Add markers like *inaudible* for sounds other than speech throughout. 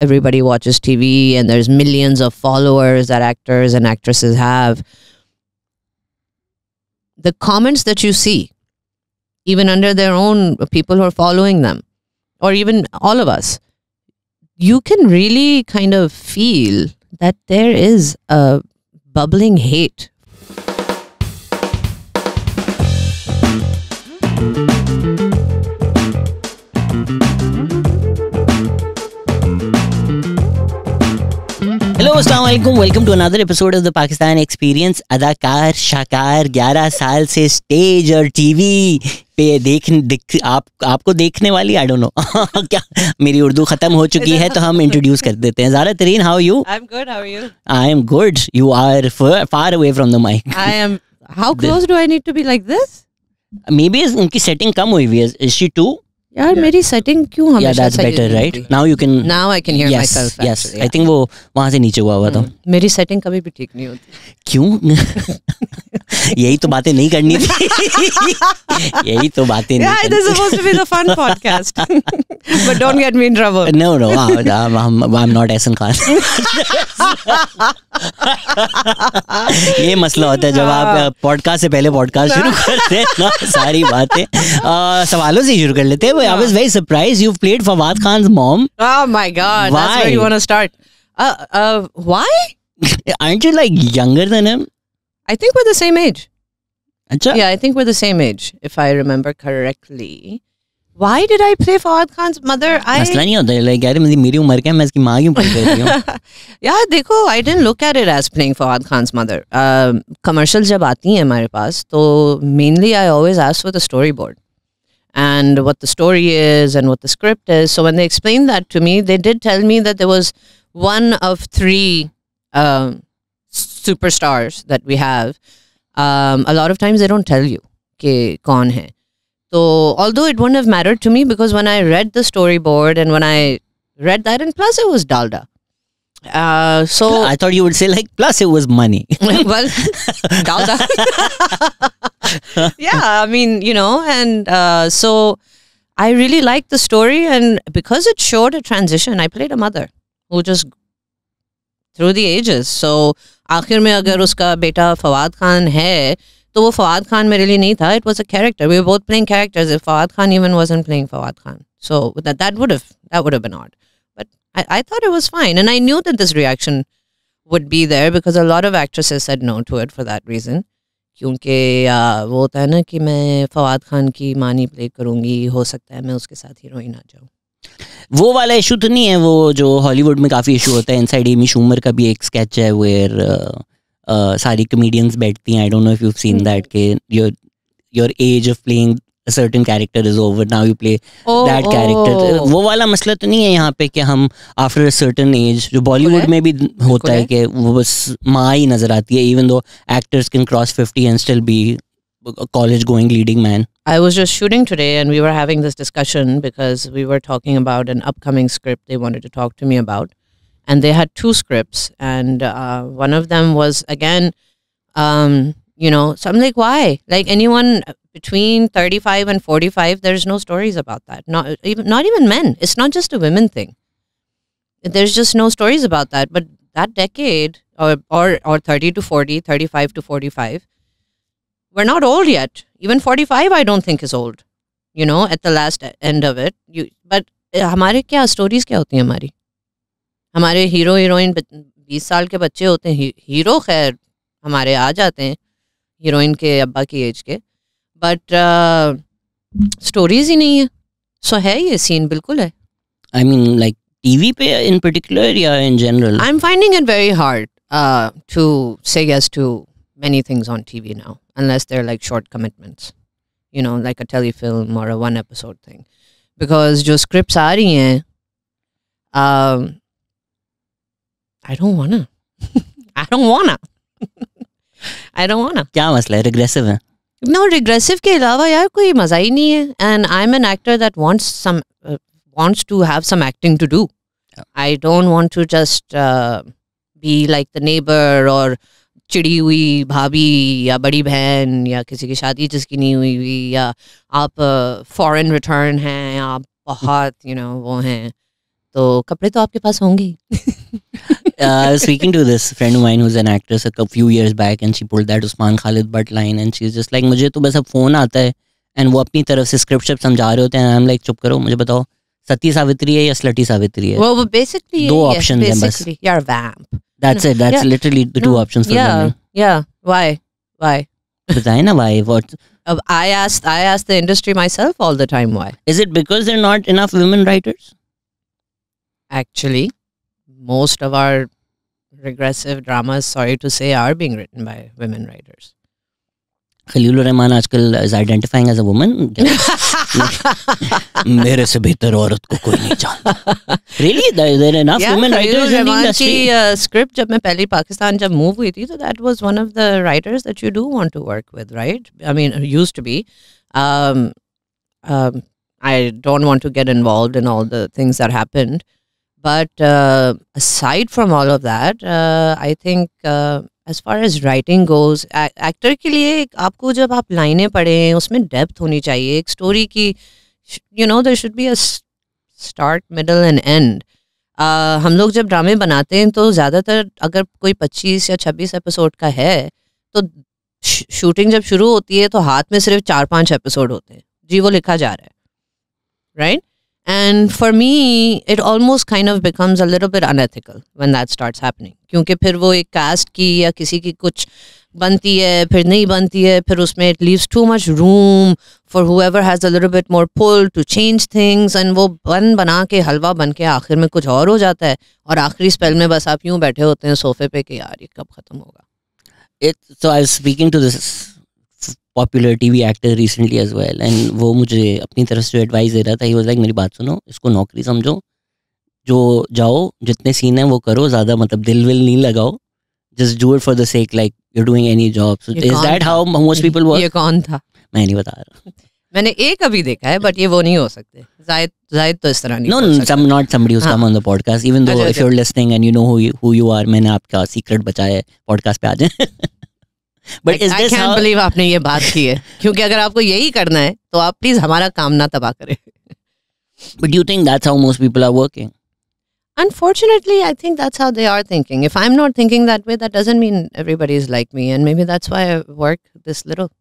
everybody watches TV and there's millions of followers that actors and actresses have. The comments that you see, even under their own people who are following them, or even all of us, you can really kind of feel that there is a bubbling hate वालेकुम welcome to another episode of the Pakistan experience अदाकार शाकार 11 साल से stage और TV पे देख, देख आप आपको देखने वाली आई डोंट नो क्या? मेरी उर्दू खत्म हो चुकी है तो हम इंट्रोड्यूस कर देते हैं. Zara Tareen how you I am good how you I am good you are far away from the mic I am how close do I need to be like this may be उनकी setting कम हुई हुई है. Is she too यार yeah. मेरी setting क्यों हमेशा yeah that's better right now you can now i can hear yes myself yes actually, i think वो वहाँ से नीचे हुआ हुआ था हम्म, मेरी सेटिंग कभी भी ठीक नहीं होती क्यों यही तो बातें नहीं करनी थी यही तो बातें नहीं Yeah, this is supposed to be the fun podcast. but don't get me in trouble. No no I am not Ehsan Khan ये मसला होता है जब आप पॉडकास्ट से पहले पॉडकास्ट शुरू करते हैं ना सारी बातें सवालों से ही शुरू कर लेते हैं I was very surprise you played Fawad Khan mom Oh my God. That's Why? where you want to start. Uh, uh, why? *laughs* aren't you like younger than him I think we're the same age. अच्छा Yeah, I think we're the same age, if I remember correctly. Why did I play Fawad Khan's mother? I मसला नहीं होता like यार मेरी मेरी उम्र क्या है, मैं इसकी माँ क्यों पढ़ रही हूँ yeah, देखो I didn't look at it as playing Fawad Khan's mother. Um, commercials जब आती हैं हमारे पास तो mainly I always ask for the storyboard and what the story is and what the script is. So when they explained that to me, they did tell me that there was one of three um, superstars that we have. Um, a lot of times they don't tell you ke hai. So although it wouldn't have mattered to me because when I read the storyboard and when I read that, and plus it was Dalda. Uh, so I thought you would say like plus it was money. *laughs* well, *laughs* Dalda. *laughs* *laughs* yeah, I mean, you know, and uh, so I really liked the story, and because it showed a transition, I played a mother who just through the ages. So आखिर में अगर उसका बेटा फवाद खान है तो वो फवाद खान मेरे लिए नहीं था it was a character we were both playing characters if Fawad Khan even wasn't playing Fawad Khan so that that would have that would have been odd but I, I thought it was fine and I knew that this reaction would be there because a lot of actresses said no to it for that reason क्योंकि वो होता है ना कि मैं फवाद खान की मानी play करूँगी हो सकता है मैं उसके साथ हीरोइन आ जाऊँ। वो वाला इशू तो नहीं है वो जो हॉलीवुड में काफ़ी इशू होता है इन साइड एमी शूमर का भी एक स्केच है वेयर सारी कमेडियंस बैठती हैं I don't know if you seen that के your your age of playing a certain character is over now you play that character वो वाला मसला तो नहीं है यहाँ पे कि हम आफ्टर अ सर्टन एज जो बॉलीवुड है। में भी होता है है। कि वो बस माँ ही नजर आती है even though actors can cross fifty and still be college going leading man I was just shooting today and we were having this discussion because we were talking about an upcoming script they wanted to talk to me about. And they had two scripts. And uh, one of them was, again, um, you know, so I'm like, why? Like anyone between 35 and 45, there's no stories about that. Not even, not even men. It's not just a women thing. There's just no stories about that. But that decade, or, or, or 30 to 40, 35 to 45, we're not old yet. Even 45, I don't think is old. You know, at the last end of it. You, but uh, हमारे क्या stories क्या होती हैं हमारी हमारे hero heroine बीस साल के बच्चे होते हैं ही, हीरो खैर हमारे आ जाते हैं हीरोइन के अब्बा की एज के बट स्टोरीज ही नहीं है सो है ये सीन बिल्कुल है आई मीन लाइक टीवी पे इन पर्टिकुलर या in general I'm finding it very hard uh, to say yes to many things on TV now, unless they're like short commitments, you know, like a telefilm or a one episode thing. Because जो scripts आ रही हैं, um, I don't wanna. *laughs* I don't wanna. *laughs* I don't want क्या मसला है? Regressive है। No regressive के अलावा यार कोई मज़ा ही नहीं है। And I am an actor that wants some wants to have some acting to do I don't want to just be like the neighbour और चिड़ी हुई भाभी या बड़ी बहन या किसी की शादी जिसकी नहीं हुई हुई या आप uh, फॉरेन रिटर्न हैं आप बहुत यू नो वो हैं तो कपड़े तो आपके पास होंगे *laughs* I was speaking to this friend of mine who's an actress a cou- few years back and she pulled that Usman Khalid butt line and she's just like मुझे तो बस अब फोन आता है and वो अपनी तरफ से स्क्रिप्ट शिप समझा रहे होते हैं I'm like चुप करो मुझे बताओ सती सावित्री है या स्लटी सावित्री है well basically दो yes, options हैं बस। basically you're a vamp that's it that's Yeah. literally the two No, options for yeah women yeah why why बताए ना why what *laughs* Uh, I asked I asked the industry myself all the time why is it because there are not enough women writers actually most of our regressive dramas sorry to say are being written by women writers Khalil Rahman आजकल is identifying as a woman *laughs* मेरे से बेहतर औरत को कोई नहीं जानता really there, there are enough Yeah, women Khalil writers in the Rahman industry की uh, script जब मैं पहली पाकिस्तान जब मूव हुई थी तो that was one of the writers that you do want to work with right I mean used to be um, um, I don't want to get involved in all the things that happened But uh, aside from all of that uh, I think uh, as far as writing goes actor के लिए आपको जब आप लाइनें पढ़ें उसमें depth होनी चाहिए। एक स्टोरी की you know there should be a start middle and end हम लोग जब ड्रामे बनाते हैं तो ज़्यादातर अगर कोई 25 या 26 एपिसोड का है तो शूटिंग जब शुरू होती है तो हाथ में सिर्फ़ चार पाँच एपिसोड होते हैं। जी वो लिखा जा रहा है। Right and for me it almost kind of becomes a little bit unethical when that starts happening क्योंकि फिर वो एक कास्ट की या किसी की कुछ बनती है, फिर नहीं बनती है, फिर उसमें it leaves too much room for whoever has a little bit more pull to change things and वो बन बना के, हलवा बन के आखिर में कुछ और हो जाता है। और आखिरी स्पेल में बस आप यूँ बैठे होते हैं सोफे पे कि यार ये कब खत्म होगा। It, so I was speaking to popular T actor recently as well and वो मुझे अपनी तरफ़ से एडवाइस दे रहा था ही वॉज़ लाइक मेरी बात सुनो इसको नौकरी समझो। जो जाओ जितने सीन हैं वो करो ज़्यादा मतलब दिल विल नहीं लगाओ। Just do it for the sake like you doing any job is that how most people work ये कौन मैं नहीं बता रहा। मैंने एक अभी देखा है बट ये वो नहीं हो सकते। मैंने आपका सीक्रेट बचाया है पॉडकास्ट पे आ जाए। *laughs* but I- is I this can't how believe आपने ये बात की है *laughs* क्योंकि अगर आपको यही करना है तो आप प्लीज हमारा काम ना तबाह करें but do you think that's how most people are working Unfortunately, I think that's how they are thinking. If I'm not thinking that way, that doesn't mean everybody is like me. And maybe that's why I work this little.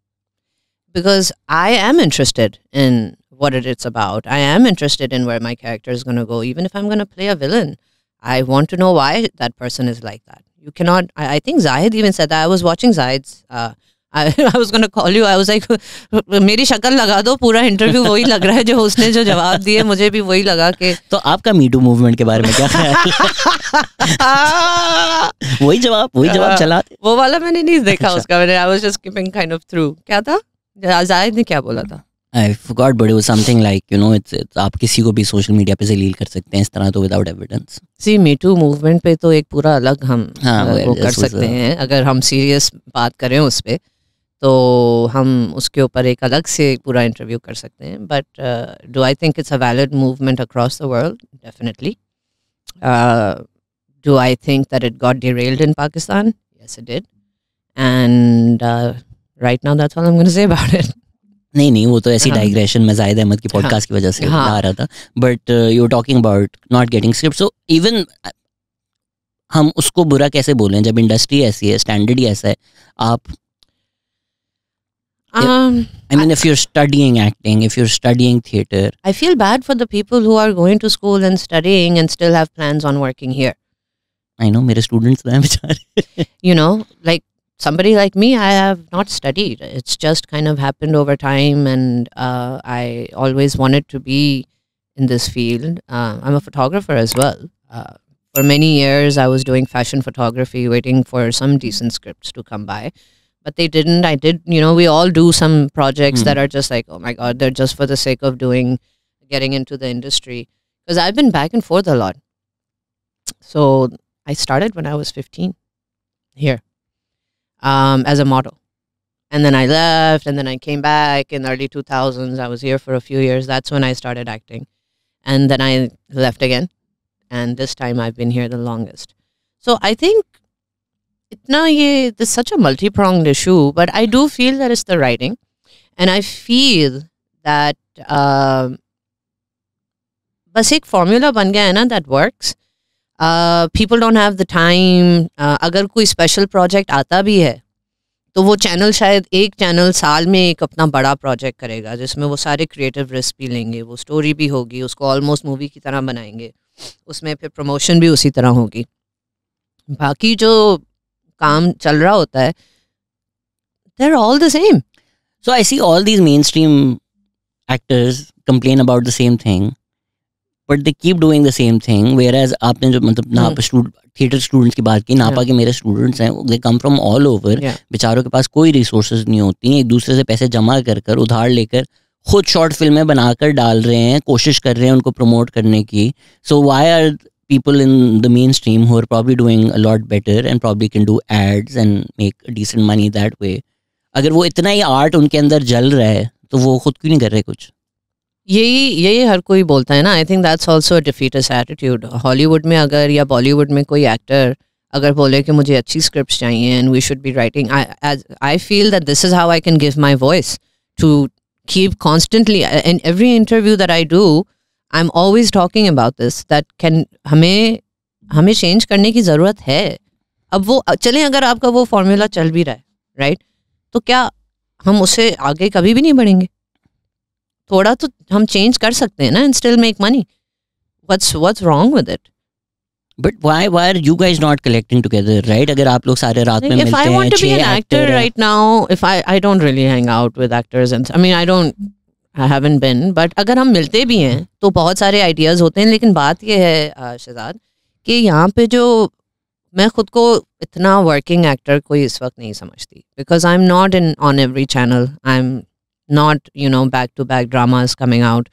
Because I am interested in what it is about. I am interested in where my character is going to go. Even if I'm going to play a villain, I want to know why that person is like that. You cannot, I, I think Zahid even said that. I was watching Zahid's. Uh, *laughs* I, I was to call you. I was like, *laughs* मेरी शक्ल लगा दो पूरा interview वही लग रहा है जो उसने जो जवाब दिए मुझे भी वही लगा कि *laughs* तो आपका मीटू मूवमेंट के बारे में क्या ख्याल वही जवाब वही जवाब चला वो वाला मैंने नहीं देखा अच्छा। उसका मैंने I was just keeping kind of through क्या था जाहिद ने क्या बोला था I forgot but it was something like you know it's it's आप किसी को भी सोशल मीडिया पे जलील कर सकते हैं इस तरह तो without evidence see me too movement पे तो एक पूरा अलग हम हाँ, वो कर सकते हैं। अगर हम सीरियस बात करें उस पे तो हम उसके ऊपर एक अलग से पूरा इंटरव्यू कर सकते हैं। But do I think it's a valid movement across the world definitely do I think that it got derailed in Pakistan yes it did and right now that's all I am to say about it नहीं नहीं वो तो ऐसी हाँ। Digression में जाहिद अहमद की podcast की वजह से हाँ। आ रहा था but you talking about not getting script so even हम उसको बुरा कैसे बोलें जब इंडस्ट्री ऐसी है स्टैंडर्ड ही ऐसा है आप Um, I mean if you're studying acting if you're studying theater I feel bad for the people who are going to school and studying and still have plans on working here. I know मेरे students हैं You know, like somebody like me, I have not studied. It's just kind of happened over time, and uh, I always wanted to be in this field. Uh, I'm a photographer as well. Uh, for many years, I was doing fashion photography, waiting for some decent scripts to come by. But they didn't. I did, you know, we all do some projects Hmm. that are just like, oh my God, they're just for the sake of doing, getting into the industry. Because I've been back and forth a lot. So I started when I was 15 here um, as a model. And then I left, and then I came back in the early 2000s. I was here for a few years. That's when I started acting. And then I left again. And this time I've been here the longest. So I think itna ye, there's such a multi pronged issue, but I do feel that it's the writing. And I feel that um, बस एक formula बन गया है ना that works people don't have the time अगर कोई special project आता भी है तो वो चैनल शायद एक चैनल साल में एक अपना बड़ा प्रोजेक्ट करेगा, जिसमें वो सारे क्रिएटिव रिस्क भी लेंगे, वो स्टोरी भी होगी, उसको ऑलमोस्ट मूवी की तरह बनाएँगे, उसमें फिर प्रमोशन भी उसी तरह होगी। बाकी जो काम चल रहा होता है there all the same So, I see all these mainstream actors complain about the same thing, but keep keep the same thing whereas आपने जो मतलब नापा थिएटर स्टूडेंट्स की बात की नापा के मेरे स्टूडेंट्स हैं they come from all over बेचारों के पास कोई रिसोर्सेज नहीं होती हैं एक दूसरे से पैसे जमा कर कर उधार लेकर खुद शॉर्ट फ़िल्में बनाकर डाल रहे हैं कोशिश कर रहे हैं उनको प्रमोट करने की। So why are people in the mainstream who are probably doing a lot better and probably can do ads and make decent money that way? अगर वो इतना ही आर्ट उनके अंदर जल रहा है तो वो खुद क्यों नहीं कर रहे कुछ? यही यही हर कोई बोलता है ना। I think that's also defeatist attitude Hollywood में अगर या बॉलीवुड में कोई एक्टर अगर बोले कि मुझे अच्छी स्क्रिप्ट चाहिए and we should be writing I feel that this is how I can give my voice to keep constantly in every interview that I do I am always talking about this that can हमें हमें change करने की ज़रूरत है। अब वो चलें, अगर आपका वो फॉर्मूला चल भी रहा है राइट right? तो क्या हम उससे आगे कभी भी नहीं बढ़ेंगे? थोड़ा तो हम चेंज कर सकते हैं ना and still make money what's what's wrong with it but why why are you guys not collecting together right अगर आप लोग सारे रात में मिलते हैं want to be छह an actor actor हैं, right now, if I I don't really hang out with actors and I mean I don't I haven't been, but अगर हम मिलते भी हैं तो बहुत सारे आइडियाज़ होते हैं लेकिन बात यह है शहजाद कि यहाँ पे जो मैं खुद को इतना वर्किंग एक्टर कोई इस वक्त नहीं समझती because I am not in on every channel I am not you know back to back dramas coming out.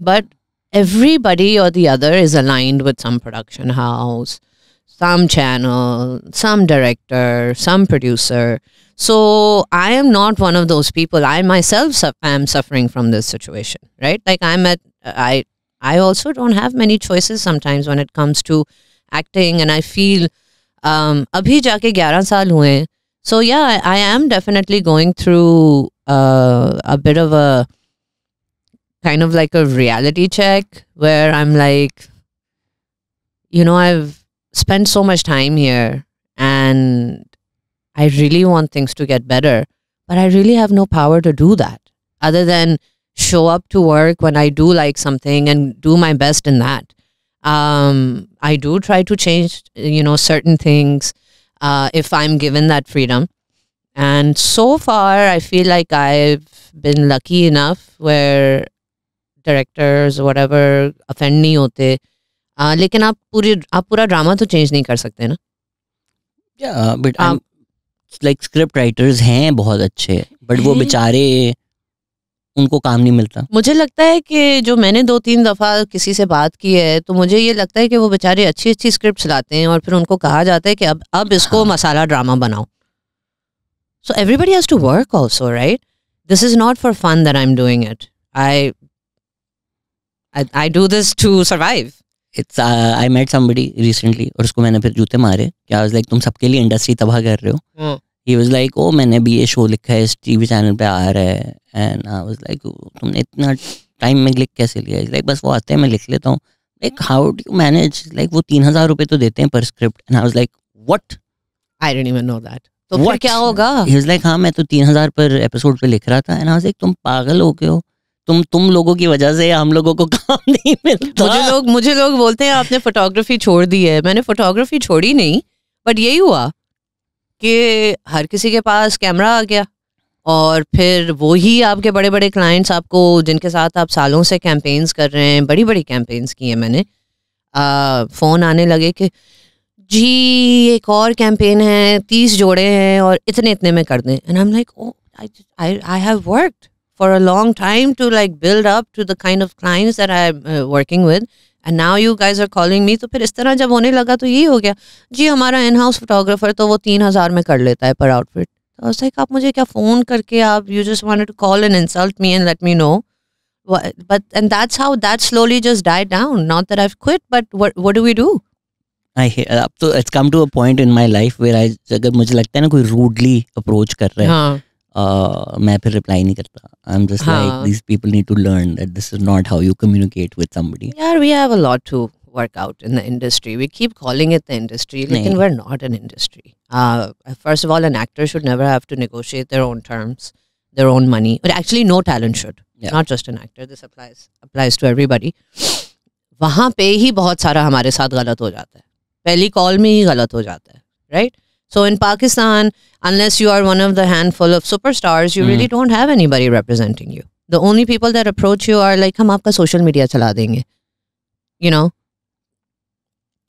But everybody or the other is aligned with some production house some channel some director some producer. So i am not one of those people. I myself su- am suffering from this situation right? Like i'm at i i also don't have many choices sometimes when it comes to acting and i feel um abhi jaake 11 saal hue so yeah, I, I am definitely going through uh, a bit of a kind of like a reality check where I'm like, you know, I've spent so much time here and I really want things to get better, but I really have no power to do that other than show up to work when I do like something and do my best in that. Um, I do try to change, you know, certain things uh, if I'm given that freedom. And so far, I feel like I've been lucky enough where directors whatever offend नहीं होते आ, लेकिन आप पूरी आप पूरा drama तो change नहीं कर सकते ना yeah but Um, I'm like script writers हैं बहुत अच्छे बट वो हैं। बेचारे उनको काम नहीं मिलता। मुझे लगता है कि जो मैंने दो तीन दफ़ा किसी से बात की है तो मुझे ये लगता है कि वो बेचारे अच्छी अच्छी स्क्रिप्ट्स लाते हैं और फिर उनको कहा जाता है कि अब अब इसको हाँ। मसाला ड्रामा बनाओ। So everybody has to work also right this is not for fun that I am doing it I I do this to survive it's I met somebody recently और उसको मैंने फिर जूते मारे क्या वाज लाइक तुम सबके लिए इंडस्ट्री तबाह कर रहे हो। हाँ। वाज लाइक ओ मैंने भी ये शो लिखा है इस टीवी चैनल पे आ रहा है. एंड आई वाज लाइक तुमने इतना टाइम में लिख कैसे लिया? लाइक बस वो आते हैं मैं लिख लेता हूँ. Like how do you manage like वो तीन हज़ार रुपये तो देते हैं पर script and I was like what I didn't even know that तो फिर क्या होगा? ही लाइक हाँ मैं तो तीन हज़ार पर एपिसोड पे लिख रहा था. एंड आई वाज लाइक तुम पागल हो गए हो? तुम तुम लोगों की वजह से हम लोगों को *laughs* काम नहीं मिलता. मुझे लोग मुझे लोग बोलते हैं आपने फोटोग्राफी छोड़ दी है। मैंने फोटोग्राफी छोड़ी नहीं बट यही हुआ। कि हर किसी के पास कैमरा आ गया। और फिर वही आपके बड़े बड़े क्लाइंट्स आपको जिनके साथ आप सालों से कैंपेन्स कर रहे हैं बड़ी बड़ी कैंपेन्स की हैं मैंने फ़ोन आने लगे कि जी एक और कैंपेन है तीस जोड़े हैं और इतने इतने में कर दें। And I am like oh I I have worked for a long time to like build up to the kind of clients that I'm uh, working and now you guys are calling me तो फिर इस तरह जब होने लगा तो यही हो गया। जी हमारा इन हाउस फोटोग्राफर तो वो तीन हज़ार में कर लेता है पर आउटफिट तो उस लाइक आप मुझे क्या फ़ोन करके आप you just wanted to call and insult me and let me know but and that's how that slowly just died down. Not that I've quit but what what do we do? I hear- अब तो it's come to a point in my life where I अगर मुझे लगता है ना कोई rudely approach कर रहा है हाँ। Uh, मैं फिर रिप्लाई नहीं करता आई एम जस्ट लाइक हाँ। These people need to learn that this is not how you communicate with somebody have a lot to work out in the industry. We keep calling it the industry, like, Nahin. we're not an industry. Uh, first of all, an actor should never have to negotiate their own terms, their own money. But actually, no talent should. Yeah. Not just an actor. This applies applies to everybody. वहाँ पे ही बहुत सारा हमारे साथ गलत हो जाता है पहली कॉल में ही गलत हो जाता है right so in Pakistan unless you are one of the handful of superstars you mm. really don't have anybody representing you the only people that approach you are like हम आपका social media चला देंगे you know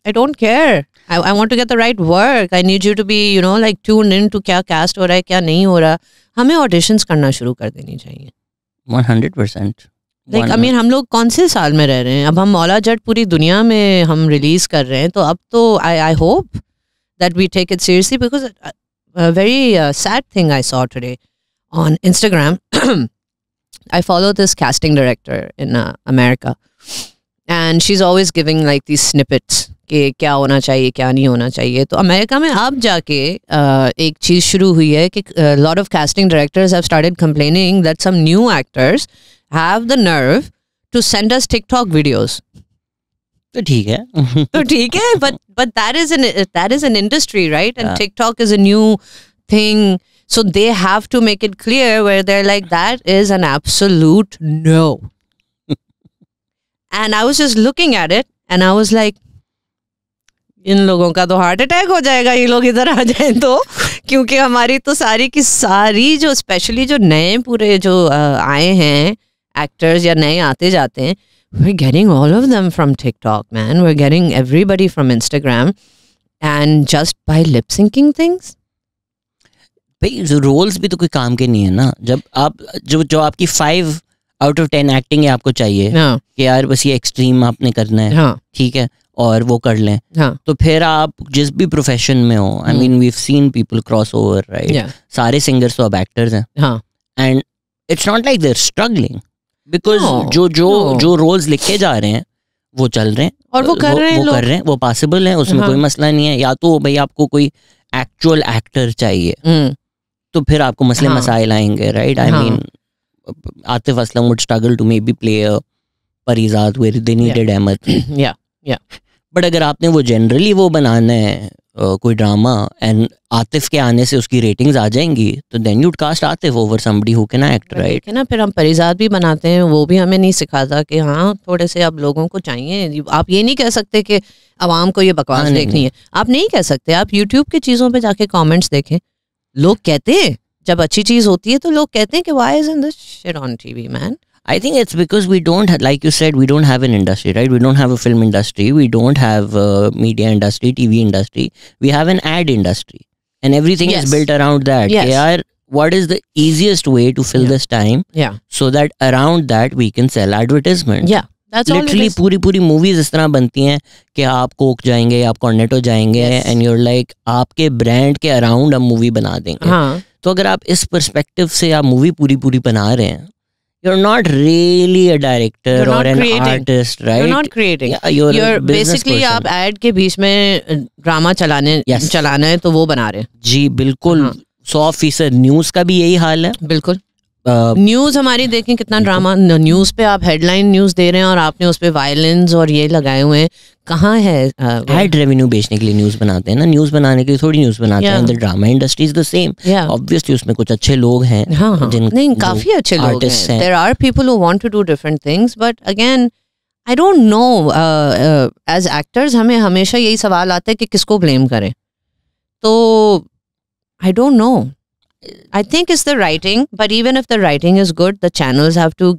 I don't care I, I want to get the right work I need you to be you know like tuned in to क्या cast हो रहा है क्या नहीं हो रहा हमें auditions करना शुरू कर देनी चाहिए 100% लाइक आई मीन हम लोग कौन से साल में रह रहे हैं अब हम मौला जट पूरी दुनिया में हम रिलीज़ कर रहे हैं तो अब तो I I hope That we take it seriously because very sad thing I saw today on Instagram *clears throat* I follow this casting director in uh, America and she's always giving like these snippets कि क्या होना चाहिए क्या नहीं होना चाहिए तो America में अब जाके uh, एक चीज़ शुरू हुई है कि lot of casting directors have started complaining that some new actors have the nerve to send us TikTok videos. तो ठीक है। तो ठीक है but but that is an that is an industry right and TikTok is a new thing so they have to make it clear where there like that is an absolute no and I was just looking at it and I was like इन लोगों का तो heart attack हो जाएगा ये लोग इधर आ जाए तो। क्योंकि हमारी तो सारी की सारी जो स्पेशली जो नए पूरे जो आए हैं एक्टर्स या नए आते जाते हैं we're getting all of them from TikTok, man. We're getting everybody from Instagram. And just by lip syncing things? भाई रोल्स भी तो कोई काम के नहीं है ना जब आप जो जो आपकी five out of ten acting है आपको चाहिए हाँ कि यार बस ये एक्सट्रीम आपने करना है हाँ ठीक है और वो कर लें हाँ तो फिर आप जिस भी प्रोफेशन में हो I hmm. Mean we seen people cross over right yeah, सारे सिंगर्स तो अब एक्टर्स हैं हाँ and it's not like they're struggling because No, जो जो no. जो रोल्स लिखे जा रहे हैं वो चल रहे हैं। और वो कर रहे हैं वो कर रहे हैं वो पॉसिबल है उसमें हाँ। कोई मसला नहीं है। या तो भाई आपको कोई एक्चुअल एक्टर चाहिए। हम्म, तो फिर आपको मसले हाँ। मसाइल आएँगे right I. Mean Atif Aslam would struggle to maybe play a Parijat where they needed Ahmed yeah, but *clears throat* अगर आपने वो जनरली वो बनाना है कोई ड्रामा एंड आतिफ के आने से उसकी रेटिंग्स आ जाएँगी तो then you'd cast Atif over somebody who can act right है ना? फिर हम परिजात भी बनाते हैं वो भी हमें नहीं सिखाता कि हाँ थोड़े से अब लोगों को चाहिए। आप ये नहीं कह सकते कि आवाम को ये बकवास हाँ, देखनी है। आप नहीं कह सकते आप यूट्यूब की चीज़ों पर जाके कमेंट्स देखें। लोग कहते हैं जब अच्छी चीज़ होती है तो लोग कहते हैं कि why is in this shit on TV man I think it's because we don't, ha- like you said, we don't have an industry, right? We don't have a film industry. We don't have a media industry, TV industry. We have an ad industry, and everything Yes. is built around that. Yes. कि यार, what is the easiest way to fill Yeah. this time yeah so that around that we can sell advertisement? yeah that's all it literally is. पूरी पूरी movies इस तरह बनती हैं कि आप कोक जाएंगे आप कॉर्नेटो जाएंगे Yes. एंड यूर लाइक आपके ब्रांड के अराउंड हम मूवी बना देंगे हाँ तो अगर आप इस पर्सपेक्टिव से आप मूवी पूरी पूरी बना रहे हैं you're not really a director You're or an creating. artist right you're not creating yeah, you're, you're basically person. आप ad के बीच में ड्रामा चलाने Yes. चलाना है तो वो बना रहे हैं जी बिल्कुल हाँ। सौ फ़ीसद न्यूज़ का भी यही हाल है बिल्कुल अ, न्यूज़ हमारी देखें कितना ड्रामा न्यूज़ पे आप हेडलाइन न्यूज़ दे रहे हैं और आपने उस पर वायलेंस और ये लगाए हुए हैं। कहाँ है एड रेवेन्यू बेचने के लिए न्यूज़ बनाते हैं ना। न्यूज़ बनाने के लिए थोड़ी न्यूज़ बनाते हैं। Yeah. Drama industry is the same obviously उसमें कुछ अच्छे लोग हैं हाँ हाँ। जिन- नहीं काफ़ी अच्छे लोग हैं। There are people who want to do different things but again I don't know as actors हमें हमेशा यही सवाल आता है कि किसको ब्लेम करें। तो I don't know I think it's the writing but even if the writing is good the channels have to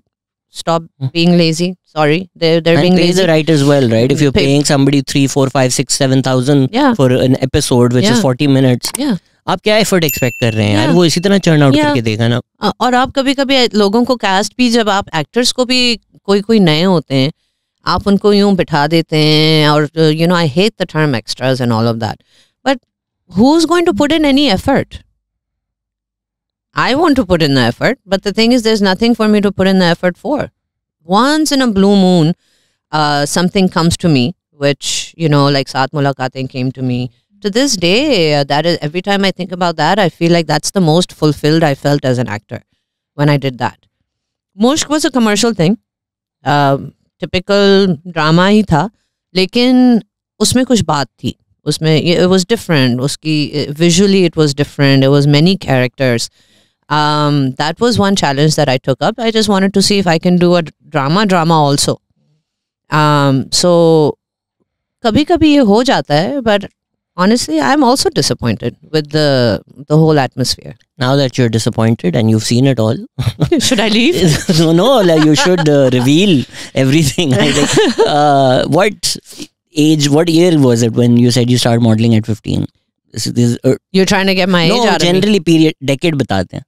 stop Hmm. being lazy sorry they're they're and being pay lazy the writers well right if you're Pay- paying somebody three four five six seven thousand yeah for an episode which is Yeah. 40 minutes Yeah. आप क्या effort expect कर रहे हैं यार Yeah. वो इसी तरह churn out Yeah. करके देगा ना अ- और आप कभी कभी लोगों को कास्ट भी जब आप एक्टर्स को भी कोई कोई नए होते हैं आप उनको यूं बिठा देते हैं और you know I hate the term extras and all of that but who is going to put in any effort I want to put in the effort, but the thing is, there's nothing for me to put in the effort for. Once in a blue moon, uh, something comes to me, which, you know, like Saat Mulakatein came to me to this day, uh, that is every time I think about that, I feel like that's the most fulfilled I felt as an actor when I did that. Mushk was a commercial thing, uh, typical drama ही था, लेकिन उसमें कुछ बात थी. उसमें it was different. उसकी visually it was different. It was many characters. um, that was one challenge that I took up. I just wanted to see if I can do a drama drama also. Um, so kabhi kabhi ye ho jata hai, but honestly, I'm also disappointed with the the whole atmosphere. Now that you're disappointed and you've seen it all, *laughs* should I leave? *laughs* no, no, like you should uh, reveal everything. *laughs* Think, uh, what age? What year was it when you said you started modeling at 15? This, this, uh, you're trying to get my no, age out generally period decade batate hain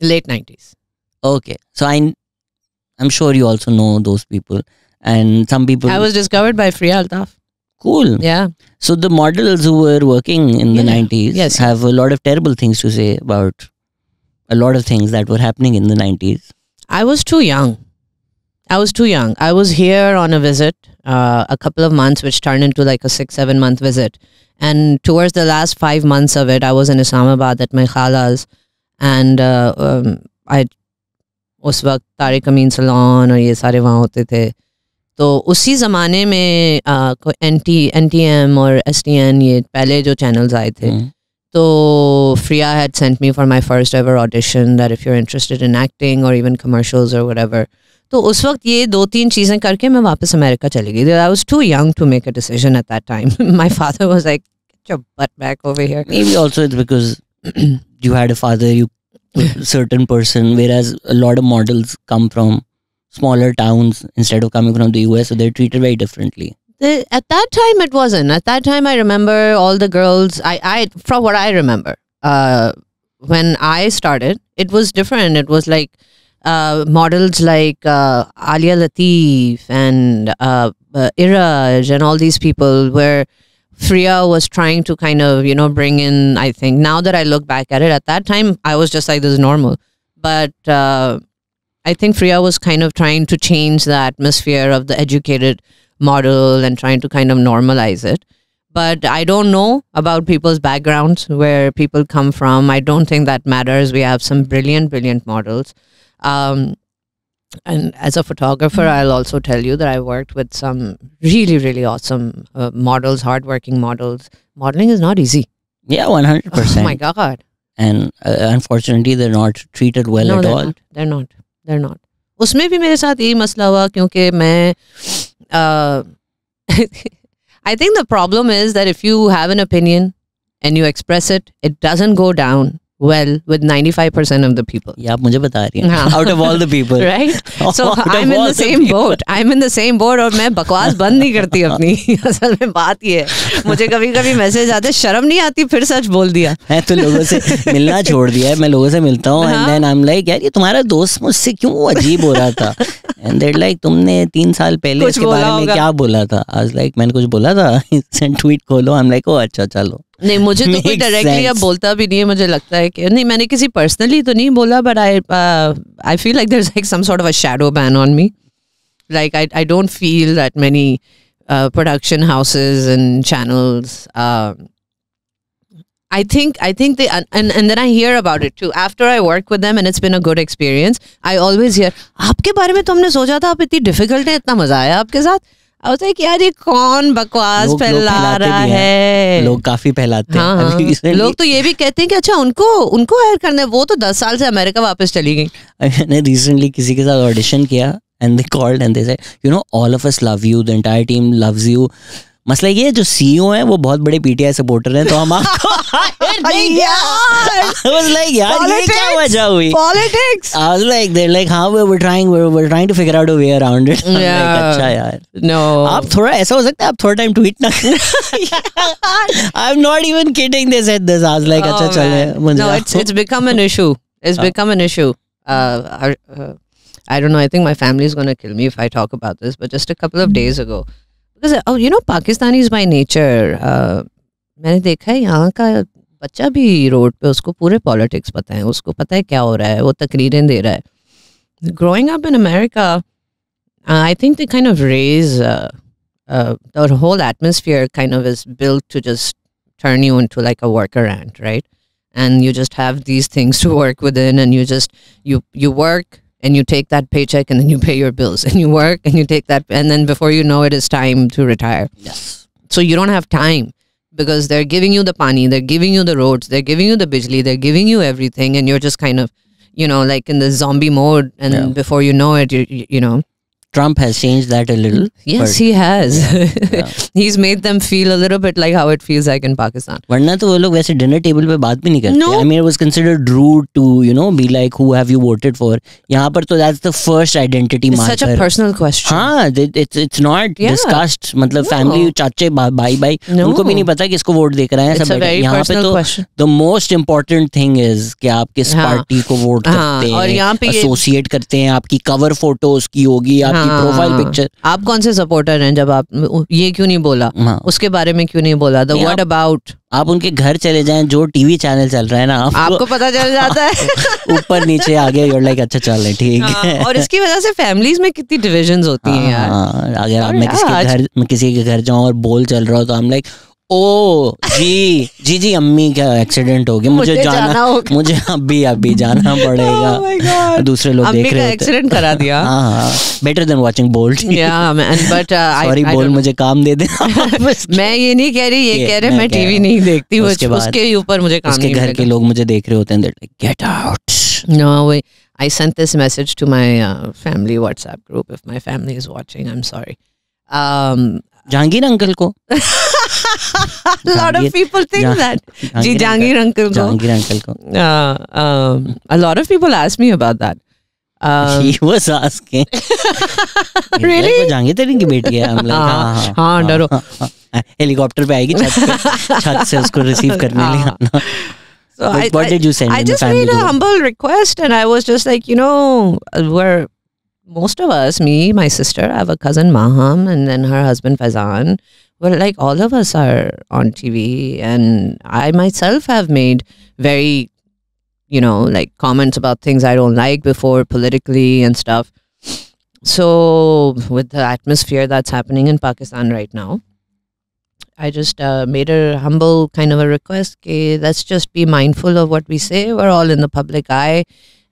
late 90s okay so i i'm sure you also know those people and some people. I was discovered by Free Altaf. Cool. Yeah. So the models who were working in the yeah. 90s yes. have a lot of terrible things to say about a lot of things that were happening in the 90s. I was too young. I was too young. I was here on a visit, uh, a couple of months, which turned into like a six, seven month visit. And towards the last five months of it, I was in Islamabad at my khala's. And uh, um, उस वक्त तारिक अमीन salon और ये सारे वहाँ होते थे। तो उसी ज़माने में N T N T M और एस टी एन ये पहले जो चैनल्स आए थे। हम्म। तो Freya had sent me for my first ever audition that if you are interested in acting और इवन कमर्शियल्स और वट तो उस वक्त ये दो तीन चीज़ें करके मैं वापस अमेरिका चली गई। I was too young to make a decision at that time my father was like back over here. Maybe also it's because *clears throat* you had a father you *laughs* certain person whereas a lot of models come from smaller towns instead of coming from the US, so they're treated very differently. The, at that time, it wasn't. At that time, I remember all the girls. I, I from what I remember, uh, when I started, it was different. It was like uh, models like uh, Alia Latif and uh, uh, Iraj and all these people where Free-Ya was trying to kind of, you know, bring in, I think, now that I look back at it, at that time, I was just like, this is normal. But uh, I think Free-Ya was kind of trying to change the atmosphere of the educated model and trying to kind of normalize it. But I don't know about people's backgrounds, where people come from. I don't think that matters. We have some brilliant, brilliant models. Um, and as a photographer, mm-hmm. I'll also tell you that I worked with some really, really awesome uh, models, hardworking models. Modeling is not easy. Yeah, 100%. Oh *laughs* my God. And uh, unfortunately, they're not treated well no, at they're all. Not. They're not. they're not उसमें भी मेरे साथ यही मसला हुआ क्योंकि मैं I think the problem is that if you have an opinion and you express it, it doesn't go down well with 95% of the people. Yeah, मुझे बता रही हैं. Out of all the people. *laughs* Right? *laughs* So I'm in the same boat. I'm in the same boat और मैं बकवास *laughs* बंद नहीं करती अपनी। असल में बात ये है। मुझे कभी कभी मैसेज आते शर्म नहीं आती फिर सच बोल दिया। है तो लोगों से मिलना छोड़ दिया है। मैं लोगों से मिलता हूँ and then I am like यार ये तुम्हारा दोस्त मुझसे क्यों अजीब हो रहा था? एंड देट लाइक तुमने तीन साल पहले इसके बारे में क्या बोला था? आज लाइक मैंने कुछ बोला था? ट्वीट खोलो. आई एम लाइक ओ अच्छा चलो. नहीं मुझे तो कोई डायरेक्टली अब बोलता भी नहीं है मुझे लगता है कि नहीं मैंने किसी पर्सनली तो नहीं बोला but I I feel like there is like some sort of a shadow ban on me I don't feel that many uh, production houses and channels um, I think I think they and, and then I hear about it too after I work with them and it's been a good experience I always hear आपके बारे में तुमने सोचा था आप इतनी difficult है इतना मज़ा आया आपके साथ यार ये कौन बकवास फैला रहा है। लोग काफ़ी फैलाते हाँ, हाँ। *laughs* लोग तो ये भी कहते हैं कि अच्छा उनको उनको हायर करना है। वो तो दस साल से अमेरिका वापस चली गई। मैंने रिसेंटली किसी के साथ ऑडिशन किया and they called and they said you know all of us love you the entire team loves you मसला ये जो सीईओ है वो बहुत बड़े पीटीआई सपोर्टर हैं तो हम आपको was like यार politics, ये क्या वजह हुई politics I was like they're like हाँ we're, we're trying we're, we're trying to figure out a way around it yeah. like, अच्छा यार no आप थोड़ा ऐसा हो सकता है आप थोड़ा टाइम ट्वीट ना I'm not even kidding they said this I was like अच्छा oh, चले no it's it's become an issue it's become an issue uh, uh, I don't know I think my family is going to kill me if I talk about this but just a couple of days ago Because you know Pakistani is my nature मैंने देखा है यहाँ का बच्चा भी road पे उसको पूरे पॉलिटिक्स पता है उसको पता है क्या हो रहा है वो तकरीरें दे रहा है growing up in America I think they kind of rage uh, the whole atmosphere kind of is built to just turn you into like a worker ant, right? And you just have these things to work within, and you just you you work and you take that paycheck, and then you pay your bills, and you work and you take that, and then before you know it, it's time to retire. Yes. So you don't have time because they're giving you the pani, they're giving you the roads, they're giving you the bijli, they're giving you everything, and you're just kind of, you know, like in the zombie mode. And Yeah. before you know it, you, you know, Trump has changed that a little. yes, he has. yeah. *laughs* He's made them feel a little bit like how it feels like in Pakistan. वरना तो वो लोग वैसे dinner table पे बात भी नहीं करते No. I mean was considered rude to you know be like who have you voted for यहाँ पर तो that's the first identity It's such a personal question. हाँ it's it's not Yeah. Discussed मतलब No. फैमिली चाचे भाई भाई No. उनको भी नहीं पता किसको वोट दे कर हैं सब यहाँ पे तो question. The most important thing is कि आप किस हाँ. पार्टी को वोट हाँ, करते और यहाँ पे हैं एसोसिएट करते हैं आपकी कवर फ़ोटो उसकी होगी आपकी हाँ. प्रोफ़ाइल पिक्चर आप कौन से सपोर्टर हैं जब आप ये क्यों नहीं बोला? हाँ। उसके बारे में क्यों नहीं बोला? द व्हाट आप- अबाउट आप उनके घर चले जाएँ जो टीवी चैनल चल रहा है ना आपको आपको पता चल जाता है। *laughs* ऊपर नीचे आगे यूर लाइक अच्छा चल रहा है ठीक हाँ, है। और इसकी वजह से फैमिलीज़ में कितनी डिविजन होती है यार। हाँ, अगर आप मैं किसी के घर मैं किसी के घर जाऊँ और बोल चल रहा हो तो हम लाइक ओ जी जी जी अम्मी का एक्सीडेंट हो गया मुझे मुझे जाना जाना। मुझे अभी अभी जाना *laughs* Oh पड़ेगा। God. दूसरे लोग देख रहे एक्सीडेंट करा दिया। *laughs* हाँ better than watching Bolt I, sorry Bol मुझे काम दे दे। *laughs* मैं ये नहीं कह रही ये कह रहे मैं टीवी नहीं देखती उसके ऊपर मुझे काम उसके घर के लोग मुझे देख रहे होते हैं get out no way I sent this message to my uh, family WhatsApp group if my family is watching I'm sorry. Um Jahangir uncle को। *laughs* Lot ऑफ़ पीपल think जा, जी जहांगीर अंकल को। जहांगीर अंकल को। *laughs* हाँ, हाँ, a lot of people ask me about that. Um, *laughs* helicopter पे आएगी छत से उसको रिसीव करने हाँ। लिए आना। Request and I was just like you know were most of us, me, my sister, I have a cousin Maham and then her husband Fazan. Well, like all of us are on TV and I myself have made very, you know, like comments about things I don't like before politically and stuff. So with the atmosphere that's happening in Pakistan right now, I just uh, made a humble kind of a request. Let's just be mindful of what we say. We're all in the public eye,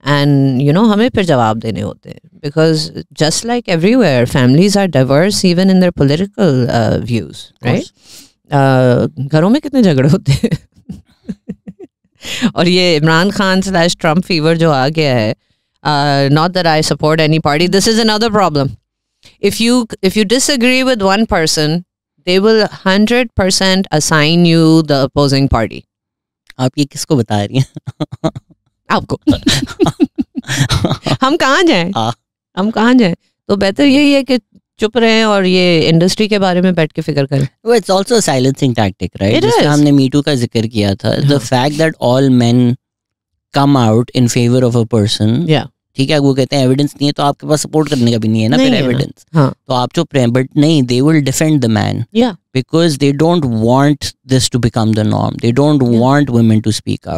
and you know, हमें फिर जवाब देने होते हैं because just like everywhere, families are diverse even in their political uh, views, right? Uh, घरों में कितने झगड़े होते हैं और ये Imran Khan slash Trump fever जो आ गया है not that I support any party this is another problem if you if you disagree with one person they will 100% assign you the opposing party आप ये किसको बता रही हैं आपको। हम कहाँ जाएँ? हाँ। हम कहाँ जाएँ? तो बेहतर यही है कि चुप रहें और ये इंडस्ट्री के बारे में बैठ के फ़िक्र करें। वो it's also silencing tactic right जिसमें हमने मीटू का ज़िक्र किया था। The. Fact that all men come out in favour of a person Yeah. ठीक है वो कहते हैं एविडेंस नहीं है तो आपके पास सपोर्ट करने का भी नहीं है ना नहीं फिर एविडेंस हाँ। तो आप चुप रहे बट नहीं they will defend the man because because they don't want this to become the norm. They don't Yeah. want women to speak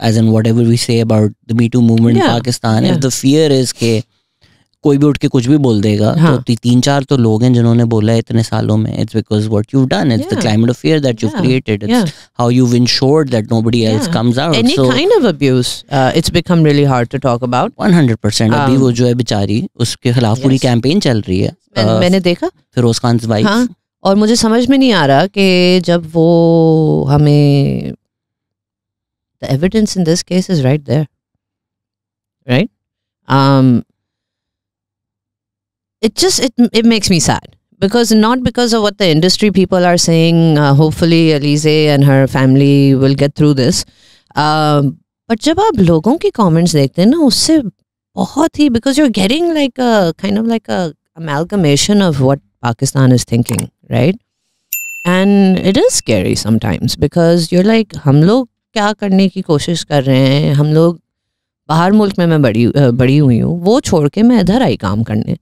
as an whatever we say about the me too movement Pakistan if the fear is के कोई भी उठ के कुछ भी बोल देगा हाँ. तो ती, तीन चार तो लोग हैं जिन्होंने बोला है इतने सालों में it's because what you done it's climate of fear that you created it's how you ensured that nobody else comes it's become really hard to talk about 100% um, अभी वो जो है बेचारी उसके खिलाफ पूरी yes. कैंपेन चल रही है uh, मैंने देखा फिरोज खान वाइफ और मुझे समझ में नहीं आ रहा कि जब वो हमें the evidence in this case is right there right um it just it it makes me sad because not because of what the industry people are saying uh, hopefully Elise and her family will get through this um but जब आप लोगों की comments देखते हैं ना उससे बहुत ही because you're getting like a kind of like a amalgamation of what Pakistan is thinking right and it is scary sometimes because you're like हम लोग क्या करने की कोशिश कर रहे हैं हम लोग बाहर मुल्क में मैं बड़ी बड़ी हुई हूँ वो छोड़ के मैं इधर आई काम करने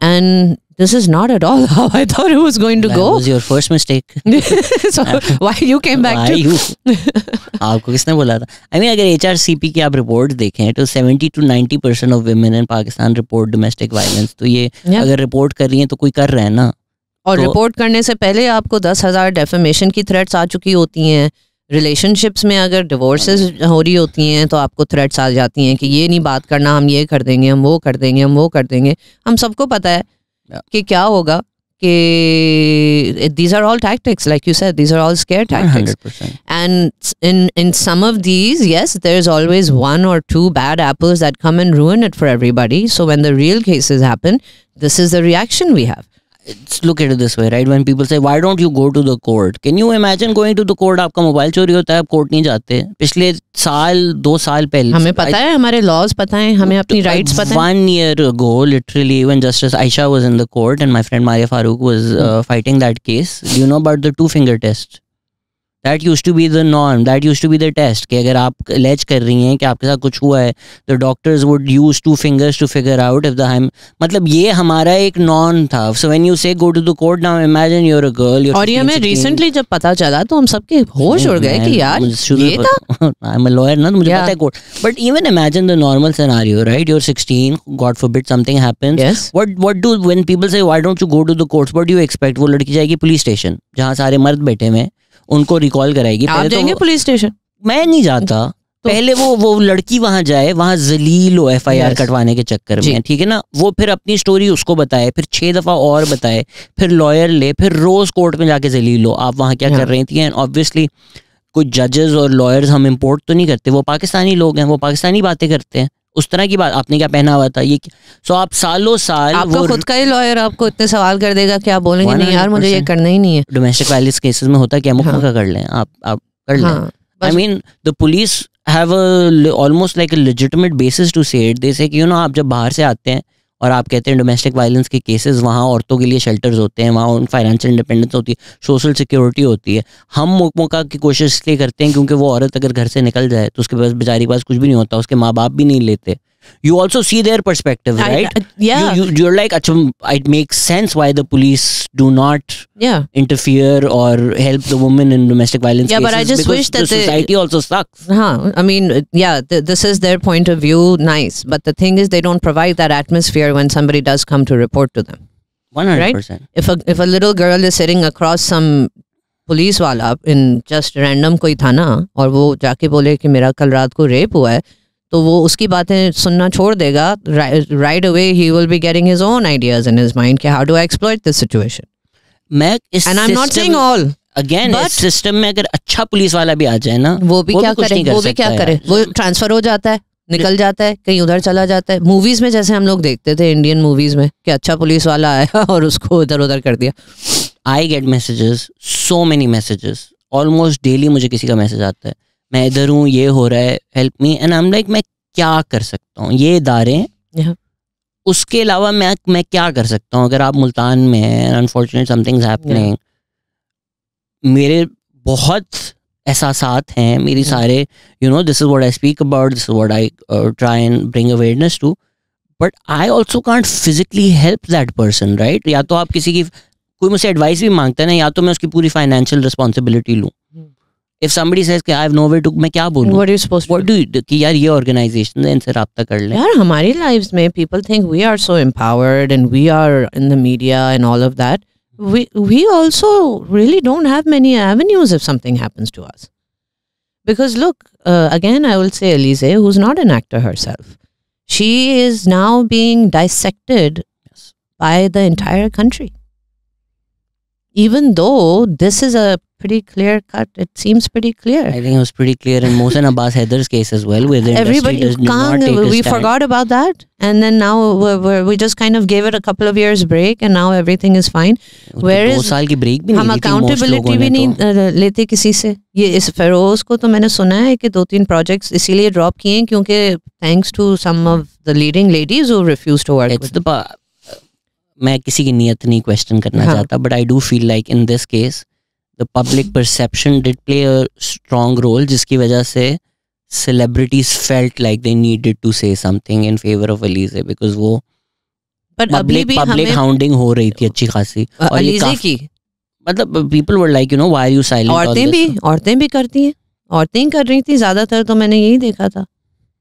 and this is not at all how I thought it was going to That go. was your first mistake. *laughs* so why you came back Why to you? *laughs* आपको किसने बोला था आई मीन अगर एच आर की आप report देखें तो seventy to ninety percent of women in Pakistan report domestic violence तो ये Yeah. अगर रिपोर्ट कर रही हैं तो कोई कर रहा है ना और तो- रिपोर्ट करने से पहले आपको दस हज़ार डेफेमेशन की थ्रेट्स आ चुकी होती हैं रिलेशनशिप्स में अगर डिवोर्सेस हो रही होती हैं तो आपको थ्रेट्स आ जाती हैं कि ये नहीं बात करना हम ये कर देंगे हम वो कर देंगे हम वो कर देंगे। हम सबको पता है कि क्या होगा कि these are all tactics like you said these are all scare tactics and in in some of these yes there is always one और two bad apples that come and ruin it for everybody so when the real cases happen this is the reaction we have look at it this way right when people say why don't you go to the court can you imagine going to the court आपका mobile चोरी होता है आप court नहीं जाते पिछले साल दो साल पहले हमें पता है हमारे लॉज पता है हमें अपनी राइट्स पता है One year ago, literally, when Justice Aisha was in the court and my friend Maria Farooq was uh, fighting that case, do you know about the two finger test? That used to be the norm. That used to be the test. कि अगर आप allege कर रही हैं कि आपके साथ कुछ हुआ है, the doctors would use two fingers to figure out if the ham. मतलब ये हमारा एक norm था. So when you say go to the court now, imagine you're a girl. और ये हमें रिसेंटली जब पता चला तो हम सबके होश उड़ गए कि यार ये था आई एम अ लॉयर ना तो मुझे पता है court but even imagine the normal scenario right you are 16 God forbid something happens what what do when people say why don't you go to the courts what do you expect वो लड़की जाएगी police station जहाँ सारे मर्द बैठे हुए हैं उनको रिकॉल कराएगी। आप पहले तो पुलिस स्टेशन मैं नहीं जाता। तो, पहले वो वो लड़की वहाँ जाए वहाँ जलील हो एफ़ आई आर. कटवाने के चक्कर में ठीक है ना? वो फिर अपनी स्टोरी उसको बताए फिर छह दफ़ा और बताए फिर लॉयर ले फिर रोज कोर्ट में जाके जलील हो। आप वहाँ क्या कर रही थी? एंड ऑब्वियसली कुछ जजेस और लॉयर्स हम इम्पोर्ट तो नहीं करते। वो पाकिस्तानी लोग हैं वो पाकिस्तानी बातें करते हैं। उस तरह की बात आपने क्या पहना हुआ था? ये सो आप सालों साल आपका खुद का ही लॉयर आपको इतने सवाल कर देगा कि आप बोलेंगे नहीं यार मुझे ये करना ही नहीं है. डोमेस्टिक वायलेंस केसेस में होता क्या? मुख्य हाँ। कर लें आप आप कर लें। I mean the police have almost like a legitimate basis to say you know कि आप जब बाहर से आते हैं और आप कहते हैं डोमेस्टिक वायलेंस के केसेस वहाँ औरतों के लिए शेल्टर्स होते हैं, वहाँ उन फाइनेंशियल इंडिपेंडेंस होती है सोशल सिक्योरिटी होती है। हम मौक- की कोशिश इसलिए करते हैं क्योंकि वो औरत अगर घर से निकल जाए तो उसके पास बेचारी के पास कुछ भी नहीं होता, उसके माँ बाप भी नहीं लेते। You also see their perspective I- right I- yeah you, you you're like अच्छा it makes sense why the police do not yeah interfere or help the woman in domestic violence Yeah, but I cases just because wish that the they- society also sucks Huh. I mean, uh, yeah, th- this is their point of view. Nice. But the thing is, they don't provide that atmosphere when somebody does come to report to them. 100% If a, if a little girl is sitting across some police वाला in just random कोई था ना और वो जाके बोले कि मेरा कल रात को रेप हुआ है तो वो उसकी बातें सुनना छोड़ देगा। Right away he will be getting his own ideas in his mind कि how do I exploit this situation मैं इस and I am not saying all again system में अगर अच्छा पुलिस वाला भी आ जाए ना वो भी वो क्या करे वो भी क्या करे? वो ट्रांसफ़र हो जाता है निकल जाता है कहीं उधर चला जाता है। मूवीज़ में जैसे हम लोग देखते थे इंडियन मूवीज़ में कि अच्छा पुलिस वाला आया *laughs* और उसको इधर उधर कर दिया। I get messages so many messages almost daily मुझे किसी का मैसेज आता है। मैं इधर हूँ ये हो रहा है help me and I am like मैं क्या कर सकता हूँ? ये इदारे Yeah. उसके अलावा मैं मैं क्या कर सकता हूँ? अगर आप मुल्तान में हैं अनफॉर्चुनेट समथिंग हैपनिंग मेरे बहुत एहसास हैं मेरी सारे you know this is what I speak about this is what I try and bring awareness to but I also can't physically help that person right या तो आप किसी की कोई मुझसे एडवाइस भी माँगता है ना या तो मैं उसकी पूरी फाइनेंशियल रिस्पॉन्सिबिलिटी लूँ. इफ समबडी सेज कि आई हैव नोवेयर टू मैं क्या बोलूँ what you supposed what do कि यार ये ऑर्गेनाइजेशन है इनसे रब्ता कर लें यार हमारी लाइफ्स में people think we are so empowered and we are in the media and all of that we we also really don't have many avenues if something happens to us because look uh, again i will say elise who's not an actor herself she is now being dissected Yes. by the entire country even though this is a pretty clear cut it seems pretty clear I think it was pretty clear in Mohsen *laughs* Abbas Haider's case as well, where the industry everybody does not Kang, take a we stand. forgot about that and then now we're, we're, we just kind of gave it a couple of years break and now everything is fine वो तो where दो is- साल की break भी नहीं हम दी थी most accountability लोगों भी ने नहीं तो। अ, लेते किसी से ये इस फेरोज को तो मैंने सुना है कि दो तीन प्रोजेक्ट्स इसीलिए ड्रॉप किए हैं क्योंकि thanks to some of the leading ladies who refuse to work It's the pa- मैं किसी की नीयत नहीं क्वेश्चन करना हाँ. चाहता but I do feel like in this case the public perception did play a strong role जिसकी वजह से celebrities felt like they needed to say something in favour of Alizeh because वो अभी भी पब्लिक हाउंडिंग हो रही थी अच्छी खासी और अलीज़े की। मतलब people were like you know why you silent औरतें भी औरतें भी करती हैं। औरतें कर रही थी ज़्यादातर तो मैंने यही देखा था।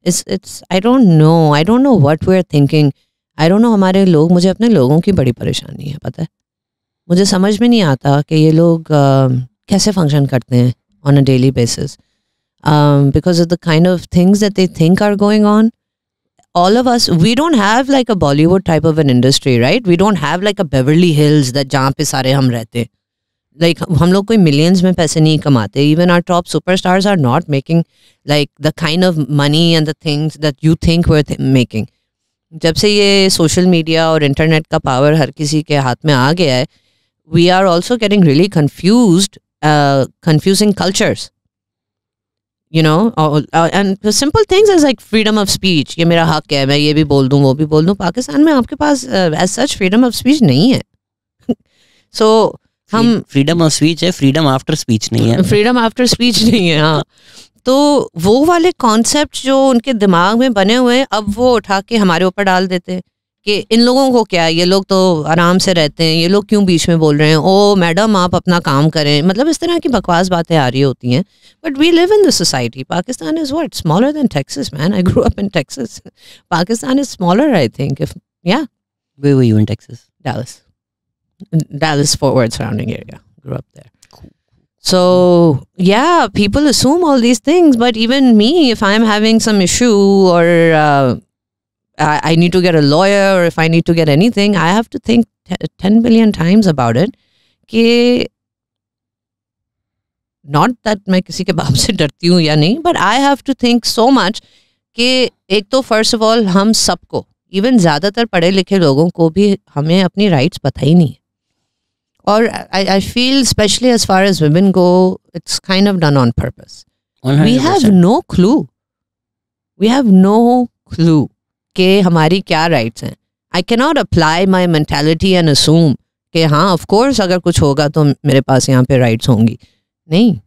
It's it's I don't know I don't know what we are thinking I don't know हमारे लोग मुझे अपने लोगों की बड़ी परेशानी है पता है मुझे समझ में नहीं आता कि ये लोग अ, कैसे फ़ंक्शन करते हैं on a daily basis because of the kind of things that they think are going on all of us we don't have like a bollywood type of an industry right we don't have like a beverly hills that जहाँ पे सारे हम रहते हैं like हम लोग कोई millions में पैसे नहीं कमाते even our top superstars are not making like the kind of money and the things that you think we're th- making जब से ये सोशल मीडिया और इंटरनेट का पावर हर किसी के हाथ में आ गया है we are also getting really confuse confusing cultures you know and simple things is like freedom of speech, ये मेरा हक है, मैं ये भी बोल दूँ, वो भी बोल दूँ, पाकिस्तान में आपके पास as such freedom of speech नहीं है। *laughs* सो हम फ्रीडम ऑफ़ स्पीच है फ्रीडम आफ्टर स्पीच नहीं है। फ्रीडम आफ्टर स्पीच नहीं है हाँ। तो वो वाले कॉन्सेप्ट जो उनके दिमाग में बने हुए हैं अब वो उठा के हमारे ऊपर डाल देते हैं कि इन लोगों को क्या है? ये लोग तो आराम से रहते हैं ये लोग क्यों बीच में बोल रहे हैं? ओ मैडम आप अपना काम करें। मतलब इस तरह की बकवास बातें आ रही होती हैं। But we live in the society Pakistan is what smaller than Texas man I grow up in Texas Pakistan is smaller I think if या Where were you in Texas? Dallas. Dallas Fort Worth surrounding area. Grew up there. So yeah, people assume all these things, but even me, if I'm having some issue or uh, I, I need to get a lawyer or if I need to get anything, I have to think t- 10 billion times about it. कि not that मैं किसी के बाप से डरती हूँ या नहीं but I have to think so much कि एक तो फर्स्ट ऑफ ऑल हम सबको इवन ज़्यादातर पढ़े लिखे लोगों को भी हमें अपनी राइट्स पता ही नहीं है और I I feel specially as far as women go it's kind of done on purpose we have 100%. No clue we have no clue कि हमारी क्या राइट्स हैं I can not apply my mentality and assume कि हाँ of course अगर कुछ होगा तो मेरे पास यहाँ पे राइट्स होंगी नहीं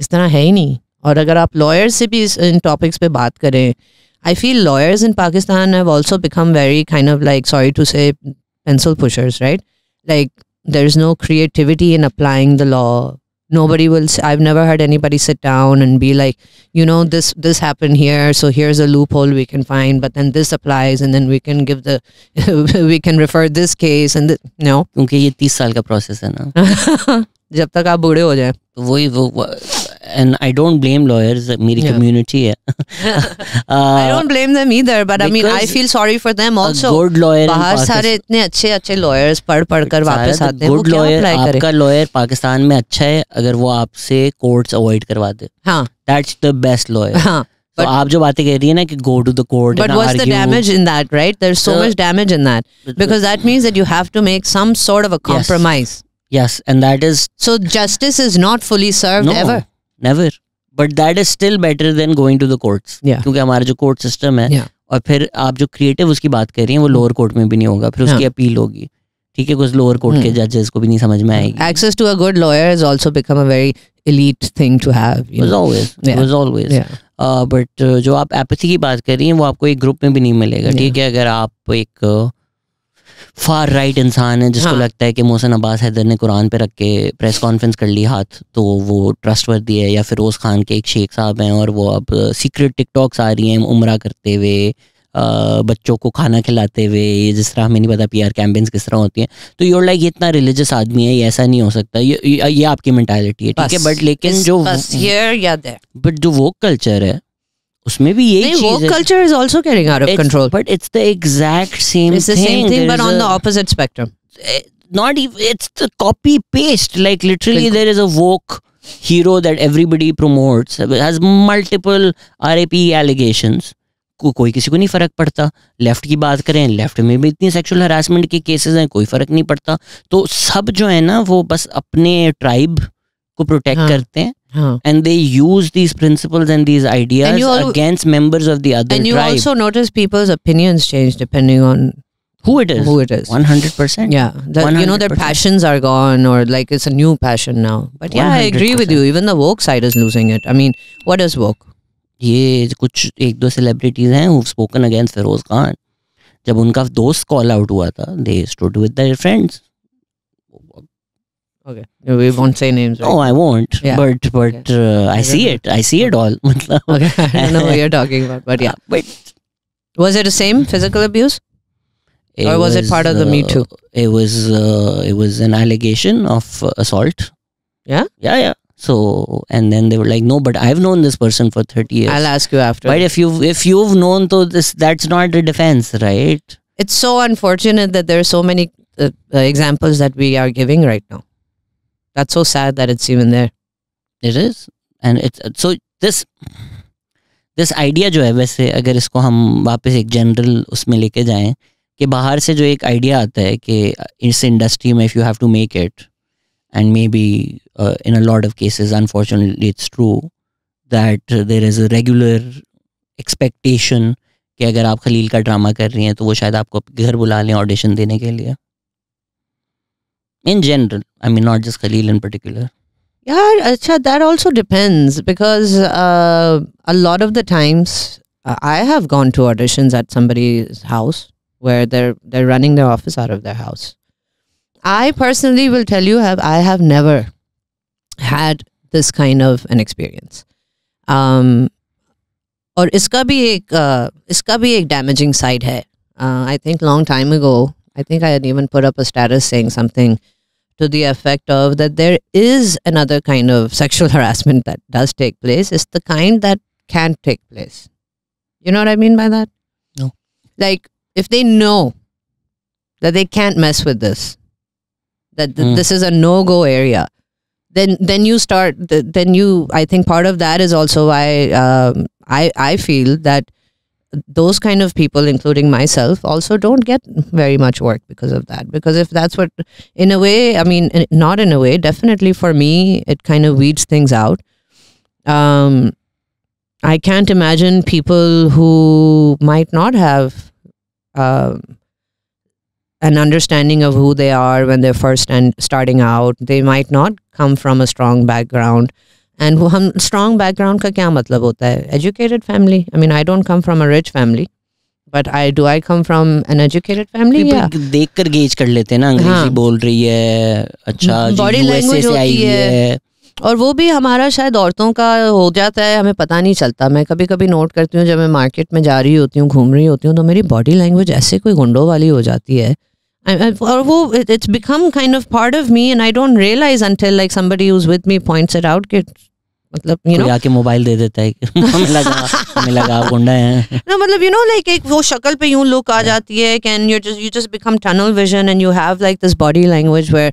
इस तरह है ही नहीं और अगर आप लॉयर्स से भी इस इन टॉपिक्स पे बात करें I feel lawyers in Pakistan have also become very kind of like sorry to say pencil pushers right like there's no creativity in applying the law nobody will s- i've never heard anybody sit down and be like you know this this happened here so here's a loophole we can find but then this applies and then we can give the *laughs* we can refer this case and th- no क्योंकि ये तीस साल का process है ना *laughs* जब तक आप बूढ़े हो जाए तो वही वो And I don't blame lawyers मेरी Yeah. कम्युनिटी है *laughs* i don't blame them either but i mean i because feel sorry for them also good lawyer बाहर सारे इतने अच्छे अच्छे लॉयर्स पढ़ पढ़ कर वापस आते हैं वो गुड क्या लॉयर अप्लाई करें आपका लॉयर पाकिस्तान में अच्छा है अगर वो आपसे कोर्ट्स अवॉइड करवा दे हाँ दैट्स द बेस्ट लॉयर हाँ तो but- आप जो बातें कह रही है ना कि go to the court But what's the damage in that, right? There's so The- much damage in that because that means that you have to make some sort of a compromise. Yes and that is So justice is not fully served no ever. Never but that is still better than going to the courts क्योंकि हमारा जो court system है Yeah. और फिर आप जो creative उसकी बात कर रही हैं वो लोअर कोर्ट में भी नहीं होगा फिर उसकी हाँ. अपील होगी ठीक है कुछ लोअर कोर्ट के Hmm. जजेस को भी नहीं समझ में आएगी Access to a good lawyer has also become a very elite thing to have. You was know? always Yeah. was always Yeah. But जो आप एपैथी की बात कर रही हैं वो आपको एक ग्रुप में भी नहीं मिलेगा Yeah. ठीक है अगर आप एक फार राइट इंसान है जिसको हाँ. लगता है कि मोहसिन अब्बास हैदर ने कुरान पे रख के प्रेस कॉन्फ्रेंस कर ली हाथ तो वो ट्रस्टवर्दी है या फिरोज खान के एक शेख साहब हैं और वो अब सीक्रेट टिकटॉक्स आ रही हैं उम्र करते हुए बच्चों को खाना खिलाते हुए ये जिस तरह हमें नहीं पता पी आर कैंपेन्स किस तरह होती हैं तो योर लाइक ये इतना रिलीजियस आदमी है ये ऐसा नहीं हो सकता ये ये, ये आपकी मेंटालिटी है ठीक है बट लेकिन जो. बट जो वो कल्चर है उसमें भी यही चीज़ है। Work culture is also getting out of control but it's the exact same thing it's the same thing but on the opposite spectrum not even it's the copy paste like literally there is a woke hero that everybody promotes has multiple rape allegations को कोई किसी को नहीं फ़र्क पड़ता। Left की बात करें लेफ़्ट में भी इतनी सेक्सुअल हरासमेंट के केसेस हैं कोई फ़र्क नहीं पड़ता। तो सब जो है ना वो बस अपने ट्राइब को प्रोटेक्ट हाँ. करते हैं। हाँ. and they use these principles and these ideas you al- against members of the other And you tribe also notice people's opinions change depending on who it is who it is. 100% Yeah, the, you know their 100%. passions are gone, or like it's a new passion now. But yeah, I agree with 100%. you. Even the woke side is losing it. I mean, what is woke? ये कुछ एक दो celebrities हैं who've spoken against Feroz Khan जब उनका दोस्त call out हुआ था they stood with their friends Okay. We won't say names. Right? No, I won't. Yeah. But but okay. uh, I, see it. I see it all. *laughs* okay. *laughs* I don't know what you're talking about, but yeah. Uh, wait, was it the same physical abuse? It or was, was, it part of the Me Too? Uh, it was uh, it was an allegation of uh, assault. Yeah. Yeah, yeah. So and then they were like, no, but I've known this person for thirty years. I'll ask you after. But if you if you've known, though, this that's not a defense, right? It's so unfortunate that there are so many examples that we are giving right now That's so sad that it's even there. It is, and it's so this this idea जो है वैसे अगर इसको हम वापस एक general उसमें लेके जाएँ कि बाहर से जो एक आइडिया आता है कि इस इंडस्ट्री में if you have to make it and maybe in a lot of cases unfortunately it's true that there is a regular expectation कि अगर आप खलील का ड्रामा कर रही हैं तो वो शायद आपको घर बुला लें ऑडिशन देने के लिए in general I mean not just Khalil in particular Yeah, acha, that also depends because uh, a lot of the times uh, I have gone to auditions at somebody's house where they're they're running their office out of their house. I personally will tell you, have I have never had this kind of an experience. Um, और इसका भी एक uh, इसका भी एक damaging side है. Uh, I think long time ago, I think I had even put up a status saying something to the effect of that there is another kind of sexual *laughs* harassment that does take place. It's the kind that can't take place. You know what I mean by that? No. Like if they know that they can't mess with this, that th- Mm. this is a no-go area, then then you start. th- Then you, I think, part of that is also why um, I I feel that those kind of people, including myself, also don't get very much work because of that. Because if that's what, in a way, I mean, not in a way, definitely for me, it kind of weeds things out. Um, I can't imagine people who might not have um, an understanding of who they are when they're first and starting out. They might not come from a strong background. And वो हम strong background का क्या मतलब होता है? Educated. I mean, I don't come from a rich family, but I do. I come from an educated family. Yeah. देख कर gauge कर लेते हैं ना अंग्रेज़ी हाँ। बोल रही है अच्छा जी Body USA language से आई होती है। है और वो भी हमारा शायद औरतों का हो जाता है हमें पता नहीं चलता मैं कभी कभी नोट करती हूँ जब मैं मार्केट में जा रही होती हूँ घूम रही होती हूँ तो मेरी बॉडी लैंग्वेज ऐसे कोई गुंडों वाली हो जाती है और वो it's become kind of part of me and I don't realise until like somebody who's with me points it out कि मतलब यू कोई नो आके मोबाइल दे देता है हमें लगा हमें लगा आप गुंडा है no मतलब you know like एक वो शक्ल पे यूं लुक आ जाती है can you just you just become tunnel vision and you have like this body language where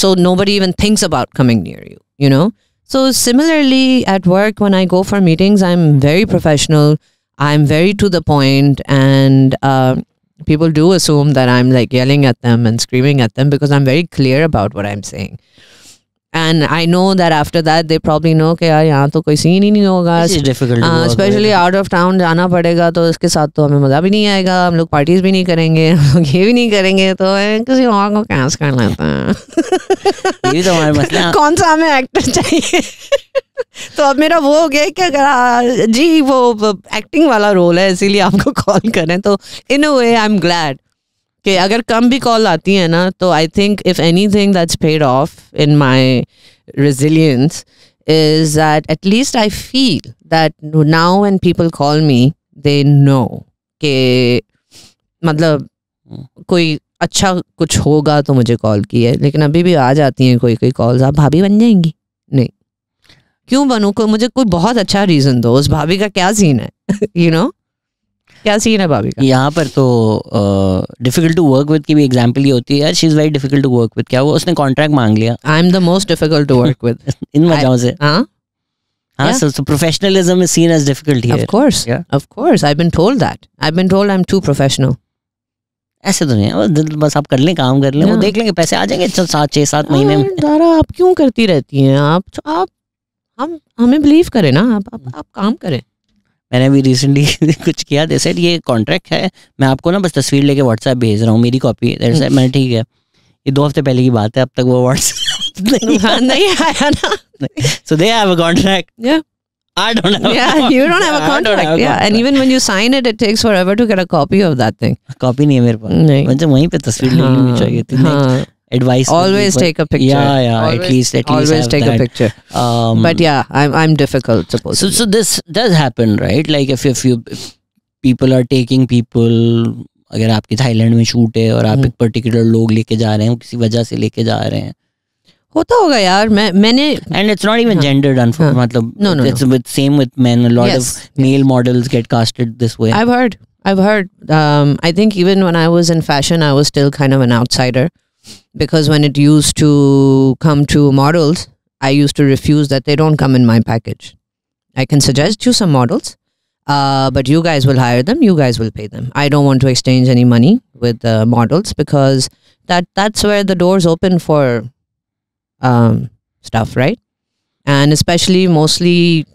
so nobody even thinks about coming near you you know so similarly at work when I go for meetings I'm very professional I'm very to the point and uh, people do assume that I'm like yelling at them and screaming at them because I'm very clear about what I'm saying And I know that after that they probably know कि यार यहाँ तो कोई scene ही नहीं होगा। Specially. Out of town जाना पड़ेगा तो इसके साथ तो हमें मज़ा भी नहीं आएगा। हम लोग पार्टीज़ भी नहीं करेंगे हम लोग ये भी नहीं करेंगे तो किसी और को कैंस कर लेते हैं। ये तो हमारे मसला *laughs* कौन सा हमें एक्टर चाहिए? *laughs* तो अब मेरा वो हो गया कि अगर जी वो एक्टिंग वाला रोल है इसीलिए आपको कॉल करें। तो in a way I am glad कि अगर कम भी कॉल आती है ना तो I think if anything that's paid off in my resilience is that at least I feel that now when people call me, they know कि मतलब कोई अच्छा कुछ होगा तो मुझे कॉल की है। लेकिन अभी भी आ जाती हैं कोई कोई कॉल्स आप भाभी बन जाएँगी? नहीं। क्यों बनूं? को मुझे कोई बहुत अच्छा रीज़न दो उस भाभी का क्या सीन है? *laughs* यू नो क्या सीन है भाभी का? यहाँ पर तो डिफ़िकल्ट टू वर्क विद की भी एग्जांपल ये होती है यार she is very difficult to work with क्या वो उसने कॉन्ट्रैक्ट मांग लिया। I am the most difficult to work with इन वजहों से। हाँ? हाँ Yeah. So so professionalism is seen as difficult of course. Yeah. of course I've been told that. I've been told I'm too professional. ऐसे तो नहीं है दिल- बस आप कर लें काम कर लें वो देख लेंगे पैसे आ जाएँगे चल सात छः सात महीने में। हाँ, दारा आप क्यों करती रहती हैं? आप आप हम हमें बिलीव करें ना आप आप, आप काम करें। मैंने भी रिसेंटली *laughs* कुछ किया। सेड ये कॉन्ट्रैक्ट है मैं आपको ना बस तस्वीर लेके व्हाट्सएप भेज रहा हूँ मेरी कॉपी मैंने ठीक है। ये दो हफ़्ते पहले की बात है अब तक वो व्हाट्सएप *laughs* नहीं हाँ, नहीं आया ना। So they have a contract Yeah. I don't have. yeah, you don't have a contract. have a yeah, and even when you sign it, it takes forever to get a copy of that thing. Copy नहीं है मेरे पास। नहीं. मुझे वहीं पे तस्वीर लेनी चाहिए थी। हाँ, Advice always take a picture. yeah yeah always, at least at least always have take that. a picture. um, but yeah, I'm I'm difficult supposed so to. so this does happen right like if if you if people are taking people अगर आपकी Thailand में shoot है और आप हम्म। एक particular लोग लेके जा रहे हैं किसी वजह से लेके जा रहे हैं होता होगा यार मैं मैंने and it's not even हाँ. gendered unfor- हाँ. मतलब No, no, it's with same with men a lot yes, of male models get casted this way I've heard. I've heard. Um, I think even when I was in fashion, I was still kind of an outsider because when it used to come to models, I used to refuse that they don't come in my package. I can suggest you some models, uh, but you guys will hire them. You guys will pay them. I don't want to exchange any money with uh, models because that that's where the doors open for um, stuff, right? And especially mostly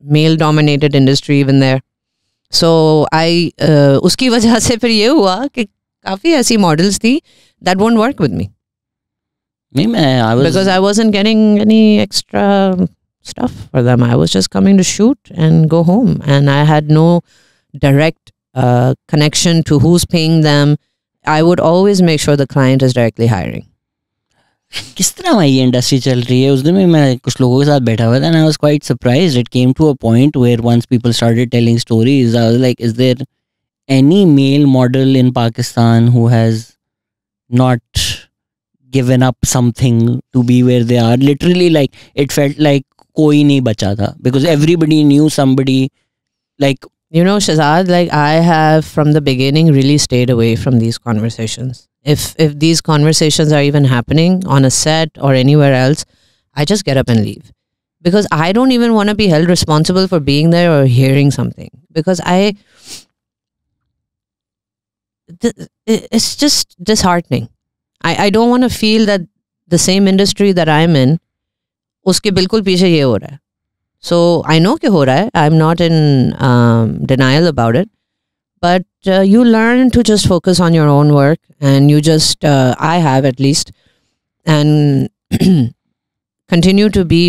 male dominated industry even there. सो आई उसकी वजह से फिर ये हुआ कि काफ़ी ऐसी models थी that won't work with me नहीं मैं I was because I wasn't getting any extra stuff for them i was just coming to shoot and go home and i had no direct uh, connection to who's paying them i would always make sure the client is directly hiring किस तरह हमारी ये industry चल रही है उस दिन भी मैं कुछ लोगों के साथ बैठा हुआ था and I was quite surprised it came to a point where once people started telling stories I was like is there any male model in Pakistan who has not given up something to be where they are. Literally, like it felt like koi nahi bacha tha because everybody knew somebody. Like you know, Shazad, like I have from the beginning really stayed away from these conversations. If if these conversations are even happening on a set or anywhere else, I just get up and leave because I don't even want to be held responsible for being there or hearing something because I. Th- it's just disheartening I, I don't want to feel that the same industry that I'm in, उसके बिल्कुल पीछे ये हो रहा है. So I know कि हो रहा है. I'm not in um, denial about it. But uh, you learn to just focus on your own work, and you just uh, I have at least, and *clears throat* continue to be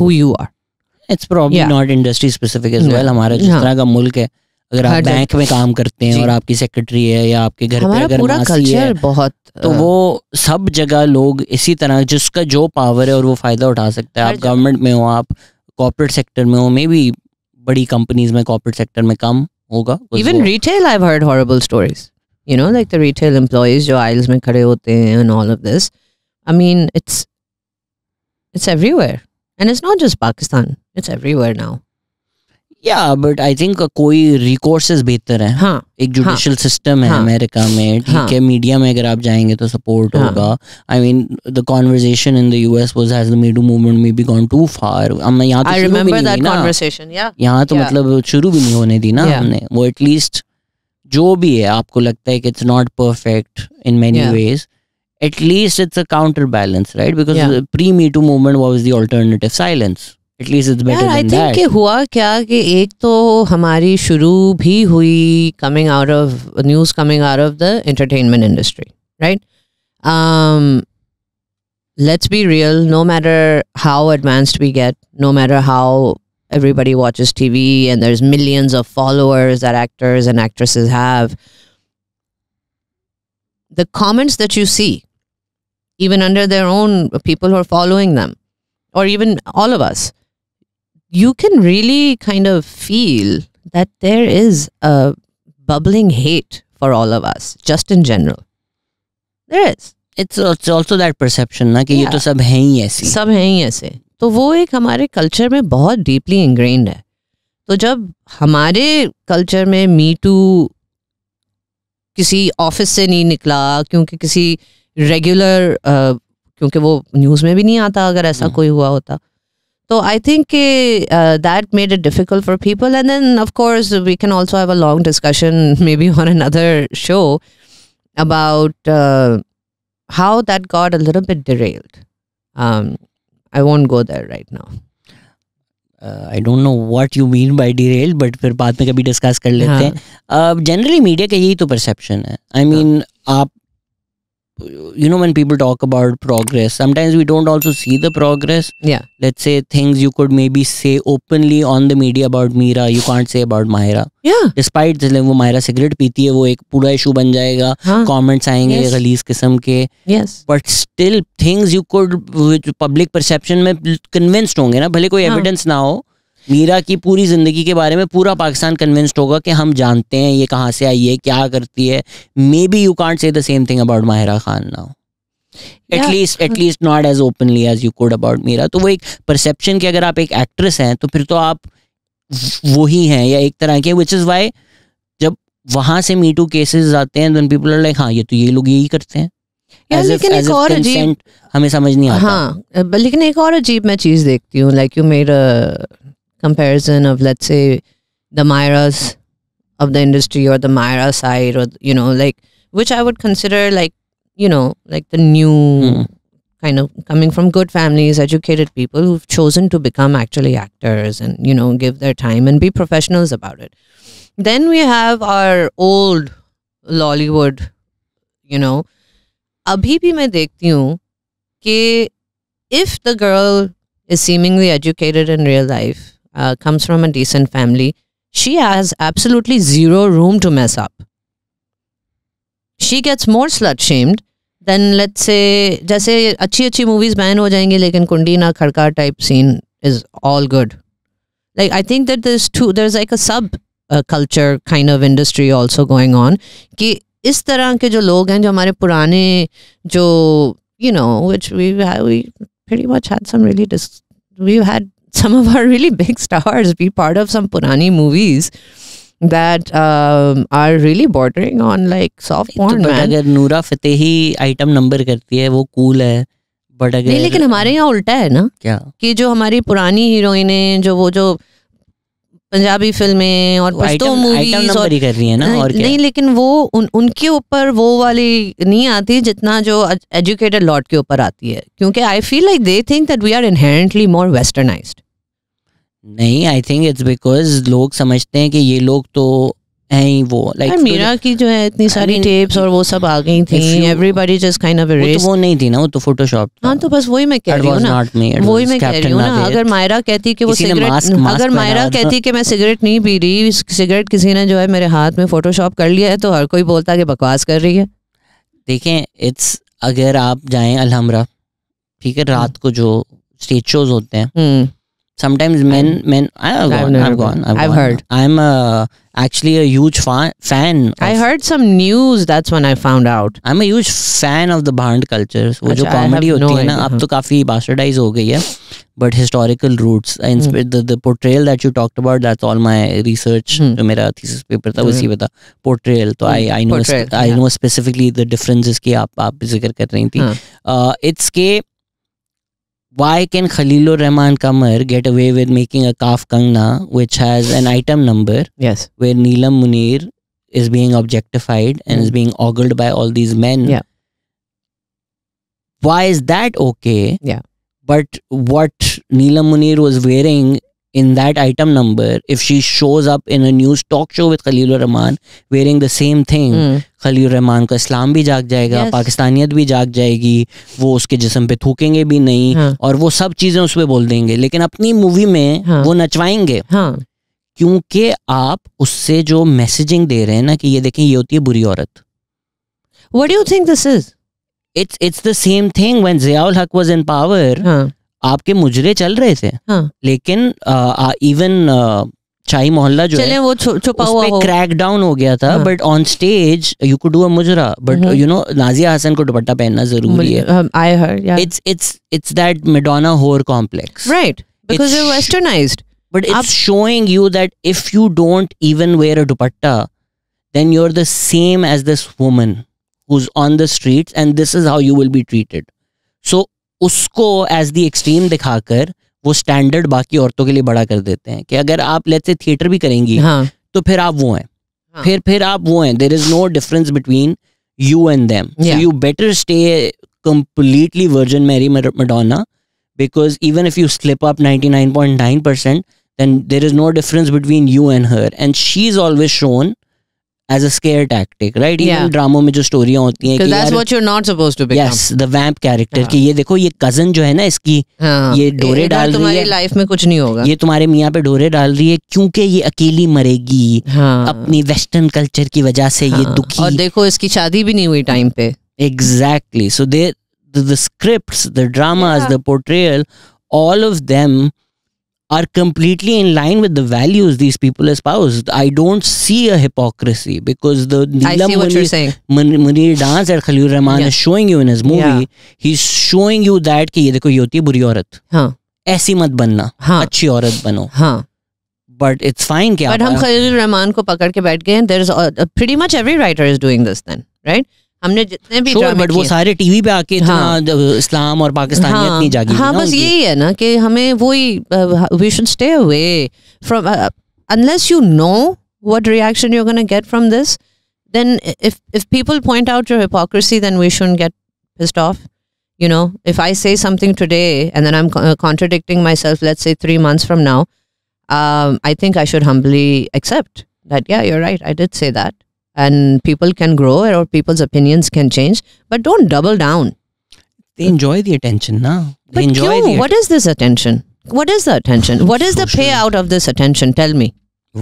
who you are. It's probably Yeah. Not industry specific as No. Well हमारा जिस हाँ. तरह का मुल्क है अगर आप bank में काम करते हैं और आपकी सेक्रेटरी है या आपके घर पे अगर पूरा है कल्चर बहुत तो uh, वो सब जगह लोग इसी तरह जिसका जो पावर है और वो फ़ायदा उठा सकता है आप गवर्नमेंट में हो आप कॉर्पोरेट सेक्टर में हो मे बी बड़ी कंपनीज़ में कॉर्पोरेट सेक्टर में कम होगा वो- retail I've heard horrible stories. You know, like the retail employees जो aisles में खड़े होते हैं and all of this. I mean, it's it's everywhere, and it's not just Pakistan. It's everywhere now. या बट आई थिंक कोई recourses बेहतर है हाँ एक जुडिशियल सिस्टम है हाँ. अमेरिका में ठीक हाँ. है मीडिया में अगर आप जाएँगे तो सपोर्ट हाँ. होगा I mean the conversation in the US was has the movement maybe gone too far यहाँ तो शुरू भी नहीं ना. Yeah. यहाँ तो Yeah. मतलब शुरू भी नहीं होने दी ना Yeah. हमने वो एटलीस्ट जो भी है आपको लगता है कि it's not perfect in many ways at least it's a counter balance right because pre me too movement was the alternative silence at least it's better यार आई देन थिंक कि दैट हुआ क्या कि एक तो हमारी शुरू भी हुई coming out of news coming out of the entertainment industry right um let's be real no matter how advanced we get no matter how everybody watches tv and there's millions of followers that actors and actresses have the comments that you see even under their own people who are following them or even all of us you can really kind of feel that there is a bubbling hate for all of us just in general. There is. It's it's also that perception ना कि ये Yeah. तो सब हैं ही ऐसी। सब हैं ही ऐसे। तो वो एक हमारे कल्चर में बहुत डीपली इंग्रेन्ड है। तो जब हमारे कल्चर में मी टू किसी ऑफ़िस से नहीं निकला क्योंकि किसी रेगुलर क्योंकि वो न्यूज़ में भी नहीं आता अगर ऐसा हम्म। कोई हुआ होता तो I think that made it difficult for people and then of course we can also have a long discussion *laughs* maybe *laughs* on another show about uh, how that got a little bit derailed. Um, I won't go there right now. I don't know what you mean by derail but फिर बाद में कभी discuss कर लेते हाँ. हैं generally media का यही तो परसेप्शन है आई मीन आप you know when people talk about progress sometimes we don't also see the progress Yeah. let's say things you could maybe say openly on the media about Meera you can't say about Mahira Yeah. despite जैसे वो Myra cigarette पीती है वो एक पूरा issue बन जाएगा हाँ. कमेंट्स आएँगे Yes. गलीज किस्म के Yes. But still things you could public perception में कन्विंस्ड होंगे ना भले कोई हाँ. एविडेंस ना हो मीरा की पूरी ज़िंदगी के बारे में पूरा पाकिस्तान कन्विंस्ड होगा कि हम जानते हैं ये कहाँ से आई है क्या करती है। Maybe you can't say the same thing about Mahira Khan now at least at least not as openly as you could about Meera तो वो एक परसेप्शन कि अगर आप एक एक्ट्रेस हैं तो फिर तो आप वो ही हैं या एक तरह के विच इज़ वाई जब वहाँ से मीटू केसेस आते हैं देन पीपल आर लाइक हाँ ये तो ये लोग यही करते हैं। यार, लेकिन एक और अजीब हमें समझ नहीं आता। हाँ लेकिन एक और अजीब मैं चीज़ देखती हूँ like you made comparison of let's say the myras of the industry or the myra side or you know like which i would consider like you know like the new mm. kind of coming from good families educated people who've chosen to become actually actors and you know give their time and be professionals about it then we have our old lollywood you know abhi bhi main dekhti hu ki if the girl is seemingly educated in real life uh, comes from a decent family, she has absolutely zero room to mess up. She gets more slut shamed than let's say जैसे अच्छी अच्छी movies ban हो जाएंगी लेकिन कुंडी ना खड़का type scene is all good. Like I think that there's two there's like a sub uh, culture kind of industry also going on कि इस तरह के जो लोग हैं जो हमारे पुराने जो you know which we we pretty much had some really dis- we've had some of our really big stars be part of some purani movies that um, are really bordering on like soft तो porn but man अगर Nora Fatehi item number करती है वो cool है but अगर नहीं लेकिन हमारे यहाँ उल्टा है ना क्या कि जो हमारी पुरानी हीरोइनें जो वो जो पंजाबी फ़िल्में और पश्तो मूवीज़ और कर रही है ना और क्या? नहीं लेकिन वो उन उनके ऊपर वो वाली नहीं आती जितना जो एजुकेटेड लॉट के ऊपर आती है। क्योंकि I feel like they think that we are inherently more westernised नहीं आई थिंक इट्स बिकॉज़ लोग समझते हैं कि ये लोग तो हैं वो लाइक like, मीरा की जो है इतनी सारी mean, टेप्स और वो सब आ गई थी एवरीबॉडी जस्ट काइंड ऑफ़ वो तो वो नहीं थी ना वो तो फोटोशॉप हाँ तो बस वही मैं कह रही हूँ ना। वही मैं कह रही हूँ ना अगर मायरा कहती कि वो सिगरेट अगर मायरा कहती कि मैं सिगरेट नहीं पी रही सिगरेट किसी ने जो है मेरे हाथ में फोटोशॉप कर लिया है तो हर कोई बोलता कि बकवास कर रही है। देखें इट्स अगर आप जाएँ अलहमरा ठीक है रात को जो स्टेज शोज़ होते हैं हम्म। sometimes men men I, I've, I've gone, never I've gone been. I've, I've gone. heard. I'm uh, actually a huge fan fan I of- heard some news that's when I found out I'm a huge fan of the band culture वो जो अच्छा, I have comedy no होती है ना idea, अब हाँ. तो काफी बास्टर्डाइज हो गई है but historical roots the the portrayal that you talked about that's all my research hmm. जो मेरा thesis paper था हम्म. उसी पे था portrayal तो I I know Portrayal, I yeah. know specifically the differences की आप आप जिक्र कर रही थी हाँ. uh, it's के why can Khalilur Rahman Kamar get away with making a Kaf Kangna which has an item number yes where Neelam Munir is being objectified and is Mm. being ogled by all these men. Yeah. Why is that okay? Yeah. But what Neelam Munir was wearing in that item number, if she shows up in a news talk show with Khalilur Rahman wearing the same thing, हम्म, खलील रहमान का इस्लाम भी जाग जाएगा Yes. पाकिस्तानियत भी जाग जाएगी वो उसके जिस्म पे थूकेंगे भी नहीं हाँ. और वो सब चीज़ें उस पर बोल देंगे। लेकिन अपनी मूवी में हाँ. वो नचवाएँगे। हाँ. क्योंकि आप उससे जो मैसेजिंग दे रहे हैं ना कि ये देखें ये होती है बुरी औरत। What do you think this is? It's it's the same thing when Ziaul Haq was in power आपके मुजरे चल रहे थे हाँ लेकिन इवन शाही मोहल्ला जो चले है वो छुपा हुआ हो क्रैक डाउन हो गया था हाँ. But on stage you could do a mujra but Mhm. You know Nazia Hassan को दुपट्टा पहनना ज़रूरी है Um, yeah it's it's it's that Madonna whore complex. right because they're It's- westernized But it's Ab- showing you that if you don't even wear a dupatta, then you're the same as this woman who's on the streets, and this is how you will be treated. So उसको as the extreme दिखाकर वो standard बाकी औरतों के लिए बड़ा कर देते हैं कि अगर आप लेट से थिएटर भी करेंगी हाँ. तो फिर आप वो हैं। हाँ. फिर फिर आप वो हैं। There is no difference between you and them you better stay completely virgin Mary Madonna because even if you slip up ninety nine point nine percent there is no difference between you and her and she is always shown a scare tactic right Yeah. Even ड्रामो में जो स्टोरियाँ होती हैं कि that's what you're not supposed to become. Yes the vamp character हाँ. कि ये देखो ये कज़न जो है ना इसकी हाँ, ये डोरे डाल रही तुम्हारी है। लाइफ में कुछ नहीं होगा ये तुम्हारे मियाँ पे डोरे डाल रही है क्योंकि ये अकेली मरेगी हाँ अपनी वेस्टर्न कल्चर की वजह से ये हाँ, और दुखी देखो इसकी शादी भी नहीं हुई टाइम पे exactly so they the, the scripts the dramas Yeah. the portrayal all of them are completely in line with the values these people espouse i don't see a hypocrisy because the I Neelam see what you're Munir, saying. Mun- Munir dance that Khalil Rahman Yeah. is showing you in his movie he's showing you that कि ये देखो ये होती है बुरी औरत हाँ ऐसी मत बनना हाँ अच्छी औरत बनो हाँ but it's fine कि बट आप हम खलील रहमान को पकड़ के बैठ गए there is pretty much every writer is doing this then right हमने जितने भी Sure, ड्रामे but वो किए- सारे टीवी पे आके इतना हाँ। द- इस्लाम और पाकिस्तानियत नहीं जागी हाँ ना बस उनकी। यही है ना कि हमें वही we should stay away from unless you know what reaction you're going to get from this then if if people point out your hypocrisy then we shouldn't get pissed off you know if i say something today and then i'm co- uh, contradicting myself let's say 3 months from now um, i think i should humbly accept that yeah you're right i did say that and people can grow or people's opinions can change but don't double down they enjoy the attention now they but enjoy kyun? the what is this attention? What is the attention? What is the Social- payout of this attention? Tell me.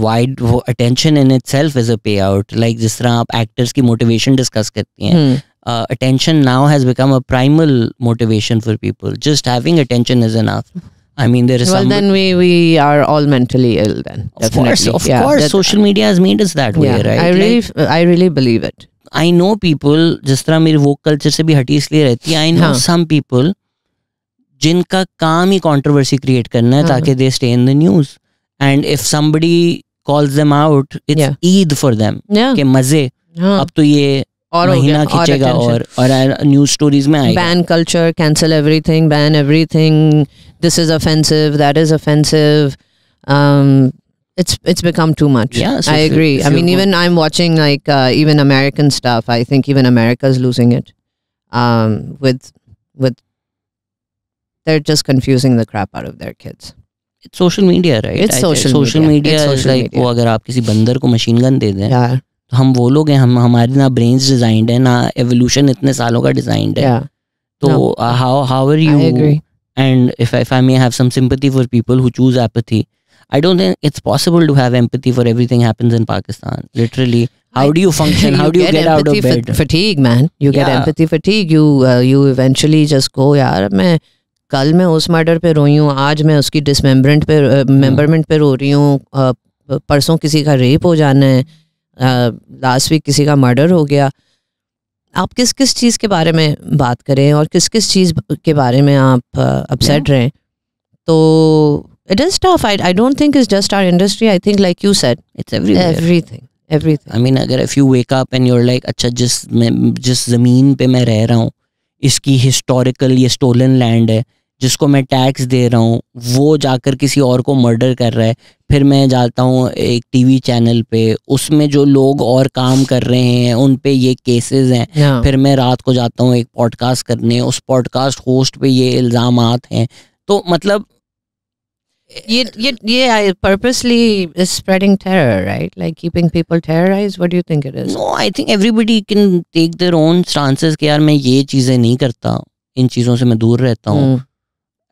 wide wo- attention in itself is a payout like जिस तरह आप actors की motivation discuss करती हैं Hmm. uh, attention now has become a primal motivation for people just having attention is enough I mean there is Well, some then we we are all mentally ill. Then of definitely. course of yeah, course that- social media has made us that way yeah, right I really, like, I really believe it. I know people जिस तरह मेरी वो culture से भी हटी इसलिए रहती है आई नो हाँ. सम पीपल जिनका काम ही कंट्रोवर्सी क्रिएट करना है हाँ. ताकि they stay in the news and if somebody calls them out Yeah. It's Eid for them Yeah. के मजे हाँ. अब तो ये और हो महीना गया, और खींचेगा attention. और और न्यूज स्टोरीज में आएगा ban culture, cancel everything, ban everything. This is offensive. That is offensive. Um, it's it's become too much. Yeah, so I if you- agree. if I you mean, go- even I'm watching like uh, even American stuff. I think even America is losing it. Um, with with they're just confusing the crap out of their kids. Social media right It's social social media. Media It's is social like media. वो अगर आप किसी बंदर को machine gun दे दें Yeah, तो हम वो लोग हैं हम हमारे ना ब्रेन्स डिजाइंड है ना एवोल्यूशन इतने सालों का डिजाइंड है yeah. तो No. How how are I you agree. and if if I may have some sympathy for people who choose apathy i don't think it's possible to have empathy for everything happens in pakistan literally how do you function how do you get, get out of bed fa- fatigue, man. You get Yeah. empathy fatigue. You uh, you eventually just go, यार मैं कल मैं उस murder पे रोई हूँ आज मैं उसकी डिसमेम्बरेंट पे मेम्बरमेंट पे रो रही हूँ uh, परसों किसी का रेप हो जाना है लास्ट वीक किसी का मर्डर हो गया आप किस किस चीज़ के बारे में बात करें और किस किस चीज़ के बारे में आप अपसेट रहें? तो it is tough I I don't think is just our industry I think like you said it's everywhere. Everything everything I mean अगर if you wake up and you're like अच्छा जिस मैं जिस ज़मीन पे मैं रह रहा हूँ इसकी हिस्टोरिकल ये स्टोलन लैंड है जिसको मैं टैक्स दे रहा हूँ वो जाकर किसी और को मर्डर कर रहा है फिर मैं जाता हूँ एक टीवी चैनल पे उसमें जो लोग और काम कर रहे हैं उन पे ये केसेस हैं फिर मैं रात को जाता हूँ एक पॉडकास्ट करने उस पॉडकास्ट होस्ट पे ये इल्ज़ाम हैं तो मतलब ये ये ये I purposely is spreading terror, right? Like keeping people terrorized. What do you think it is? No I think everybody can take their own stances कि यार मैं ये चीज़ें नहीं करता इन चीज़ों से मैं दूर रहता हूँ Mm.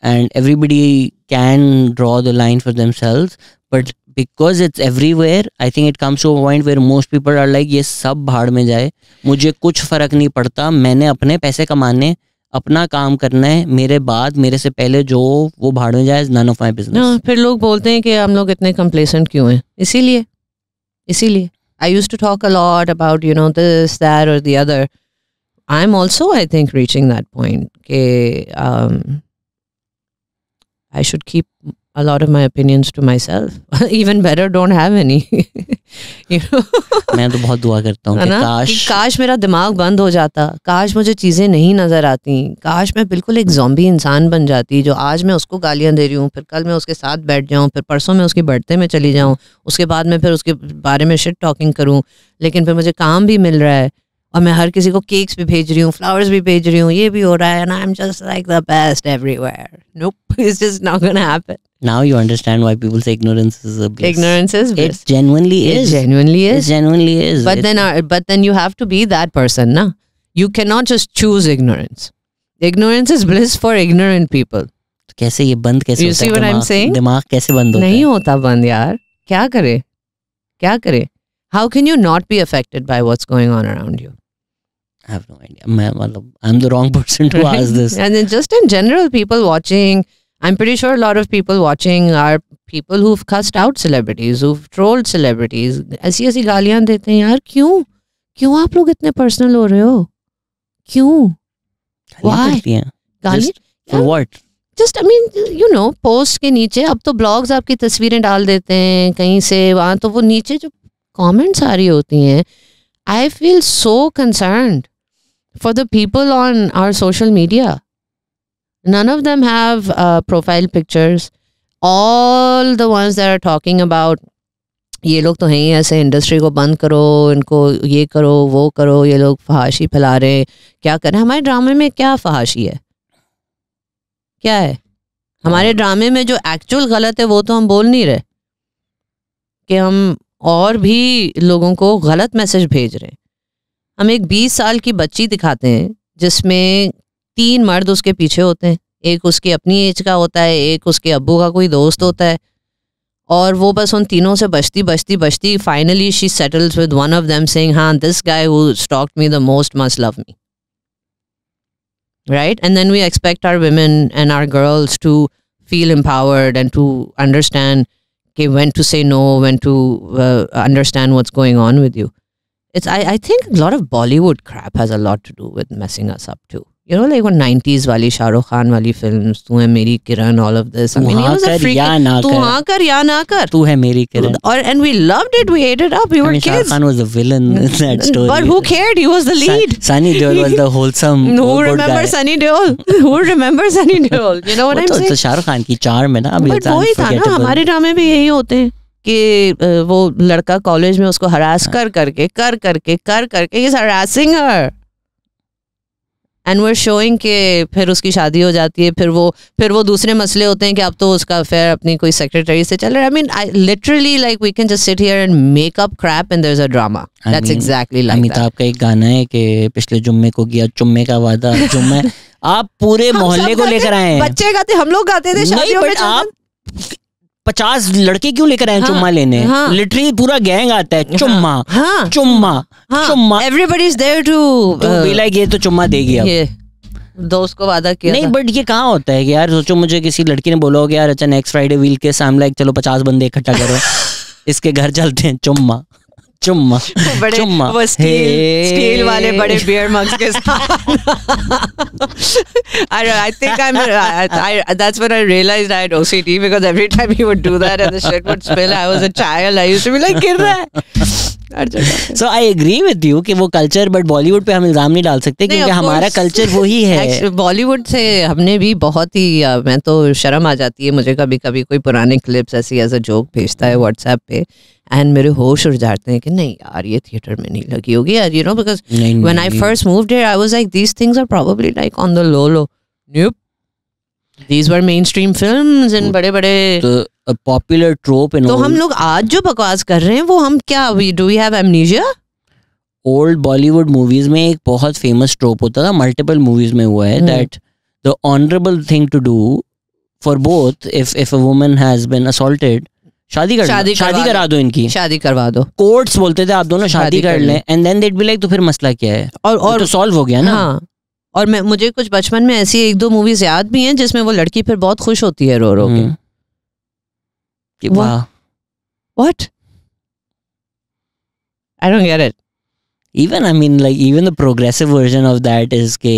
And everybody can draw the line for themselves but it's everywhere i think it comes to a point where most people are like ये सब भाड़ में जाए मुझे कुछ फ़र्क नहीं पड़ता मैंने अपने पैसे कमाने अपना काम करना है मेरे बाद मेरे से पहले जो हो, वो भाड़ में जाए नन ऑफ़ माई बिज़नेस फिर लोग बोलते हैं कि हम लोग इतने complacent क्यों हैं इसीलिए इसीलिए I used to talk a lot about you know this that or the other I'm also I think reaching that point कि um, I should keep a lot of my opinions to myself. *laughs* Even better don't have any. *laughs* You know? *laughs* मैं तो बहुत दुआ करता हूँ काश काश मेरा दिमाग बंद हो जाता। काश मुझे चीज़ें नहीं नज़र आती। काश मैं बिल्कुल एक जॉम्बी इंसान बन जाती जो आज मैं उसको गालियाँ दे रही हूँ फिर कल मैं उसके साथ बैठ जाऊँ फिर परसों मैं उसके बढ़ते में चली जाऊँ उसके बाद मैं फिर उसके बारे में शिट टॉकिंग करूँ लेकिन फिर मुझे काम भी मिल रहा है। और मैं हर किसी को केक्स भी भेज रही हूँ फ्लावर्स भी भेज रही हूँ ये भी हो रहा है and I am just like the best everywhere nope it's just not gonna happen now you understand why people say ignorance is a bliss. Ignorance is bliss. It genuinely It genuinely is. It genuinely is. But It- then, uh, but then you have to be that person, na? You cannot just choose ignorance. Ignorance is bliss for ignorant people. तो कैसे ये बंद कैसे You होता see है what I'm saying? दिमाग कैसे बंद होता नहीं है होता बंद यार क्या करे क्या करे How can you not be affected by what's going on around you? I have no idea मैं मतलब I'm the wrong person *laughs* to ask this And then just in general, people watching, I'm pretty sure a lot of people watching are people who've cussed out celebrities, who've trolled celebrities. ऐसी ऐसी गालियां देते हैं यार क्यों क्यों आप लोग इतने पर्सनल हो रहे हो क्यों गालियाँ Why? पड़ती हैं गाली Just for what just I mean you know post के नीचे अब तो ब्लॉग्स आपकी तस्वीरें डाल देते हैं कहीं से वहाँ तो वो नीचे जो कमेंट्स आ रही होती हैं I feel so concerned for the people on our social media none of them have uh, profile pictures. All the ones that are talking about ये लोग तो हैं ही ऐसे इंडस्ट्री को बंद करो इनको ये करो वो करो ये लोग फहाशी फैला रहे हैं, क्या करें? हमारे ड्रामे में क्या फहाशी है? क्या है? हमारे ड्रामे में जो एक्चुअल गलत है वो तो हम बोल नहीं रहे। कि हम और भी लोगों को गलत मैसेज भेज रहे हैं। हम एक बीस साल की बच्ची दिखाते हैं जिसमें तीन मर्द उसके पीछे होते हैं। एक उसकी अपनी एज का होता है एक उसके अबू का कोई दोस्त होता है। और वो बस उन तीनों से बचती बचती बचती finally she settles with one of them saying हाँ this guy who stalked me the most must love me right? And then we expect our women and our girls to feel empowered and to understand okay, when to say no when uh, understand what's going on with you. it's I, I think a lot of bollywood crap has a lot to do with messing us up too you know like when 90s wali shah rukh khan wali films tu hai meri kiran all of this i तू mean it हाँ was a कर freaking या ना tu कर हाँ कर ya na kar तू है मेरी किरण or and we loved it we ate it up we I were mean, Shah Rukh kids Khan was the villain in *laughs* that story. but who cared he was the Sun- lead Sunny Deol was the *laughs* wholesome. Who good remembers guy. Sunny Deol? *laughs* Who remembers Sunny Deol? You know what वो I'm तो, saying? तो शाहरुख खान की charm है ना अभी but वही था ना हमारे ड्रामे भी यही होते हैं कि वो लड़का कॉलेज में उसको हरास कर करके कर करके कर करके is harassing her and were showing के फिर उसकी शादी हो जाती है फिर वो फिर वो दूसरे मसले होते हैं कि अब तो उसका अफेयर अपनी कोई सेक्रेटरी से चल रहा है। I mean I literally like we can just sit here and make up crap and there is a drama that's exactly like Amitabh का एक गाना है कि पिछले जुम्मे को किया जुम्मे का वादा *laughs* जुम्मे। आप पूरे मोहल्ले को लेकर आए हैं। बच्चे गाते हम लोग गाते थे शादियों में आप पचास लड़के क्यों लेकर आए हाँ, चुम्मा लेने? हाँ। लिटरली पूरा गैंग आता है चुम्मा हाँ चुम्मा हाँ चुम्मा। एवरीबडी इज़ देयर टू तो लाइक ये तो चुम्मा दे गया। दोस्त को वादा किया नहीं बट ये कहाँ होता है कि यार सोचो मुझे किसी लड़की ने बोला होगा कि यार अच्छा नेक्स्ट फ्राइडे व्हील के सामने लाइक चलो पचास बंदे इकट्ठा करो। *laughs* इसके घर चलते हैं चुम्मा। चुम्मा बड़े चुम्मा वो स्टील हे। स्टील वाले बड़े बियर मग्स के साथ I I think I'm I, I that's when I realized I had OCD because every time he would do that and the shit would spill I was a child I used to be like गिर रहा है हर जगह so I agree with you कि वो culture but Bollywood पे हम इल्ज़ाम नहीं डाल सकते क्योंकि हमारा. कल्चर वही है बॉलीवुड से हमने भी बहुत ही मैं तो शर्म आ जाती है मुझे कभी कभी कोई पुराने क्लिप्स ऐसी एज अ जोक भेजता है व्हाट्सएप पे एंड मेरे होश उड़ जाते हैं कि नहीं यार ये थिएटर में नहीं लगी होगी यार यू नो बिकॉज़ I नहीं, first moved here, I was like, these things are probably like on the low low. Nope. These were mainstream films and बड़े बड़े तो पॉपुलर ट्रोप इन तो हम लोग आज जो बकवास कर रहे हैं वो हम क्या do we have amnesia old Bollywood movies में एक बहुत फ़ेमस ट्रोप होता था मल्टीपल मूवीज़ में हुआ है. That the honourable thing to do for both if if a woman has been assaulted शादी कर शादी शादी करा दो। इनकी। शादी करवा दो। कोर्ट्स बोलते थे आप दोनों शादी शादी कर कर लें and then that be like तो फिर मसला क्या है? और और और तो सॉल्व हो गया ना। हाँ। और मैं मुझे कुछ बचपन में ऐसी एक दो मूवीज़ याद भी हैं जिसमें वो लड़की फिर बहुत खुश होती है रो रो के। कि वाह। वाह what I don't get it even I mean like even the progressive version of that is के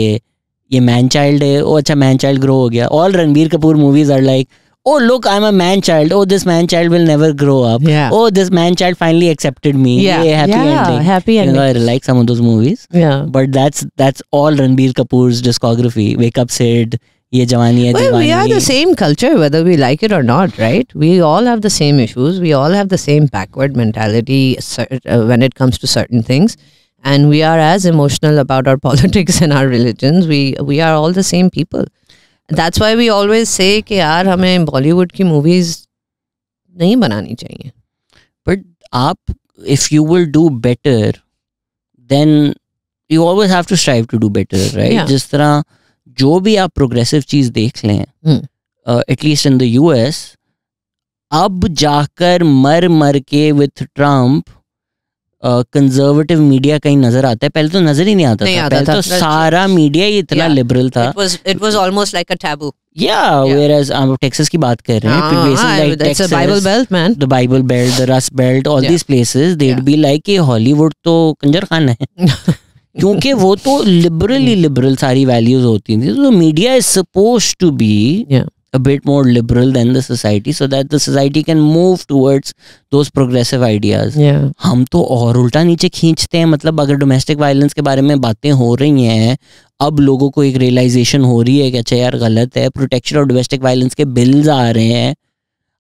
ये मैन चाइल्ड है ओ अच्छा मैन चाइल्ड ग्रो हो गया all Ranbir Kapoor movies are like oh look i'm a man child oh this man child will never grow up Yeah. oh this man child finally accepted me Yeah. Yay, happy yeah, ending happy you ending. know i like some of those movies yeah. but that's that's all ranbir kapoor's discography wake up sid ye jawani hai Well, we are the same culture, whether we like it or not, right? We all have the same issues. We all have the same backward mentality uh, when it comes to certain things, and we are as emotional about our *laughs* politics and our religions. We we are all the same people. That's why we always say कि यार हमें Bollywood की movies नहीं बनानी चाहिए। But आप if you will do better then you always have to strive to do better right जिस तरह जो भी आप प्रोग्रेसिव चीज़ देख लें. एटलीस्ट इन द यूएस अब जाकर मर मर के विथ ट्रंप कंजर्वेटिव मीडिया कहीं नज़र आता है? पहले तो नज़र ही नहीं आता नहीं था, आता पहले था, तो सारा मीडिया ही इतना लिबरल था। It was almost like a taboo या टेक्सास की बात कर रहे हैं Bible belt rust belt all these places they be like Hollywood तो कंजर खान है। *laughs* क्योंकि वो तो लिबरली लिबरल सारी वैल्यूज़ होती थी तो media is suppose to be a bit more liberal than the society so that the society can move towards those progressive ideas. Yeah. हम तो और उल्टा नीचे खींचते हैं मतलब अगर डोमेस्टिक वायलेंस के बारे में बातें हो रही हैं अब लोगों को एक रियलाइजेशन हो रही है कि अच्छा यार गलत है प्रोटेक्शन ऑफ़ डोमेस्टिक वायलेंस के बिल्स आ रहे हैं।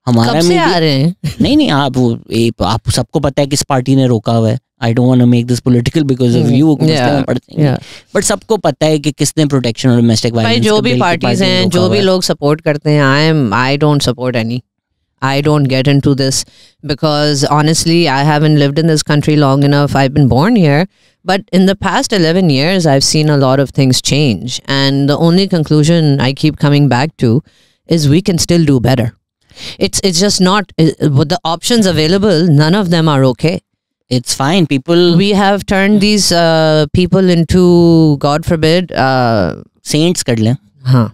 हमारा कब से आ रहे हैं? नहीं नहीं आप वो ए, आप सबको पता है किस पार्टी ने रोका हुआ है। I don't want to make this political because of Hmm. You Yeah. पढ़ते हैं yeah बट सबको पता है कि किसने प्रोटेक्शन और डोमेस्टिक भाई वायलेंस जो भी पार्टीज हैं जो भी लोग सपोर्ट करते हैं I am I don't support any I don't get into this because honestly, I haven't lived in this country long enough. I've been born here, but in the past 11 years, I've seen a lot of things change. And the only conclusion I keep coming back to is we can still do better. It's it's just not uh, with the options available. None of them are okay. It's fine people We have turned these uh, people into, God forbid, uh, सेंट्स कर लें huh,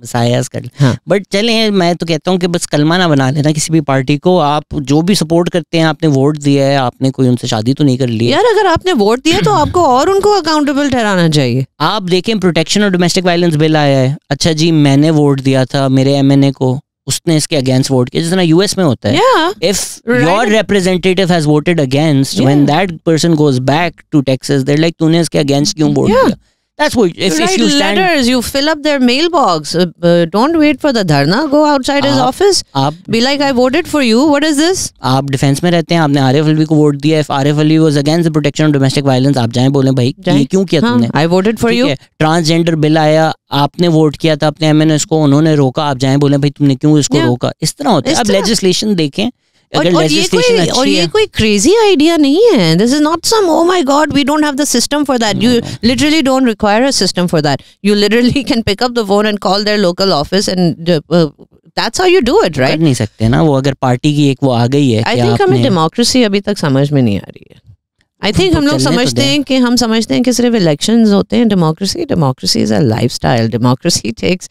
मसायास कर लें हाँ. But चलें मैं तो कहता हूँ कि बस कलमा ना बना लेना किसी भी पार्टी को आप जो भी सपोर्ट करते हैं आपने वोट दिया है आपने कोई उनसे शादी तो नहीं कर ली यार अगर आपने वोट दिया तो आपको और उनको अकाउंटेबल ठहराना चाहिए आप देखें प्रोटेक्शन और डोमेस्टिक वायलेंस बिल आया है अच्छा जी मैंने वोट दिया था मेरे एमएनए को उसने इसके अगेंस्ट वोट किया जितना यूएस में होता है। If your representative has voted against when that person goes back to Texas there like तूने इसके अगेंस्ट क्यों वोट किया? That's what if, if write you stand letters, you fill up their mailbox. Uh, uh, don't wait for the dharna. Go outside his office. आप Be like, I voted for you. What is this? आप defence में रहते हैं आपने आरिफ अलवी को vote दिया if Arif Alvi was against the protection of domestic violence आप जाएँ बोलें भाई जाएँ। ये क्यों किया हाँ, तुमने I voted for ठीक ट्रांसजेंडर बिल आया आपने वोट किया था अपने एमएनएस को उन्होंने रोका आप जाएँ बोले भाई तुमने क्यों इसको रोका इस तरह होता है तरह। लेजिस्लेशन देखें अगर और ये कोई और ये कोई क्रेजी आइडिया नहीं है। This is not some oh my God we don't have the system for that you literally don't require a system for that you literally can pick up the phone and call their local office and that's how you do it कर right नहीं सकते ना वो अगर party की एक वो आ गई है आई थिंक हमें डेमोक्रेसी अभी तक समझ में नहीं आ रही है। आई थिंक तो हम लोग तो समझते हैं कि हम समझते हैं कि सिर्फ़ इलेक्शंस होते हैं democracy democracy is a lifestyle democracy takes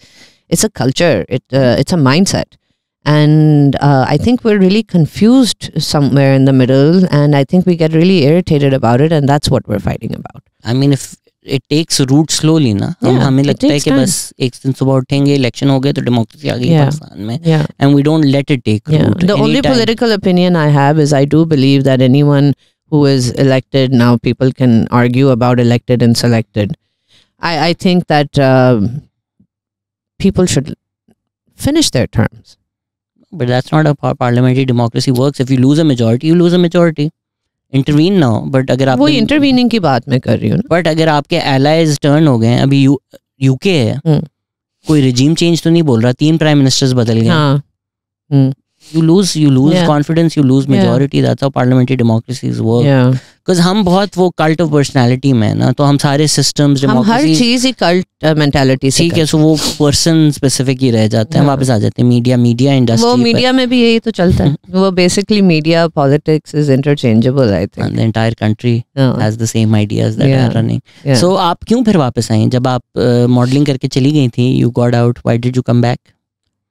it's a culture it it's a mindset and uh, i think we're really confused somewhere in the middle and i think we get really irritated about it and that's what we're fighting about I mean if it takes root slowly ना हम Yeah, हमें it लगता है takes कि time. बस एक दिन सुबह उठेंगे इलेक्शन हो गए तो डेमोक्रेसी आ गई Yeah. पाकिस्तान में yeah and we don't let it take Yeah. Root The only political opinion I have is I do believe that anyone who is elected now, people can argue about elected and selected. I, I think that um, people should finish their terms. But that's not how parliamentary democracy works. If you lose a majority, you lose a majority. Intervene now. But अगर आप वो intervening की बात मैं कर रही हूँ ना बट अगर आपके allies टर्न हो गए हैं, अभी यू यूके है हम्म। कोई रिजीम चेंज तो नहीं बोल रहा तीन प्राइम मिनिस्टर्स बदल गए हाँ you lose you lose Yeah. Confidence you lose Yeah. Majority that's how parliamentary democracies work yeah. हम बहुत वो कल्ट ऑफ़ पर्सनालिटी में ना तो हम सारे सिस्टम्स हम हर चीज़ ही कल्ट मेंटालिटी से ठीक है सो वो पर्सन स्पेसिफिक ही रह जाते हैं। वापस आ जाते हैं मीडिया मीडिया करते हैं। इंडस्ट्री वो मीडिया में भी यही तो चलता है वो media politics is interchangeable I think the entire country has the same ideas that Yeah. Are running *laughs* Yeah. So आप क्यों फिर वापस आई जब आप मॉडलिंग करके चली गई थी you got out why did you come back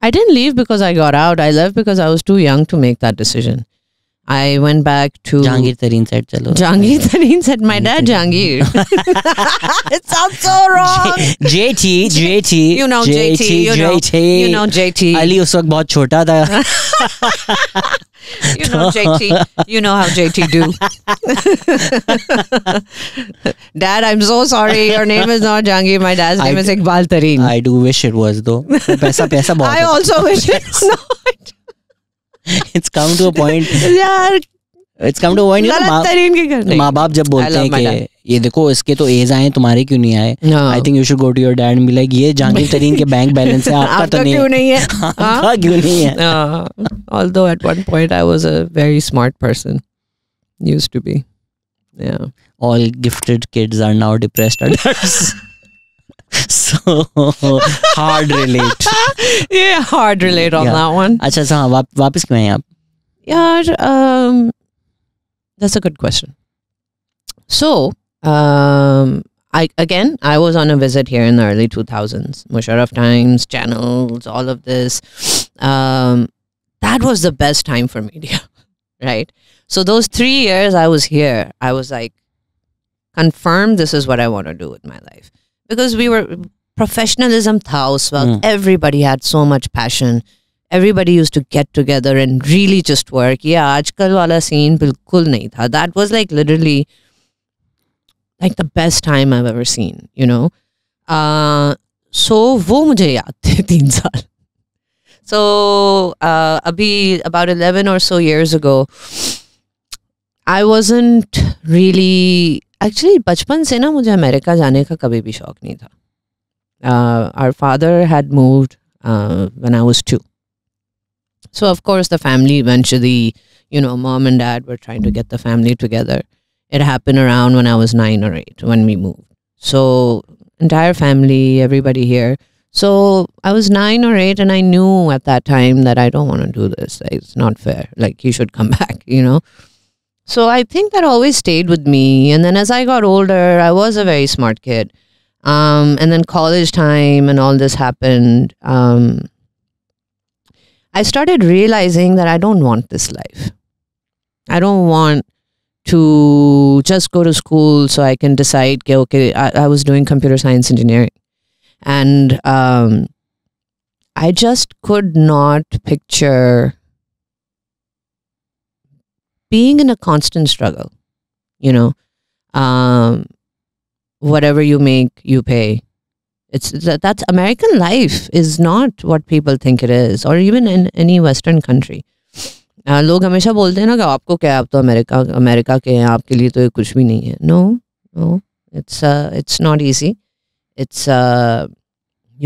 I didn't leave because I got out. I left because I was too young to make that decision. I went back to Jahangir तरीन set चलो Jahangir Tareen said, My dad, Jahangir. *laughs* it sounds so wrong. जेठी जेठी You know JT, you know, you know JT. Ali उस वक्त बहुत छोटा था You know JT. You know how JT do. *laughs* Dad, I'm so sorry. Your name is not Jahangir. My dad's name I- is Iqbal Tareen. I do wish it was though पैसा पैसा I बहुत also wish it's not. It's come to a point यार it's come to point गलत तरीन के घर नहीं माँ बाप जब बोलते हैं कि ये देखो इसके तो एज आए तुम्हारे क्यों नहीं आए? हाँ। I think you should go to your dad be like ये जहांगीर तरीन के बैंक बैलेंस है आपका तो नहीं क्यों नहीं है? *laughs* आपका क्यों नहीं है। Although at one point I was a very smart person, used to be. Yeah. all gifted kids are now depressed adults. *laughs* so *laughs* hard relate *laughs* yeah, hard relate on Yeah. that one. अच्छा अच्छा हाँ वाप, वापस क्यों आए आप Yeah, um, that's a good question. So, um, I again, I was on a visit here in the early 2000s. Musharraf Times, channels, all of this. Um, that was the best time for media, *laughs* right? So those three years I was here, I was like, confirmed this is what I want to do with my life because we were professionalism tha well mm. everybody had so much passion. Everybody used to get together and really just work. Yeah aajkal wala scene bilkul nahi tha. That was like literally like the best time i've ever seen you know? Uh, so wo mujhe yaad *laughs* saal. So uh, abhi about 11 or so years ago i wasn't really actually बचपन से ना मुझे America जाने का कभी भी शौक नहीं था. Uh, our father had moved uh, when I was two. So of course the family eventually, you know, mom and dad were trying to get the family together. It happened around when I was nine or eight when we moved. So entire family, everybody here. So I was nine or eight, and I knew at that time that I don't want to do this. Like, It's not fair. Like you should come back, *laughs* you know. So I think that always stayed with me. And then as I got older, I was a very smart kid. Um, and then college time and all this happened. Um, I started realizing that I don't want this life. I don't want to just go to school so I can decide, okay, okay I, I was doing computer science engineering. And um, I just could not picture being in a constant struggle, you know. Um, whatever you make, you pay. It's that, that's American life is not what people think it is, or even in any Western country. Uh, लोग हमेशा बोलते हैं ना कि आपको क्या है, आप तो अमेरिका अमेरिका के हैं आपके लिए तो ये कुछ भी नहीं है no no it's it's not easy it's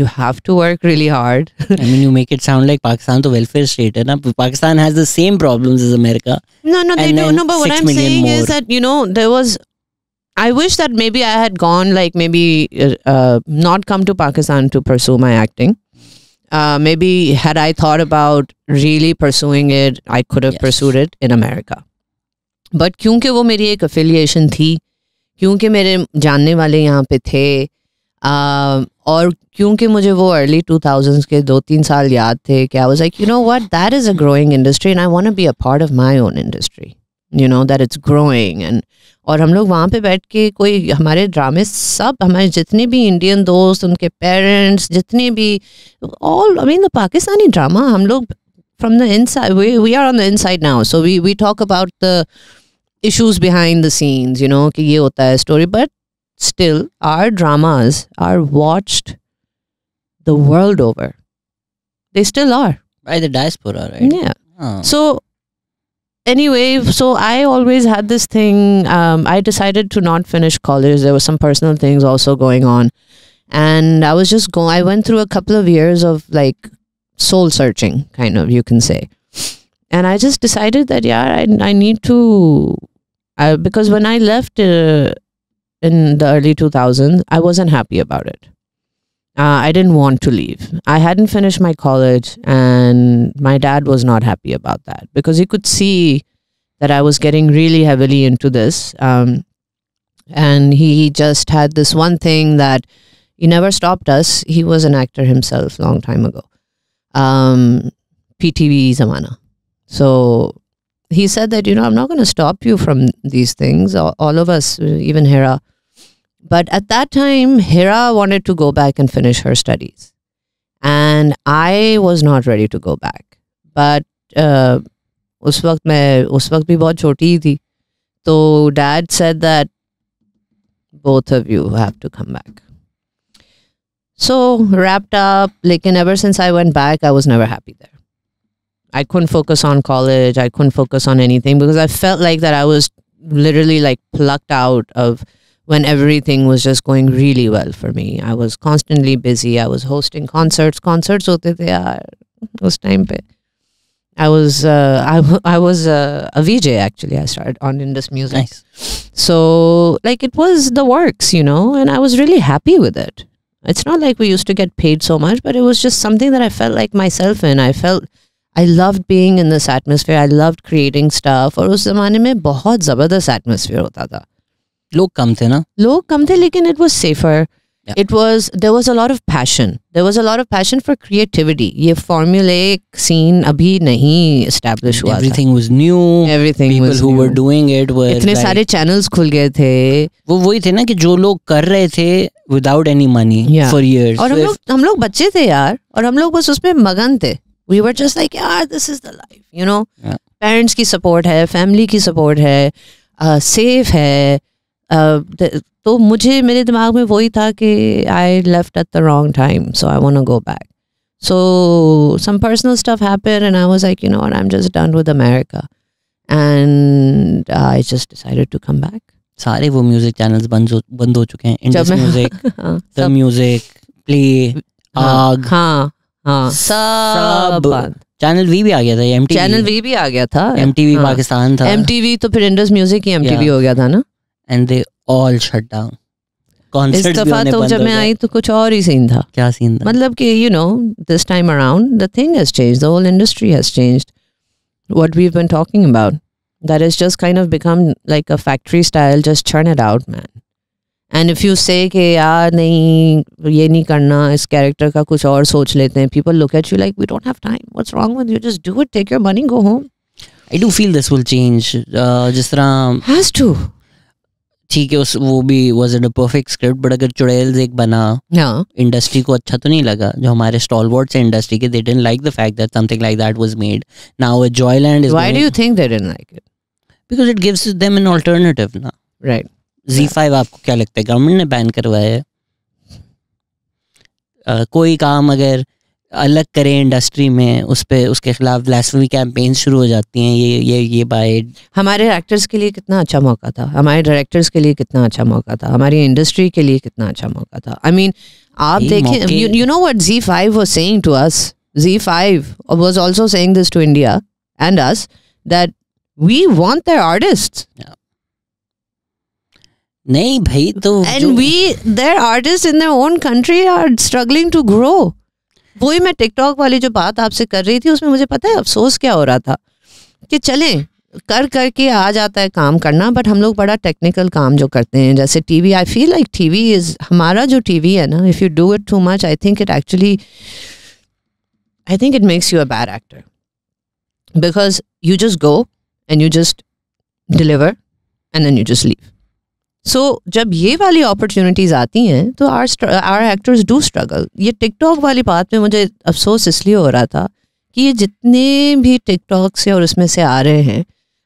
you have to work really hard I mean you make it sound like Pakistan to welfare state है ना Pakistan has the same problems as America No, no, they And do. then No, but what six I'm million saying more. is that you know there was. I wish that maybe I had gone like maybe uh, uh, not come to Pakistan to pursue my acting. Uh, maybe had I thought about really pursuing it, I could have Yes. pursued it in America. But क्योंकि वो मेरी एक affiliation थी, क्योंकि मेरे जानने वाले यहाँ पे थे, uh, और क्योंकि मुझे वो अर्ली टू थाउज़ेंड के दो तीन साल याद थे कि I was like you know what that is a growing industry and I want be a part of my own industry you know that is growing and और हम लोग वहाँ पे बैठ के कोई हमारे ड्रामे सब, हमारे जितने भी इंडियन दोस्त, उनके पेरेंट्स जितने भी all I mean the Pakistani drama हम लोग from the in inside we are on the inside now so we we talk about the issues behind the scenes you know कि ये होता है story but still our dramas are watched the world over. They still are. By the diaspora right? Yeah. हाँ. so anyway so i always had this thing um, i decided to not finish college. There were some personal things also going on. And i was just going i went through a couple of years of like soul searching kind of you can say. And i just decided that yeah i, I need to I, because when i left uh, in the early 2000s i wasn't happy about it uh, I didn't want to leave. I hadn't finished my college, and my dad was not happy about that because he could see that I was getting really heavily into this. Um, and he just had this one thing that he never stopped us. He was an actor himself long time ago. Um, PTV Zamana. So he said that, you know, I'm not going to stop you from these things. All, all of us, even Hera. But at that time, Hira wanted to go back and finish her studies. And I was not ready to go back. But uh, उस वक्त मैं उस वक्त भी बहुत छोटी ही थी तो dad said that both of you have to come back. So wrapped up, लेकिन ever since I went back, I was never happy there. I couldn't focus on college. I couldn't focus on anything because I felt like that I was literally like plucked out of when everything was just going really well for me. I was constantly busy. I was hosting concerts. Concerts hote the yaar उस time पे. I was uh, I, w- I was uh, a VJ actually. I started on Indus Music. Nice. So like it was the works, you know, and I was really happy with it. It's not like we used to get paid so much, but it was just something that I felt like myself in. I felt I love being in this atmosphere I love creating stuff और उस जमाने में बहुत ज़बरदस्त atmosphere होता था। लोग कम थे ना? लोग कम थे लेकिन it was safer it was there was a lot of passion there was a lot of passion for creativity ये फॉर्मुलेक सीन अभी नहीं इस्टेब्लिश हुआ इतने सारे चैनल्स खुल गए थे। वो वही थे ना कि जो लोग कर रहे थे without any money for years और हम लोग हम लोग बच्चे थे यार। और हम लोग बस उसमें मगन थे। वी वर जस्ट लाइक यार this is the life you know Yeah. Parents की सपोर्ट है फैमिली की सपोर्ट है सेफ है uh, द- तो मुझे मेरे दिमाग में वही था कि I left at the wrong time so I want go back so some personal stuff happened and i was like you know what i'm just done with america and i just decided to come back सारे वो music channels बंद हो बंद हो चुके हैं Indus मैं- music हाँ, द सब- म्यूजिक प्ले हाँ, आग हाँ हाँ। सब। चैनल वी भी आ गया था एमटीवी चैनल वी भी आ गया था। एमटीवी हाँ। पाकिस्तान था। एम टी वी तो फिर इंडस म्यूज़िक ही एम Yeah. हो गया था ना? And they all shut down इस दफ़ा तो जब मैं आई तो कुछ और ही सीन था। क्या सीन था? मतलब कि you know this time around the thing has changed the whole industry has changed what we've been talking about that has just kind of become like a factory style just churn it out man. And if you say कि यार नहीं ये नहीं करना इस character का कुछ और सोच लेते हैं people look at you like we don't have time. What's wrong with you? Just do it. Take your money go home. I do feel this will change जिस तरह has to. ठीक है उस वो भी was it a perfect script but अगर चुड़ैल्स एक बना इंडस्ट्री को अच्छा तो नहीं लगा जो हमारे स्टॉलवर्ड्स हैं इंडस्ट्री के they didn't like the fact that something like that was made now a Joyland is why do you think they didn't like it? Because it gives them an alternative ना right Z5 आपको क्या लगता है? Government ने ban करवाया है? अ, कोई काम अगर अलग करें इंडस्ट्री में उस पर उसके खिलाफ ब्लास्फेमी कैंपेन शुरू हो जाती हैं ये ये ये बाय हमारे एक्टर्स के लिए कितना अच्छा मौका था? हमारे डायरेक्टर्स के लिए कितना अच्छा मौका था? हमारी इंडस्ट्री के लिए कितना अच्छा मौका था? आई I मीन mean, आप देखें you know what Zee five was saying to us Zee five was also saying this to India and us that we want their artists नहीं भाई तो and we their artist in their own country are struggling to grow वही मैं TikTok वाली जो बात आपसे कर रही थी उसमें मुझे पता है अफसोस क्या हो रहा था? कि चलें कर करके आ जाता है काम करना बट हम लोग बड़ा टेक्निकल काम जो करते हैं जैसे TV I feel like TV is हमारा जो टीवी है ना if you do it too much I think it actually I think it makes you a bad actor because you just go and you just deliver and then you just leave so जब ये वाली opportunities आती हैं तो our our actors do struggle ये TikTok वाली बात में मुझे अफसोस इसलिए हो रहा था कि ये जितने भी टिकटॉक से और उसमें से आ रहे हैं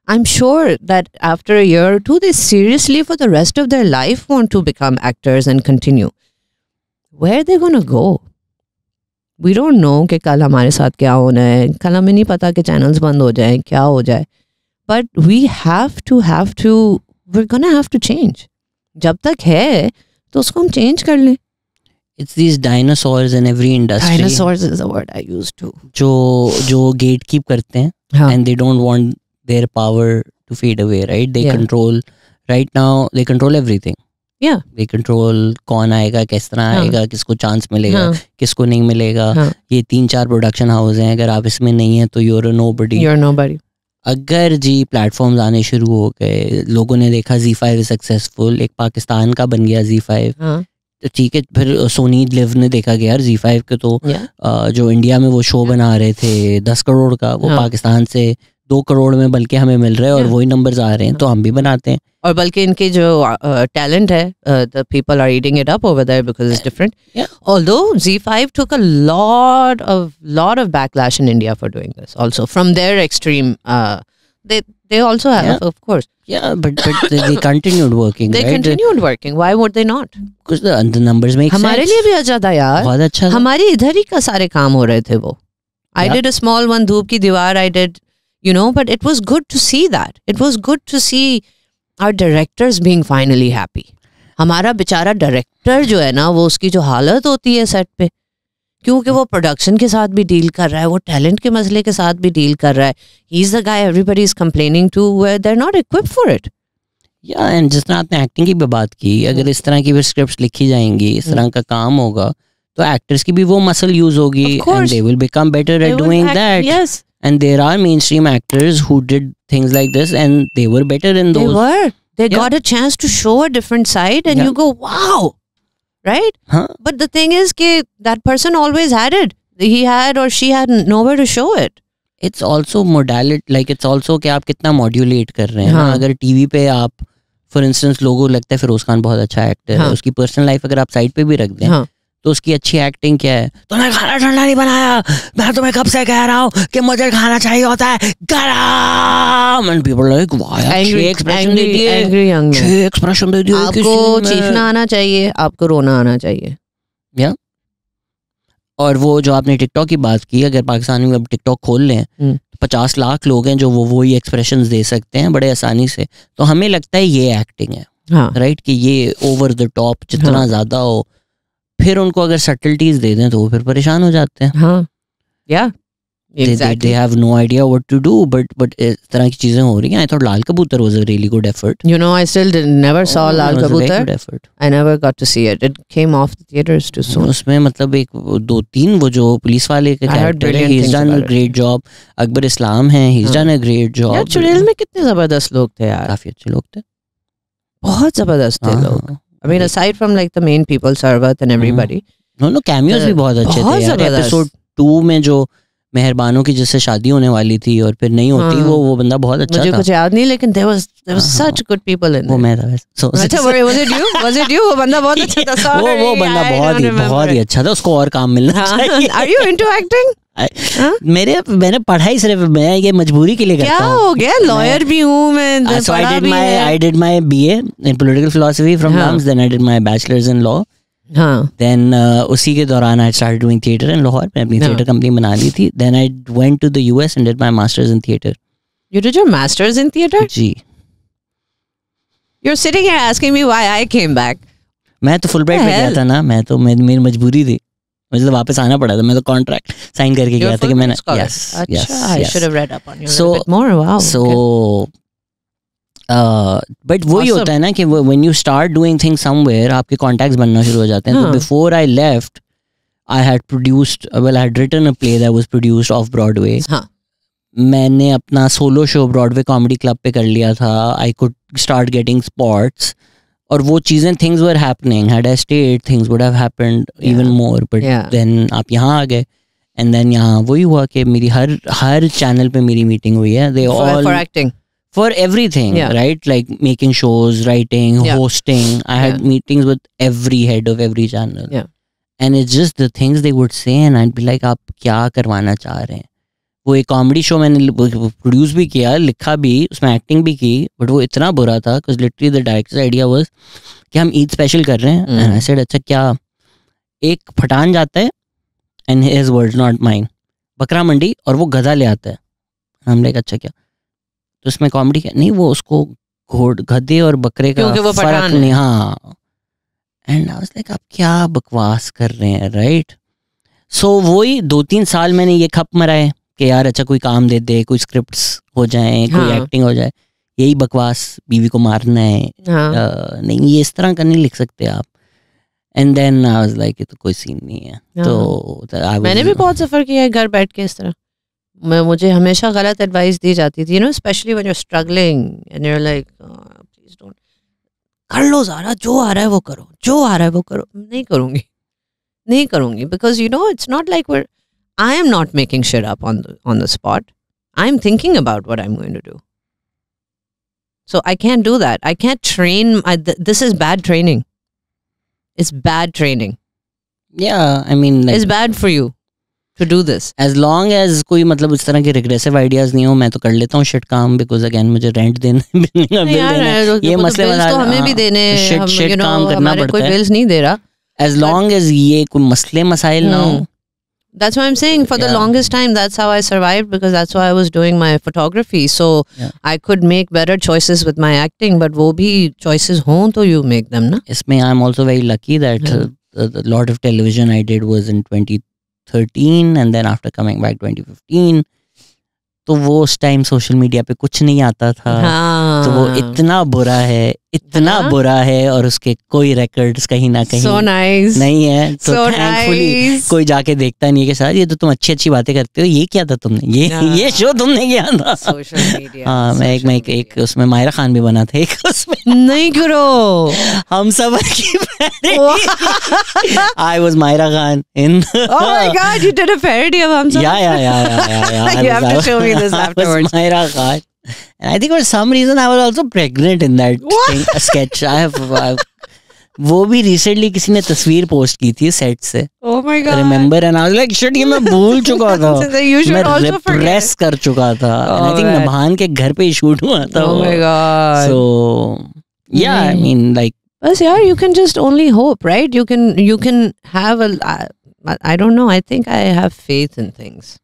I am sure that after a year two they seriously for the rest of their life want to become actors and continue where they gonna go we don't know कि कल हमारे साथ क्या होना है। कल हमें नहीं पता कि चैनल्स बंद हो जाएँ, क्या हो जाए। But we have to have to we gonna have to change जब तक है तो उसको हम चेंज कर लें। It's these dinosaurs in every industry dinosaurs is a word I used to जो जो गेट कीप करते हैं they don't want their power to fade away right? They Yeah. control right now they control everything. Yeah. they कौन आएगा किस तरह हाँ. आएगा किसको चांस मिलेगा हाँ। किसको नहीं मिलेगा। हाँ. ये तीन चार प्रोडक्शन हाउस हैं अगर आप इसमें नहीं है तो you're no buddy you're nobody. अगर जी प्लेटफॉर्म्स आने शुरू हो गए लोगों ने देखा जी फाइव सक्सेसफुल एक पाकिस्तान का बन गया जी फाइव हाँ। तो ठीक है फिर सोनी लिव ने देखा गया यार जी फाइव के तो yeah. आ, जो इंडिया में वो शो बना रहे थे दस करोड़ का वो हाँ। पाकिस्तान से दो करोड़ में बल्कि हमें मिल रहा है और वही नंबर्स आ रहे हैं तो हम भी बनाते हैं और बल्कि इनके जो टैलेंट है the people are eating it up over there because it's different Yeah. although Z5 took a lot of lot of backlash in India for doing this also from their extreme uh they they also have Yeah. of course या but but they continued working they right? continued working why would they not कुछ the numbers make हमारे लिए भी अच्छा था यार बहुत अच्छा हमारे इधर ही का सारे काम हो रहे थे वो Yeah. did a small one, Dhoop Ki Diwar. I did, you know, but it was good to see that. It was good to see our directors being finally happy. हमारा बेचारा डायरेक्टर जो है ना वो उसकी जो हालत होती है सेट पे क्योंकि वो प्रोडक्शन के साथ भी डील कर रहा है वो टैलेंट के मसले के साथ भी डील कर रहा है he is the guy everybody is complaining to they are not equip for it या एंड जिस तरह आपने एक्टिंग की भी बात की अगर इस तरह की भी स्क्रिप्ट लिखी जाएंगी इस तरह का काम होगा तो एक्टर्स की भी वो मसल यूज होगी Of and course. They will become better at doing that yes and there are mainstream actors who did things like this and they were better in They those were. They Yeah. got a chance to show a different side, and Yeah. you go, wow, right? huh But the thing is, ki, that person always had it. He had or she had nowhere to show it. it's also modality like it's also कि आप कितना modulate कर रहे हैं ना हाँ. अगर TV पे आप फॉर इंस्टेंस लोगों को लगता है फिरोज खान बहुत अच्छा एक्टर है हाँ. उसकी पर्सनल लाइफ अगर आप साइड पे भी रख दें हाँ. तो उसकी अच्छी एक्टिंग क्या है? तूने खाना ठंडा नहीं बनाया। मैं तुम्हें कब से कह रहा हूँ कि मुझे खाना चाहिए होता है? गरम! एंड पीपल लाइक एक्सप्रेशन दे दिए छह एक्सप्रेशन दे दिए आपको चीखना आना चाहिए आपको रोना आना चाहिए। या और वो जो आपने टिकटॉक की बात की अगर पाकिस्तान में अब टिकटॉक खोल लें हम्म। तो पचास लाख लोग हैं जो वो वही एक्सप्रेशंस दे सकते हैं बड़े आसानी से। तो हमें लगता है ये एक्टिंग है हाँ। राइट कि ये ओवर द टॉप जितना हाँ। ज़्यादा हो फिर उनको अगर सटल्टीज दे दें तो वो फिर परेशान हो जाते हैं हाँ या they have no idea what to do but but इस तरह की चीज़ें हो रही हैं I thought Lal Kabutar was a really good effort I still did, never saw Lal Kabutar. Effort I never got to see it. It came off the theaters too soon. उसमें मतलब एक दो तीन वो जो पुलिस वाले के character है ही things done it. Great job Akbar Islam है ही हाँ। डन अ ग्रेट यार चुड़ैल में कितने ज़बरदस्त लोग थे यार काफ़ी अच्छे लोग थे बहुत ज़बरदस्त थे हाँ, लोग हाँ। I mean, aside from like the main people, Sarvat and everybody. No no cameos भी बहुत अच्छे थे यार। एपिसोड टू में जो मेहरबानों की जिससे शादी होने वाली थी और फिर नहीं होती हाँ। वो वो बंदा बहुत अच्छा मुझे था कुछ याद नहीं लेकिन there was there was हाँ, such good people in वो मैं था So- अच्छा were- was it you? Was it you? वो बंदा बहुत अच्छा था. *laughs* वो Sorry, वो बंदा बहुत ही बहुत ही अच्छा था उसको और काम मिलना हाँ, चाहिए Are you into acting? हाँ? मेरे मैंने पढ़ाई सिर्फ़ मैं ये मजबूरी के लिए क्या करता हूँ हो गया लॉयर भी हूँ मैं Uh, भी my है. I did my BA in political philosophy from हाँ. LUMS. Then I did my bachelor's in law. हाँ Then uh, उसी के दौरान I started doing theater in Lahore. मैं अपनी हाँ. theater company बना ली थी. Then I went to the US and did my masters in theater. You did your masters in theater? Ji You're sitting here asking me why I came back. मैं तो Fulbright में गया? था ना मैं तो मेरी मजबूरी थी मुझे तो वापस आना पड़ा था मैं तो कॉन्ट्रैक्ट साइन करके गया था कि मैंने यस अच्छा. सो बट वही होता है ना कि when you start doing things somewhere आपके कॉन्टैक्ट्स बनना शुरू हो जाते हैं। तो. Before I left I had produced well I had written a play that was produced off Broadway. मैंने अपना solo show Broadway comedy club पे कर लिया था। I could start getting spots और वो चीज़ें things were happening had I stayed things would have happened even more but then आप यहाँ आ गए एंड देन यहाँ वही हुआ कि मेरी हर हर चैनल पे मेरी मीटिंग हुई है। They all for acting for everything right like making shows writing hosting I had meetings with every head of every channel and it's just the things they would say and I be like आप क्या करवाना चाह रहे हैं? वो एक comedy show मैंने produce भी किया लिखा भी उसमें एक्टिंग भी की बट वो इतना बुरा था because literally the director idea was कि हम ईद स्पेशल कर रहे हैं। Mm. एंड आई सेड अच्छा क्या एक फटान जाता है and his words not mine बकरा मंडी और वो गधा ले आता है। हम लाइक अच्छा क्या? तो उसमें कॉमेडी क्या। नहीं वो उसको घोड़ गधे और बकरे का क्योंकि वो फ़र्क नहीं हाँ। एंड आई वाज लाइक आप क्या बकवास कर रहे हैं राइट सो वही दो तीन साल मैंने ये खप मराए। कि यार अच्छा कोई काम दे दे कोई स्क्रिप्ट्स हो जाए हाँ. कोई। एक्टिंग हो जाए यही बकवास बीवी को मारना है हाँ. अ, नहीं ये इस तरह का नहीं लिख सकते आप and then I was like ये तो कोई सीन नहीं है हाँ. तो was- मैंने भी बहुत सफ़र किया है घर बैठ के इस तरह मैं मुझे हमेशा गलत एडवाइस दी जाती थी you know specially when you are struggling and you are like please don't कर लो ज़ारा जो आ रहा है वो करो जो आ रहा है वो करो नहीं करूँगी नहीं करूँगी because you know it's not like were I am not making shit up on the on the spot I am thinking about what I am going to do so i can't do that i can't train I, th- this is bad training it's bad training yeah I mean like it's bad for you to do this as long as कोई मतलब इस तरह के regressive ideas नहीं हो मैं तो कर लेता हूँ शिट काम बिकॉज अगेन मुझे रेंट देना बिल देना नहीं यार, है वो तो ये मसले bills तो मसाइल, हमें भी हाँ, देने shit- हम shit you know काम करना हमारे कोई पड़ता है। बिल्स नहीं दे रहा एज लॉन्ग एज ये कोई मसले मसाइल ना हो हम्म। That's what I'm saying. For the Yeah. longest time, that's how I survived because that's why I was doing my photography. So Yeah. I could make better choices with my acting. But वो भी choices हों तो you make them ना. इसमें I'm also very lucky that Yeah. uh, the, the lot of television I did was in 2013 and then after coming back 2015 तो वो उस time social media पे कुछ नहीं आता था हाँ. तो वो इतना बुरा है इतना हाँ? बुरा है और उसके कोई रिकॉर्ड्स कहीं ना कहीं so nice. नहीं है तो So थैंकफुली nice. कोई जाके देखता नहीं है कि सर ये तो तुम अच्छी अच्छी बातें करते हो ये क्या था तुमने ये हाँ। ये शो तुमने किया था हाँ मैं एक मैं एक, एक उसमें मायरा खान भी बना था एक उसमें नहीं करो. हम सब I was Myra Khan in Oh yeah. I *laughs* You was- have I to was- show me this I was afterwards. Myra Khan. And I think for some reason I was also pregnant in that What? thing, a sketch. I have I've- वो भी recently किसी ने तस्वीर post की थी set से Oh my God. Remember and I was like shit ये मैं भूल *laughs* चुका था So you should मैं also forget. रिप्रेस कर चुका था and I Oh, think man. नभान के घर पे ही शूट हुआ था Oh my God. सो या आई नहीं. Mean like But yeah, you can just only hope, right? You can you can have a. I, I don't know. I think I have faith in things.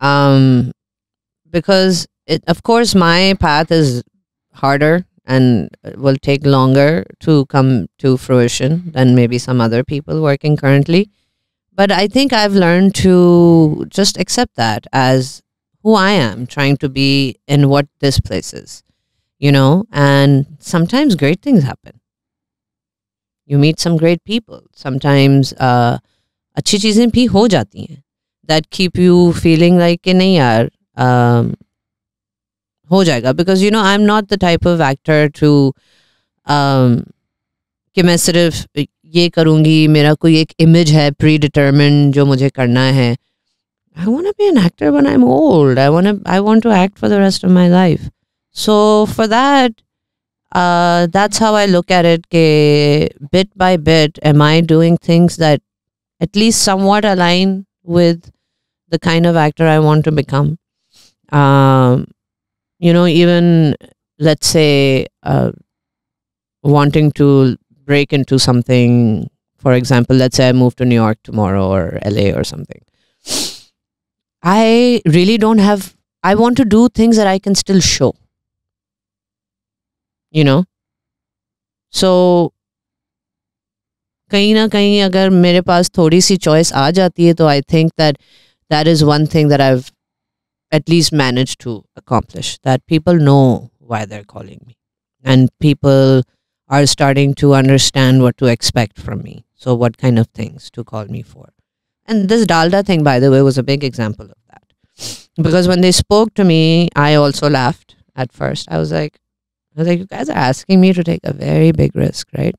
Um, because it, of course my path is harder and will take longer to come to fruition than maybe some other people working currently. But I think I've learned to just accept that as who I am, trying to be in what this place is, you know. And sometimes great things happen you meet some great people sometimes uh, अच्छी चीज़ें भी हो जाती हैं that keep you feeling like कि नहीं यार um, हो जाएगा because you know I'm not the type of actor to um, कि मैं सिर्फ ये करूँगी मेरा कोई एक इमेज है प्री डिटर्मिन जो मुझे करना है I want to be an actor when I'm old. I want to. I want to act for the rest of my life. So for that, uh, that's how I look at it. Ke bit by bit, am I doing things that at least somewhat align with the kind of actor I want to become? Um, you know, even let's say uh, wanting to break into something. For example, let's say I move to New York tomorrow or LA or something. I really don't have. I want to do things that I can still show. You know, so कहीं ना कहीं अगर मेरे पास थोड़ी सी choice आ जाती है तो I think that that is one thing that I at least managed to accomplish that people know why they're calling me. And people are starting to understand what to expect from me. So what kind of things to call me for. And this dalda thing by the way was a big example of that. Because when they spoke to me i also laughed at first. I was like i was like you guys are asking me to take a very big risk right?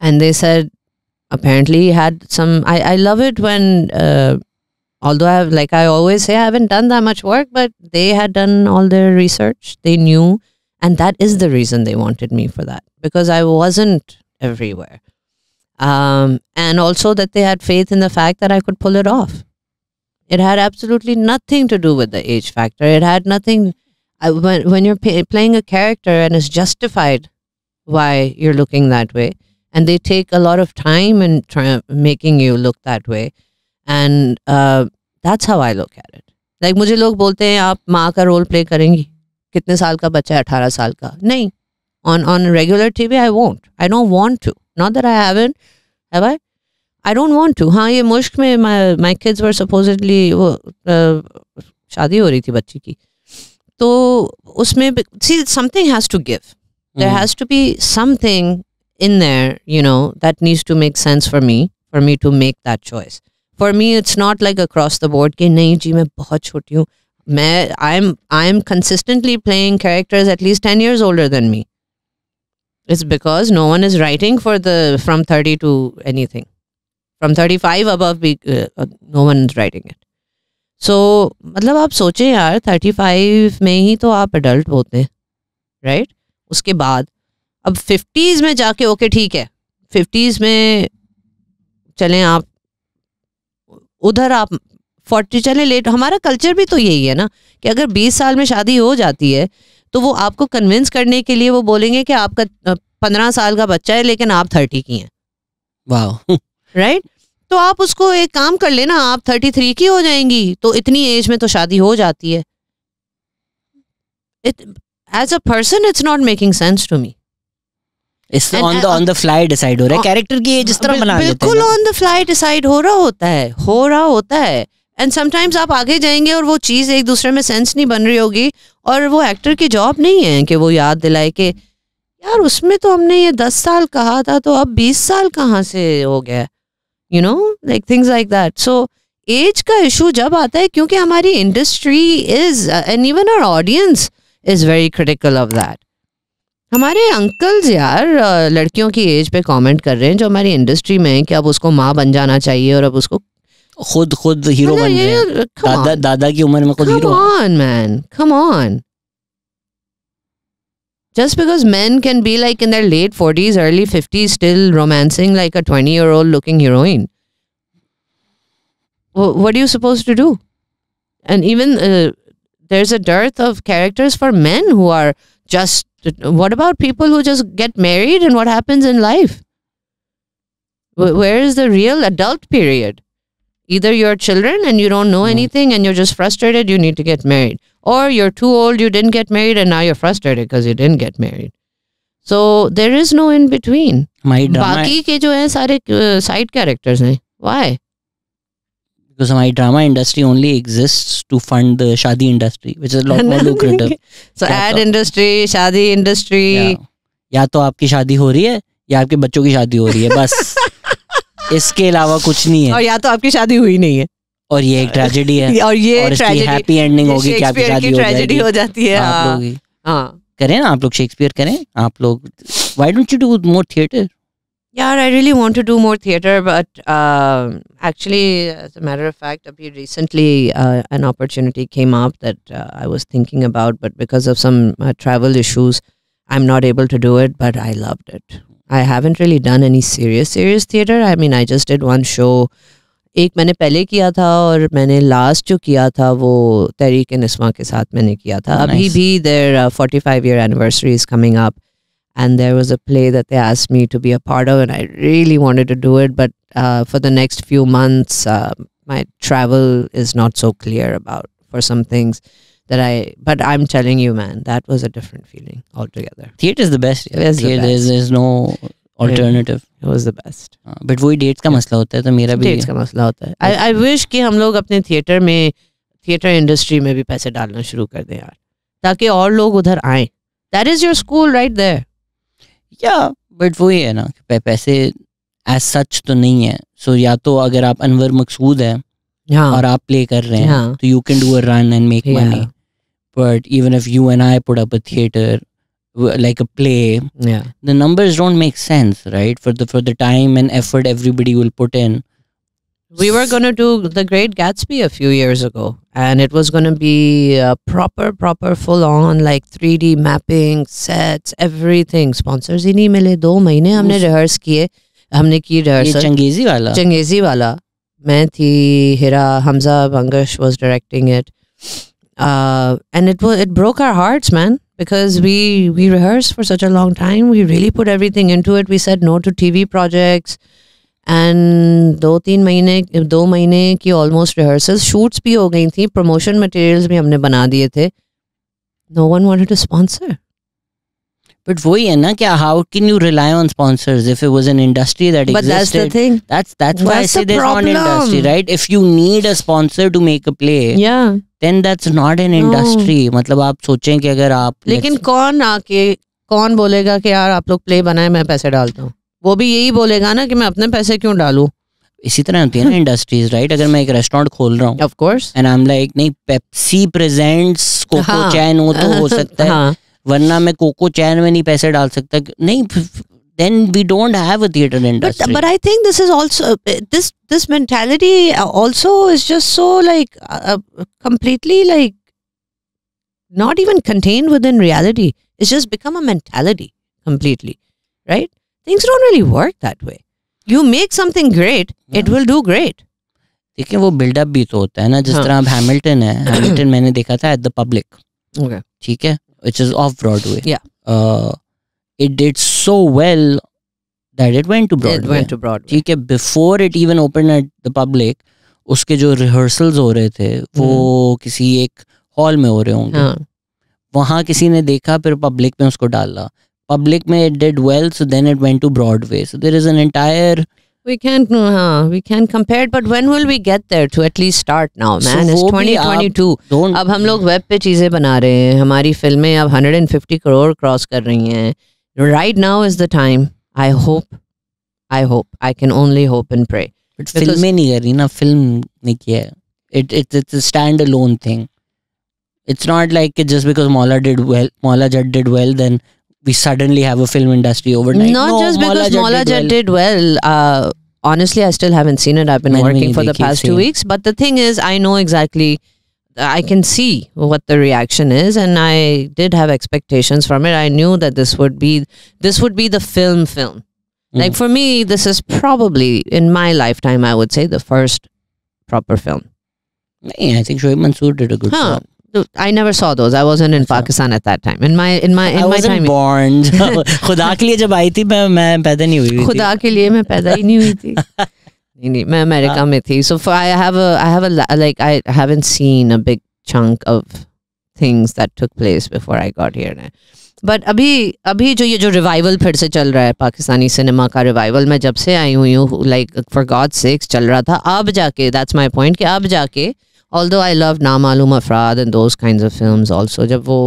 And they said apparently had some i, I love it when uh, although I have, like I always say, I haven't done that much work, but they had done all their research. They knew, and that is the reason they wanted me for that because I wasn't everywhere, um, and also that they had faith in the fact that I could pull it off. It had absolutely nothing to do with the age factor. It had nothing. I, when when you're pay, playing a character and it's justified why you're looking that way, and they take a lot of time in try, making you look that way and that's how I look at it like मुझे लोग बोलते हैं आप माँ का role play करेंगी। कितने साल का बच्चा है? अठारह साल का। नहीं। On on regular T V I want I don't want to not that I haven't have I I don't want to हाँ ये मुश्क में माई किड्स वर सपोजिटली वो uh, शादी हो रही थी बच्ची की। तो उसमें see something has to give there Mm. has to be something in there you know that needs to make sense for me for me to make that choice. for me it's not like across the board कि नहीं जी मैं बहुत छोटी हूँ मैं I'm I'm consistently playing characters at least 10 years older than me it's because no one is writing for the from 30 to anything from 35 above be, uh, uh, no one is writing it so मतलब आप सोचें यार 35 में ही तो आप adult होते हैं राइट उसके बाद अब फिफ्टीज में जाके ओके ठीक है फिफ्टीज में चलें आप उधर आप फोर्टी चले लेट हमारा कल्चर भी तो यही है ना कि अगर बीस साल में शादी हो जाती है तो वो आपको कन्विंस करने के लिए वो बोलेंगे कि आपका पंद्रह साल का बच्चा है लेकिन आप थर्टी की हैं। वाओ राइट तो आप उसको एक काम कर लेना आप थर्टी थ्री की हो जाएँगी तो इतनी एज में तो शादी हो जाती है। As a person it's not making sense to me is on the on the fly decide हो रहा है। Oh, कैरेक्टर की एज इस तरह बना बिल्कुल ऑन द फ्लाई डिसाइड हो रहा होता है हो रहा होता है। एंड समटाइम्स आप आगे जाएँगे और वो चीज़ एक दूसरे में सेंस नहीं बन रही होगी और वो एक्टर की जॉब नहीं है कि वो याद दिलाए कि यार उसमें तो हमने ये दस साल कहा था तो अब बीस साल कहाँ से हो गया? You know like things like that so age का इशू जब आता है क्योंकि हमारी industry is and even our audience is very critical of that हमारे अंकल्स यार अ, लड़कियों की एज पे कमेंट कर रहे हैं जो हमारी इंडस्ट्री में है कि अब उसको माँ बन जाना चाहिए और अब उसको खुद खुद हीरो मतलब बन रहे हैं ये- come दादा on. दादा की उम्र में खुद Come hero on, man. Come on. Just because men can be like in their late 40s, early 50s, still romancing like a 20 year old looking heroine. Wh- What are you supposed to do? And even uh, there's a dearth of characters for men who are just. What about people who just get married and what happens in life? Wh- Where is the real adult period? either you're children and you don't know Hmm. anything and you're just frustrated you need to get married or you're too old you didn't get married and now you're frustrated because you didn't get married so there is no in between हमारी drama बाकी के जो है सारे side characters हैं why Because हमारी drama industry only exists to fund the shaadi industry which is lot more lucrative. So ad industry शादी industry. या, या तो आपकी शादी हो रही है या आपके बच्चों की शादी हो रही है बस। *laughs* इसके अलावा कुछ नहीं और है या तो आपकी शादी हुई नहीं है। और ये एक *laughs* ट्रेजेडी है। और ये और इसकी हैप्पी एंडिंग होगी कि आपकी शादी हो ट्रेजेडी हो जाती है आप हाँ। लोग हाँ। करें ना आप लोग शेक्सपियर करें। आप लोग why don't you do more theatre Yeah, I really want to do more theater, but uh, actually, as a matter of fact, abhi recently uh, an opportunity came up that uh, I was thinking about, but because of some uh, travel issues, I'm not able to do it. But I loved it. I haven't really done any serious serious theater. I mean, I just did one show. एक मैंने पहले किया था और मैंने last जो किया था वो तहरीक निस्मा के साथ मैंने किया था Oh, अभी nice. भी there forty five year anniversary is coming up and there was a play that they asked me to be a part of and i really wanted to do it but uh, for the next few months uh, my travel is not so clear about for some things that i but i'm telling you man that was a different feeling altogether theatre is the best It is the there's best. there's no alternative it was the best but वही dates का मसला होता है तो मेरा भी dates का मसला होता है आई आई विश कि हम लोग अपने थिएटर में थिएटर इंडस्ट्री में भी पैसे डालना शुरू कर दें यार ताकि और लोग उधर आए that is your school right there क्या बट वो ये है ना पैसे एज सच तो नहीं है। सो so, या तो अगर आप अनवर मकसूद है हाँ. और आप प्ले कर रहे हैं हाँ. तो you can do a run and make money but even if you and I put up a theatre like a play the numbers don't make sense right for the for the time and effort everybody will put in We were going to do The Great Gatsby a few years ago, and it was going to be a proper, proper, full on like 3D mapping, sets, everything. Sponsors ही नहीं मिले दो महीने हमने उस- rehearse किए हमने की ये रिहर्सल चंगेजी वाला चंगेजी वाला मैं थी Hira Hamza Bangash was directing it uh, and it was it broke our hearts man because we we rehearsed for such a long time we really put everything into it we said no to TV projects And दो तीन महीने दो महीने की almost rehearsals shoots भी हो गई थी प्रमोशन मटेरियल्स भी हमने बना दिए थे no one wanted to sponsor but वही है ना क्या how can you rely on sponsors if it was an industry that but that's the existed thing that's that's why I That's say the there's not an industry problem. right if you need a sponsor to make a play या then that's not an No. industry मतलब आप सोचें कि अगर आप लेकिन कौन आके कौन बोलेगा कि यार आप लोग प्ले बनाए मैं पैसे डालता हूँ वो भी यही बोलेगा ना कि मैं अपने पैसे क्यों डालूं इसी तरह होती है ना इंडस्ट्रीज़ राइट अगर मैं एक रेस्टोरेंट खोल रहा हूँ of course and I am like नहीं पेप्सी प्रेजेंट्स कोको हाँ। चैन हो तो हो सकता है हाँ वरना मैं कोको चैन में नहीं पैसे डाल सकता नहीं then we don't have a theater industry but but I think this is also this this mentality also is just so like uh, completely like not even contained within reality. It's just become a mentality completely, right? Things don't really work that way. You make something great, it will do great. देखिए वो buildup भी तो होता है ना जिस हाँ। तरह अब हैमिल्टन है हैमिल्टन मैंने देखा था एट द पब्लिक Okay. ठीक है which is off Broadway Yeah. It did so well that it went to It went to Broadway. ठीक है before it even opened at the public उसके जो रिहर्सल्स हो रहे थे वो किसी एक हॉल में हो रहे होंगे हाँ. वहाँ किसी ने देखा फिर पब्लिक में उसको डाला public may it did well so then it went to broadway. So there is an entire we can't uh, we can't compare it but when will we get there to at least start now man? So it's 2022 ab hum log web pe cheeze bana rahe hain. Hamari filmein ab 150 crore cross kar rahi hain. Right now is the time. I hope i hope i can only hope and pray. But film mein nahi kar rahi na film ne kiya it, it it's a stand alone thing. It's not like just because Mola did well, Mola Judd did well, then we suddenly have a film industry overnight. Not no, just because Mola Jat did well. Uh, honestly, I still haven't seen it. I've been many, working many for the past two weeks. But the thing is, I know exactly. I can see what the reaction is, and I did have expectations from it. I knew that this would be this would be the film film. Mm. Like for me, this is probably in my lifetime. I would say the first proper film. I think Shoaib Mansoor did a good huh. job. I never saw those. I wasn't in अच्छा. Pakistan at that time. In my in my in I my wasn't time. born. *laughs* *laughs* खुदा के लिए जब आई थी मैं मैं पैदा नहीं हुई थी. खुदा के लिए मैं पैदा ही नहीं हुई थी *laughs* नहीं नहीं मैं अमेरिका में थी so for I have a I have a la- like I haven't seen a big chunk of things that took place before I got here but अभी अभी जो ये जो रिवाइवल फिर से चल रहा है पाकिस्तानी सिनेमा का रिवाइवल मैं जब से आई हुई हूँ लाइक फॉर गॉड सिक्स चल रहा था अब जाके दैट्स माई पॉइंट कि अब जाके although I love Na Maloom Afraad and those kind of films also जब वो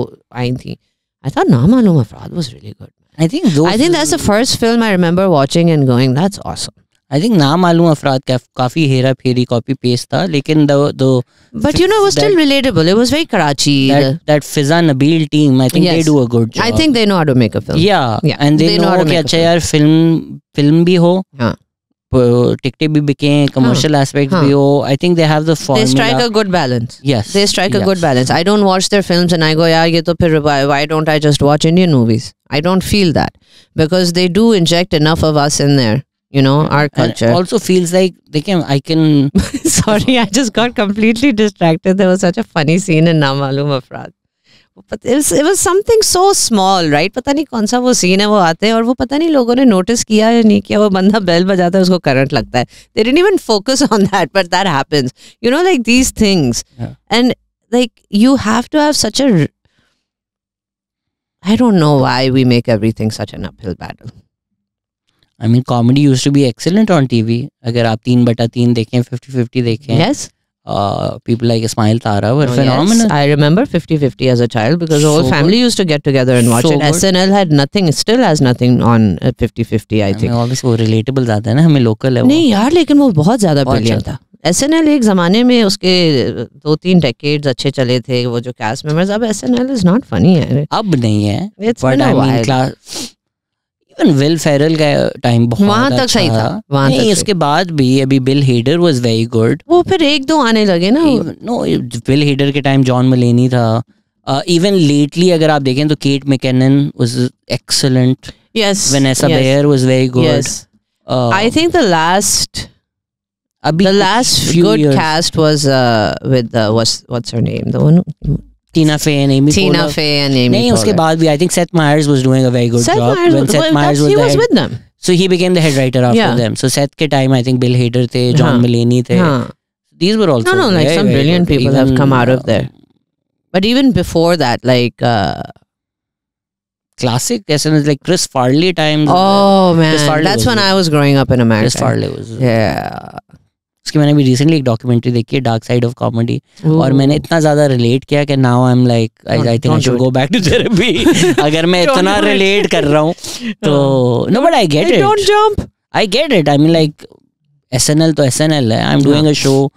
आई थी I thought Na Maloom Afraad was really good I think those. I think that's the first film I remember watching and going, that's awesome. I think नाम मालूम अफराद का काफी हेरा फेरी कॉपी पेस्ट था लेकिन the the But you know, it was still relatable. It was very Karachi. that that Fiza Nabil team I think they Yes. do a good job. I think they know how to make a film. yeah, Yeah, and they, they know, know how to कि make a अच्छा film. यार film film भी हो हाँ. प- टिकटें भी बिकें commercial aspect हाँ. भी हो I think they have the They formula strike a good balance. yes They strike a yes. good balance. I don't watch their films and I go, yeah, ये तो फिर why, why don't I just watch Indian movies? I don't feel that because they do inject enough of us in there. You know, our And culture. also feels like they can I can Sorry, I just got completely distracted. There was such a funny scene in Namalum Afraad. but it was, it was something so small right? पता नहीं कौन सा वो scene है वो आते हैं और वो पता नहीं लोगों ने नोटिस किया या नहीं किया वो बंदा बेल बजाता है उसको करंट लगता है। They didn't even focus on that but that happens you know like these things and like you have to have such I don't know why we make everything such an uphill battle I mean comedy used to be excellent on TV अगर आप तीन बटा तीन देखें 50 50 देखें yes? Uh, people like Ismail Tara were Oh, phenomenal Yes, I remember 50-50 as a child because the whole So family used to get together and watch So it. good. SNL had nothing, still has nothing on uh, 50-50 I think. obviously वो relatable ज़्यादा है ना हमें local है वो नहीं यार लेकिन वो बहुत ज़्यादा ब्रिलियंट था SNL एक जमाने में उसके दो तीन डेकेड्स अच्छे चले थे वो जो कैस्ट मेंबर्स अब SNL इज़ नॉट फनी है अब नहीं है but I mean class even Will Ferrell का टाइम बहुत वहाँ तक अच्छा सही था, वहाँ तक नहीं सही। उसके बाद भी अभी Bill Hader was very good वो फिर एक दो आने लगे ना। नो बिल हेडर के टाइम जॉन मलेनी था। इवन लेटली अगर आप देखें तो Kate McKinnon was excellent yes Vanessa Bayer was very good. I think the last अभी the last few good years, cast was uh, with uh, what's what's her name? The one who- Tina Fey and Amy Tina Fey and Amy नहीं उसके Poehler. बाद भी I think Seth Meyers was doing a very good Seth job Meyers, when well, Seth Meyers that's- he was was with them. So he became the head writer after Yeah. them. So Seth के time I think Bill Hader थे, John हाँ. Mulaney थे. Huh. These were also No, no, like very, some very brilliant good. people have Even, come out of uh, there. But even before that, like, uh, Classic SNL like Chris Farley times. oh man, Farley that's was when good. I was growing up in America. Chris Farley was. Yeah. उसकी मैंने भी recently एक documentary देखी है dark side of comedy और मैंने इतना ज़्यादा रिलेट किया कि now I am like I I think I should go back to therapy अगर मैं इतना रिलेट कर रहा हूँ तो no but I get it jump. I get it I mean like SNL तो एसएनएल है. I am doing a show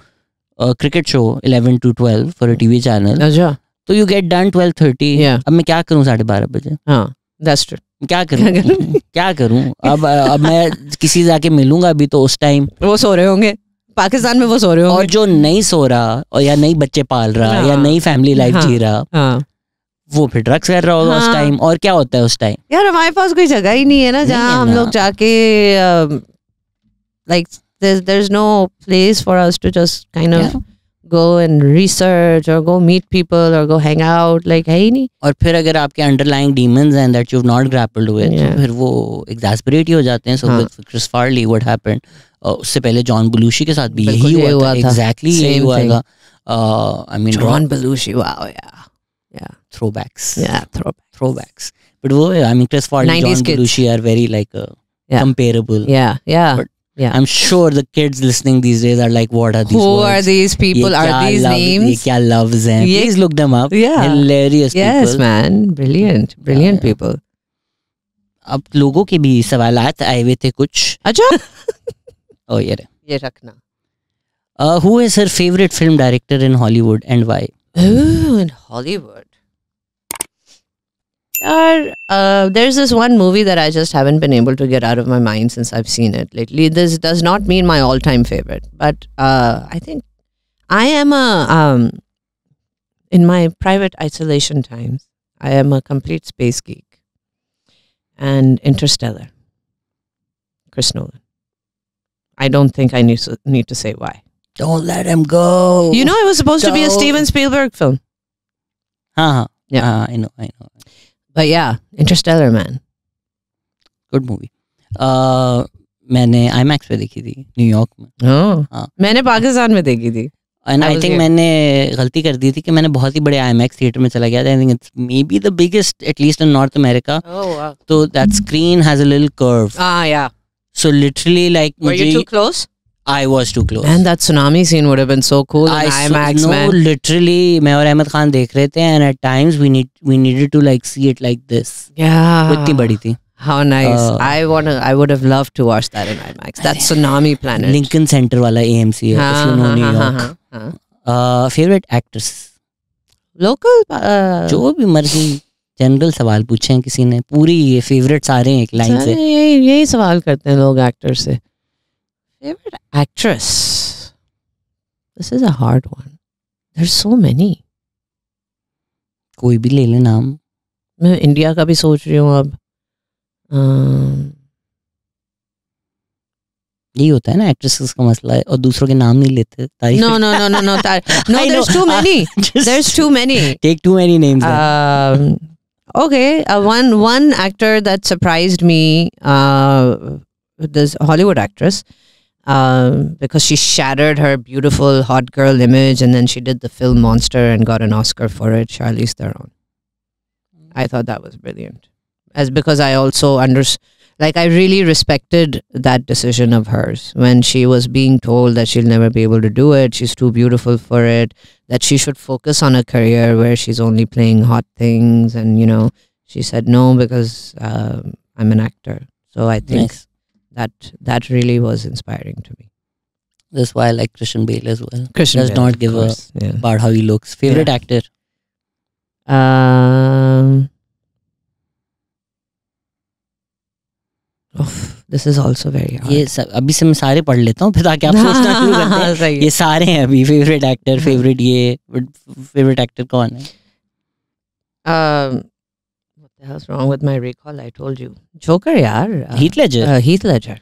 cricket show 11 to 12 for a TV channel अच्छा। तो यू गेट डन 12:30 Yeah. अब मैं क्या करूँ साढ़े बारह बजे? हाँ true. क्या क्या करूँ? क्या करूँ? अब अब मैं किसी जाके मिलूँगा अभी तो उस टाइम वो सो रहे होंगे। पाकिस्तान में वो सो रहे हो और जो नहीं सो रहा और या नई बच्चे पाल रहा या हाँ। नई फैमिली लाइफ हाँ। जी रहा हाँ वो फिर ड्रग्स कर रहा होगा हाँ। उस हाँ। टाइम और क्या होता है उस टाइम यार हमारे पास कोई जगह ही नहीं है ना जहाँ हम लोग जाके like there's there's no place for us to just kind of go and research or go meet people or go hang out. Like, hey, nahi. और फिर अगर आपके underlying demons and that you have not grappled with Yeah. फिर वो एग्जैस्परेट ही हो जाते हैं so हाँ. With Chris Farley what happened उससे पहले जॉन बुलूशी के साथ भी यही हुआ हुआ था. एग्जैक्टली यही हुआ था I mean John Belushi. Wow, yeah. Yeah. throwbacks Yeah, throwback. throwbacks वो I mean Chris Farley 90s John kids. Belushi are very like uh, Yeah. I'm sure the kids listening these days are like what are these Who words? are these ये people? Are these love- ये names? क्या loves हैं ये- please look them up Yeah. hilarious Yes, people Yes, man. Brilliant. Brilliant Yeah. people. अब लोगों के भी सवालात आए थे कुछ अच्छा ओ ये ये रखना uh, who is her favorite film director in Hollywood and why Ooh, in Hollywood. Are, uh, there's this one movie that I just haven't been able to get out of my mind since I've seen it lately. This does not mean my all-time favorite, but uh, I think I am a um, in my private isolation times. I am a complete space geek, and Interstellar. Chris Nolan. I don't think I need to, need to say why. don't let him go You know, it was supposed to be a Don't. Steven Spielberg film. हाँ हाँ Yeah. हाँ, I know I know But yeah, Interstellar, man. good movie uh, मैंने IMAX पे देखी थी New York में Oh. हाँ. मैंने पाकिस्तान में देखी थी and I I was think here. मैंने गलती कर दी थी कि मैंने बहुत ही बड़े IMAX थिएटर में चला गया था I think it's maybe the biggest at least in North America Oh wow. तो that screen has a little curve Ah yeah. so literally like Were you too close? I was too close Man, that tsunami scene would have been so cool in IMAX, no, man. literally मैं और अहमद खान देख रहे थे and at times we need we needed to like see it like this Yeah. इतनी बड़ी थी How nice. Uh, I wanna. I would have loved to watch that in IMAX. That tsunami planet. Lincoln Center वाला AMC है if you know हाँ, New हाँ, हाँ, York हाँ, हाँ. Favourite actress Local. Uh, जो भी मर्ज़ी जनरल सवाल पूछे हैं किसी ने पूरी ये फेवरेट सारे हैं एक लाइन से। यही यही सवाल करते हैं लोग एक्टर से। Favourite actress this is a hard one there so many कोई भी ले ले नाम। मैं इंडिया का भी सोच रही हूँ अब। यही होता है ना एक्ट्रेसेस का मसला है और दूसरों के नाम नहीं लेते तारीफ़ no no no no that, *laughs* no I know. *laughs* there's too many. there's too many take too many names okay uh, one one actor that surprised me uh, this hollywood actress um, because she shattered her beautiful hot girl image and then she did the film monster and got an oscar for it charlize theron. I thought that was brilliant. As because i also understood like i really respected that decision of hers when she was being told that she'll never be able to do it she's too beautiful for it that she should focus on a career where she's only playing hot things and you know she said no because um, i'm an actor so i think Nice. that that really was inspiring to me That's why I like Christian Bale as well. Christian Does Bale, not give a yeah. about how he looks. Favorite actor? Um, oof, this is also very hard. ये सब अभी से मैं सारे पढ़ लेता हूँ फिर ताकि आप सोचना *laughs* शुरू करते हैं सही ये सारे हैं अभी फेवरेट एक्टर फेवरेट ये फेवरेट एक्टर कौन है Um, what the hell's wrong with my recall? I told you, Joker, yaar. Uh, Heath Ledger uh, Heath Ledger,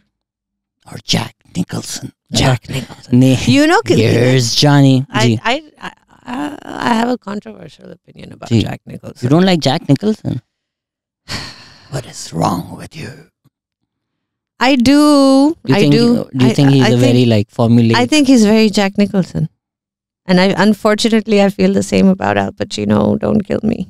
और जैक निकल्सन Jack Nicholson. ने You know, Here's Johnny ji I, I, I, I have a controversial opinion about ji. Jack You Nicholson. don't like Jack Nicholson? *sighs* What is wrong with you? I do. I think do. do you I- think he's I a think- very like formulaic? I think he's very Jack Nicholson. And I unfortunately I feel the same about Al Pacino. Don't kill me.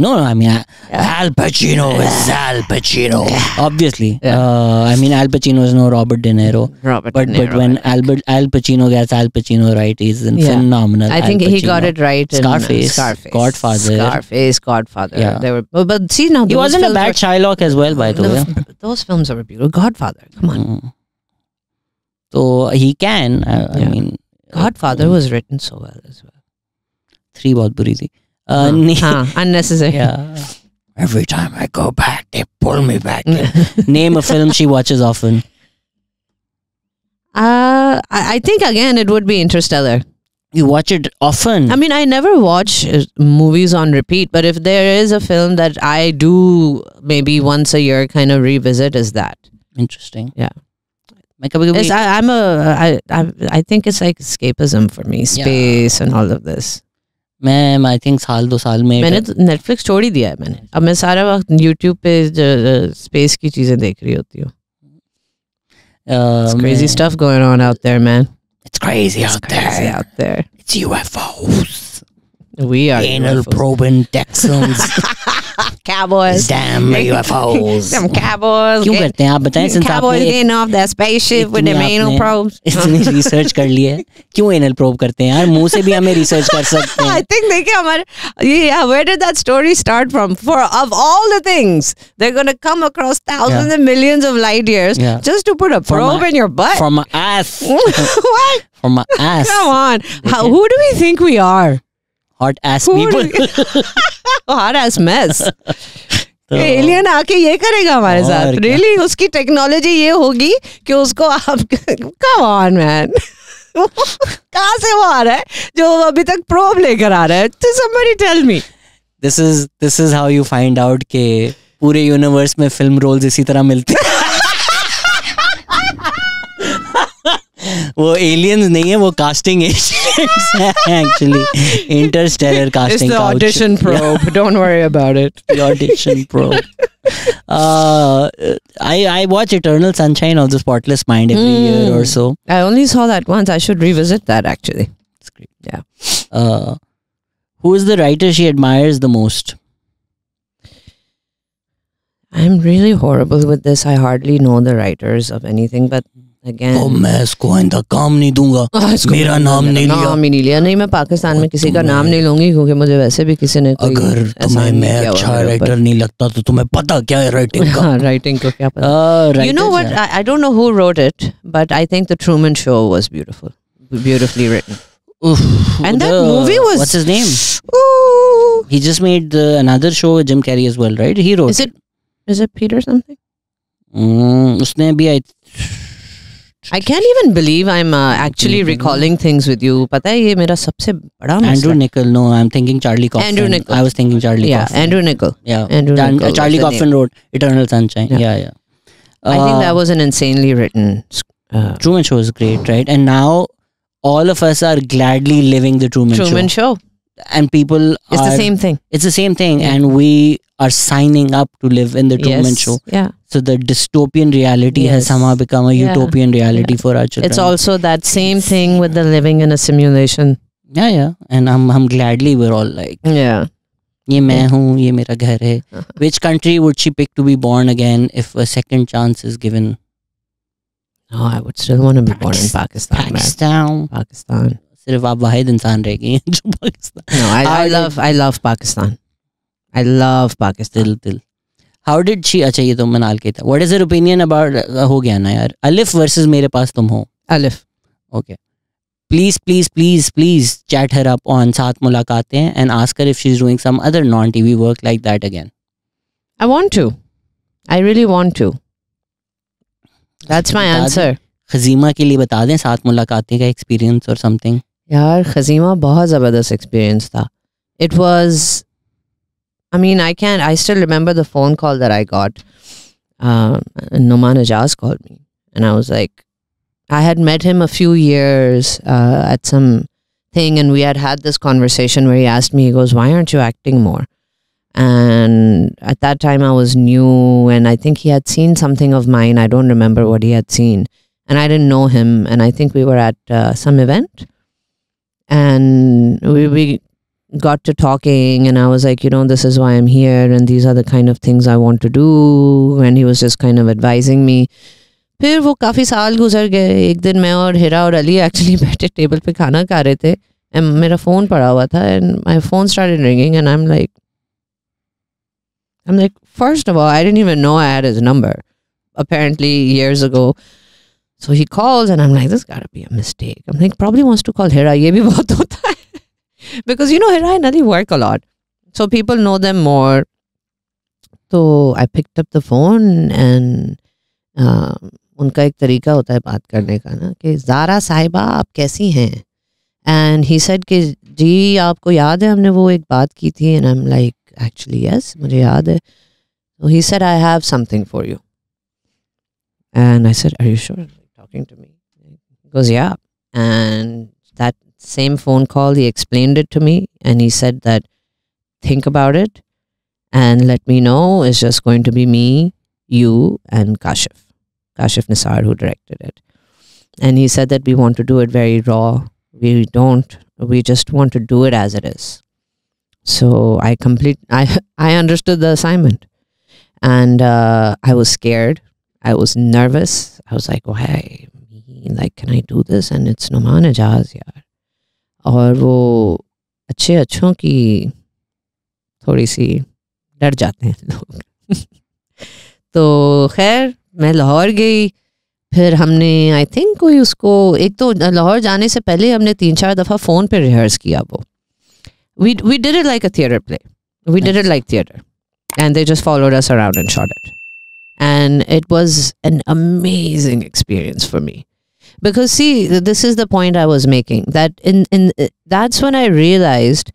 no, no. I mean, I- Yeah. Al Pacino is Al Pacino. Obviously, Yeah. uh, I mean, Al Pacino is no Robert De Niro. Robert But De but Niro, when I like. Albert Al Pacino gets Al Pacino right, he's in Yeah. phenomenal. I Al think he got Pacino. it right in uh, Scarface, Scarface, Godfather. Scarface, Godfather. Yeah. They were, but, but see now He those wasn't a films bad were- Shylock as well, by the way. the- Those films are beautiful. Godfather, come on. Mm. So he can. I, I Yeah. mean, Godfather was written so well as well. three बहुत बुरी थी. uh, unnecessary. *laughs* Yeah. Every time I go back, they pull me back. *laughs* Name a film she watches often. Uh, I, I think again it would be Interstellar. You watch it often. I mean, I never watch uh, movies on repeat, but if there is a film that I do maybe once a year kind of revisit, is that Interesting. yeah? It's, I, I'm a I, I I think it's like escapism for me, space and all of this. मैं I think साल दो साल में मैंने तो Netflix छोड़ ही दिया है मैंने अब मैं सारा वक्त यूट्यूब पे स्पेस की चीजें देख रही होती हूँ uh, crazy मैं- stuff going on out there man It's crazy It's out crazy there. out there It's UFOs. we are Anal UFOs. probing Texans. *laughs* *laughs* cowboys Damn UFOs. Them *laughs* cowboys क्यों get- करते हैं आप बताएं since cowboys आपने getting off that spaceship with इतनी them anal आपने- probes इतनी research कर ली है क्यों एनल प्रोब करते हैं यार मुंह से भी हमें रिसर्च कर सकते I हैं think देखिए हमारे yeah where did that story start from for of all the things they're going to come across thousands Yeah. and millions of light years Yeah. just to put a For probe my- in your butt from my ass *laughs* what from my ass come on How, who do we think we are do people. *laughs* *laughs* Hot ass mess. *laughs* तो alien आके ये करेगा हमारे साथ। Really उसकी technology ये होगी कि उसको आप कम ऑन मैन कहाँ से वो आ रहा है? जो अभी तक प्रोब लेकर आ रहा है। तो somebody tell me. This is this is how you find out के पूरे यूनिवर्स में फ़िल्म रोल्स इसी तरह मिलते हैं। वो एलियंस नहीं है वो कास्टिंग एजेंट्स हैं actually interstellar It's casting the audition probe. Don't worry about it. the audition probe. Uh, I I watch Eternal Sunshine of the Spotless Mind every year or so. I only saw that once. I should revisit that actually. It's great. Yeah. Uh, who is the writer she admires the most? I'm really horrible with this. I hardly know the writers of anything, but again तो मैं इसको आइंदा काम नहीं दूँगा। *laughs* हाँ, मेरा नाम नहीं लिया। नाम ही नहीं लिया। नहीं मैं पाकिस्तान में किसी का नाम नहीं लूँगी क्योंकि मुझे वैसे भी किसी ने कोई अगर तुम्हें मैं अच्छा राइटर नहीं लगता तो तुम्हें पता क्या है राइटिंग का? *laughs* हाँ, राइटिंग को क्या पता। You know what I don't know who? Wrote it but I think the Truman show was beautiful beautifully written and that movie was what's his name he just made the another show Jim Carrey as well right he wrote is it is it Peter something उसने भी I I can't even believe I'm uh, actually Mhm. recalling things with you. पता है ये मेरा सबसे बड़ा Andrew मसला है. Nichol. No, I'm thinking Charlie Coffin. Andrew Nichol. I was thinking Charlie Yeah, Coffin. Andrew Nichol. Yeah. Andrew Chan- Nichol was Charlie the Coffin wrote Eternal Sunshine. Yeah. Yeah, yeah. I think that Uh, was an insanely written. Uh, Truman Show is great, right? And now all of us are gladly living the Truman, Truman Show. Show. And people It's are, the same thing. It's the same thing, Yeah. and we are signing up to live in the Truman yes. Show. Yeah. So the dystopian reality has Yes. somehow become a Yeah. utopian reality for our children. It's also that same thing with the living in a simulation. yeah, yeah. And हम हम gladly we're all like, Yeah. ये मैं हूँ, ये मेरा घर है. Which country would she pick to be born again if a second chance is given? No, I would still want to be born in Pakistan, man. Pakistan. सिर्फ़ आप वाहिद इंसान रह गए हैं *laughs* जो Pakistan love I love Pakistan. I love Pakistan. दिल दिल how did she अच्छा ये तो मनाल के था what is your opinion about हो गया ना यार अलिफ वर्सेस मेरे पास तुम हो Alif. Okay please please please please chat her up on साथ मुलाकातें and ask her if she's doing some other non TV work like that again I want to. I really want to. That's my बता दें। answer. खजीमा के लिए बता दें साथ मुलाकातें का एक्सपीरियंस और समथिंग यार खजीमा बहुत ज़बरदस्त एक्सपीरियंस था it was I mean I can I still remember the phone call that I got Numan Ajaz called me and I was like I had met him a few years uh, at some thing and we had had this conversation where he asked me he goes why aren't you acting more and at that time I was new and I think he had seen something of mine I don't remember what he had seen and I didn't know him and I think we were at uh, some event and we, we got to talking and I was like, you know, this is why I'm here and these are the kind of things I want to do and he was just kind of advising me. फिर वो काफ़ी साल गुजर गए एक दिन मैं और हिरा और अली एक्चुअली बैठे टेबल पे खाना खा रहे थे एंड मेरा फ़ोन पड़ा हुआ था and my phone started ringing and I am like I'm like, first of all, I didn't even know I had his number. Apparently, years so he calls and I am like this got be a mistake I think probably wants to call Hira ये भी बहुत होता है। Because you know Hira and I work a lot so people know them more तो I pick up the phone and उनका एक तरीका होता है बात करने का ना, कि जारा साहिबा, आप कैसी हैं? एंड ही सेड कि, जी, आपको याद है, हमने वो एक बात की थी? And I am like actually yes मुझे याद है. तो he said I have something for you and I said are you sure talking to me. He goes yeah. And that same phone call he explained it to me and he said that think about it and let me know. It's just going to be me you and kashif. Kashif nisar who directed it. And he said that we want to do it very raw. We don't we just want to do it as it is. So i complete *laughs* i i understood the assignment. And uh, i was scared. I was nervous. I was like why me like can i do this and it's noman ejaz yaar और वो अच्छे अच्छों की थोड़ी सी डर जाते हैं लोग तो खैर मैं लाहौर गई फिर हमने आई थिंक कोई उसको एक तो लाहौर जाने से पहले हमने तीन चार दफ़ा फ़ोन पे रिहर्स किया वो we we did it like a theatre play we did it like theatre and they just followed us around and shot it and it was an amazing experience for me because see this is the point i was making that in in that's when i realized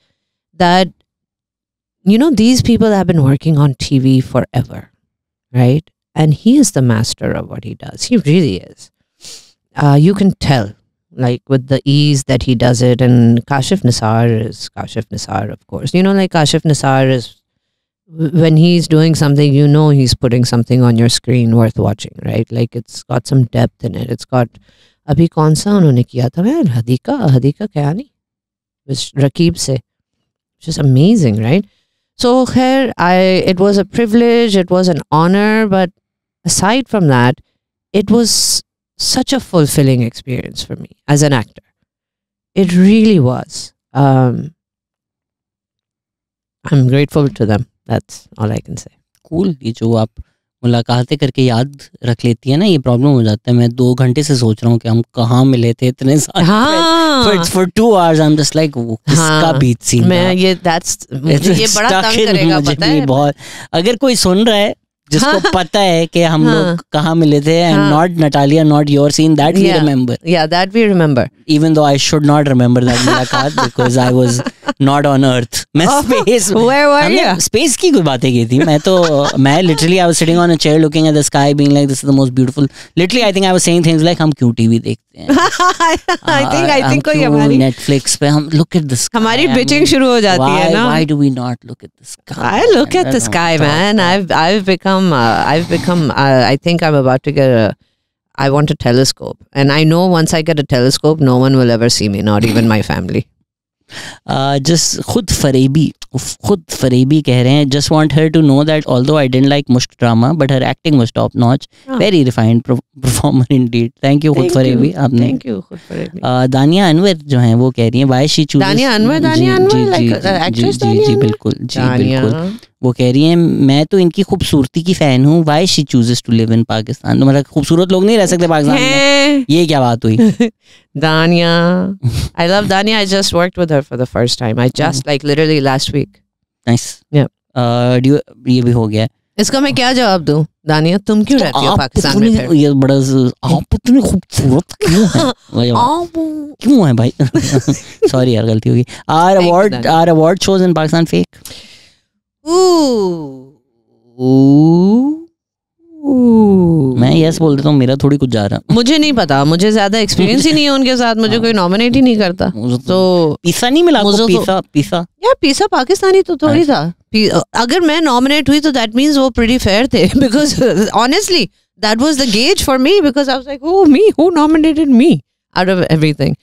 that you know these people have been working on tv forever right and he is the master of what he does he really is uh, you can tell like with the ease that he does it and kashif nisar is kashif nisar of course you know like kashif nisar is when he's doing something, you know he's putting something on your screen worth watching, right? Like it's got some depth in it. It's got अभी कौन सा उन्होंने किया था मैं हदीका हदीका क्या नहीं Raqib Se just amazing, right? So here I it was a privilege, it was an honor, but aside from that, it was such a fulfilling experience for me as an actor. It really was. Um, I'm grateful to them. That's all I can say. Cool ये जो आप मुलाकातें करके याद रख लेती है ना ये प्रॉब्लम हो जाता है। मैं दो घंटे से सोच रहा हूँ कि हम कहाँ मिले थे इतने साल हाँ। For two hours I am just like किसका हाँ, बीच सीन मैं ये दैट्स ये बड़ा तंग करेगा पता है। बहुत। अगर कोई सुन रहा है जिसको पता है कि हम हाँ, लोग कहाँ मिले थे and not Natalia not your scene that we remember या that we remember even though I should not remember that mulaqat because I was not on earth मैं space where were you space की कोई बातें की थी। मैं तो *laughs* मैं literally I was sitting on a chair looking at the sky being like this is the most beautiful literally I think I was saying things like हम क्यों टीवी देखते हैं? आई थिंक आई थिंक कोई हमारी Netflix पे हम look at the sky हमारी bitching शुरू हो जाती है ना? Why do we not look at the sky I look at the sky man I I become become uh, I've become uh, I think I'm about to get a I want a telescope, and I know once I get a telescope, no one will ever see me, not even my family. Just खुद फरेबी खुद फरेबी कह रहे हैं just want her to know that although I don't like Mushk drama but her acting was top notch. Very refined performer indeed thank you खुद फरेबी. आपने Thank you. खुद फरेबी. दानिया अनवर जो हैं वो कह रही हैं वाई शी चूजेस दानिया Anwar, Dania Anwar, like, uh, actress जी जी? बिल्कुल जी बिल्कुल वो कह रही हैं मैं तो इनकी खूबसूरती की फ़ैन हूँ why she chooses to live in Pakistan तो मतलब खूबसूरत लोग नहीं रह सकते पाकिस्तान में ये क्या बात हुई *laughs* Danya. I love Danya. I just worked with her for the first time. I just like literally last week. Nice. ये भी हो गया इसका मैं क्या जवाब दूँ दानिया तुम क्यों रहती हो पाकिस्तान में ये बड़ा आप इतनी खूबसूरत क्यों हैं। *laughs* आओ। क्यों है भाई *laughs* सॉरी यार गलती होगी are award are award shows in Pakistan fake. मैं यस बोल देता हूँ मेरा थोड़ी कुछ जा रहा मुझे नहीं पता मुझे ज़्यादा एक्सपीरियंस ही नहीं है उनके साथ मुझे कोई नॉमिनेट ही नहीं करता। तो पिसा नहीं मिला मुझे तो- पिसा पिसा यार पीसा पाकिस्तानी तो थोड़ी था। अगर मैं नॉमिनेट हुई तो दैट मींस वो प्रीटी फेयर थे because honestly that was the gauge for me because I was like oh me who nominated me out of everything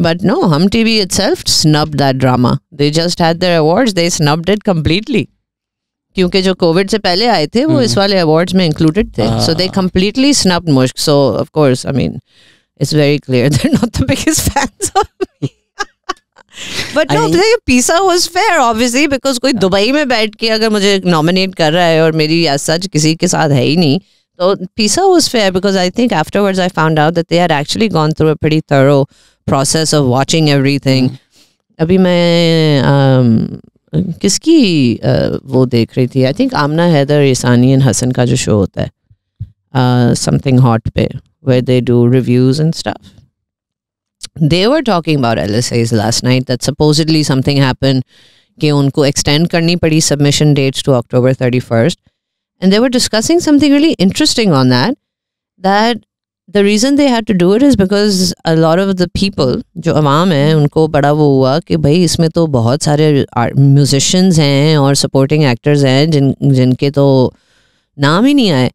but no हम TV itself snubbed that drama they just had their awards they snubbed it completely क्योंकि जो Covid से पहले आए थे वो इस वाले अवार्ड्स में इंक्लूडेड थे सो they completely snubbed Mushk so of course I mean it's very clear they're not the biggest fans of me. but no, I- the PISA was fair, obviously, because कोई दुबई में बैठ के अगर मुझे nominate कर रहा है और मेरी as such किसी के साथ है ही नहीं तो PISA was fair because I think afterwards I found out that they had actually gone through a pretty thorough process of watching everything. अभी मैं um, किसकी uh, वो देख रही थी I think Aamna Haider Isani and Hasan का जो show होता है समथिंग हॉट पे where they do reviews and stuff. They were talking about LSAs last night that supposedly something happened कि उनको extend करनी पड़ी submission dates to October 31st. And they were discussing something really interesting on that, that the reason they had to do it is because a lot of the people जो अवाम है उनको बड़ा वो हुआ कि भाई इसमें तो बहुत सारे म्यूजिशियंस हैं और सपोर्टिंग एक्टर्स हैं जिन जिनके तो नाम ही नहीं आए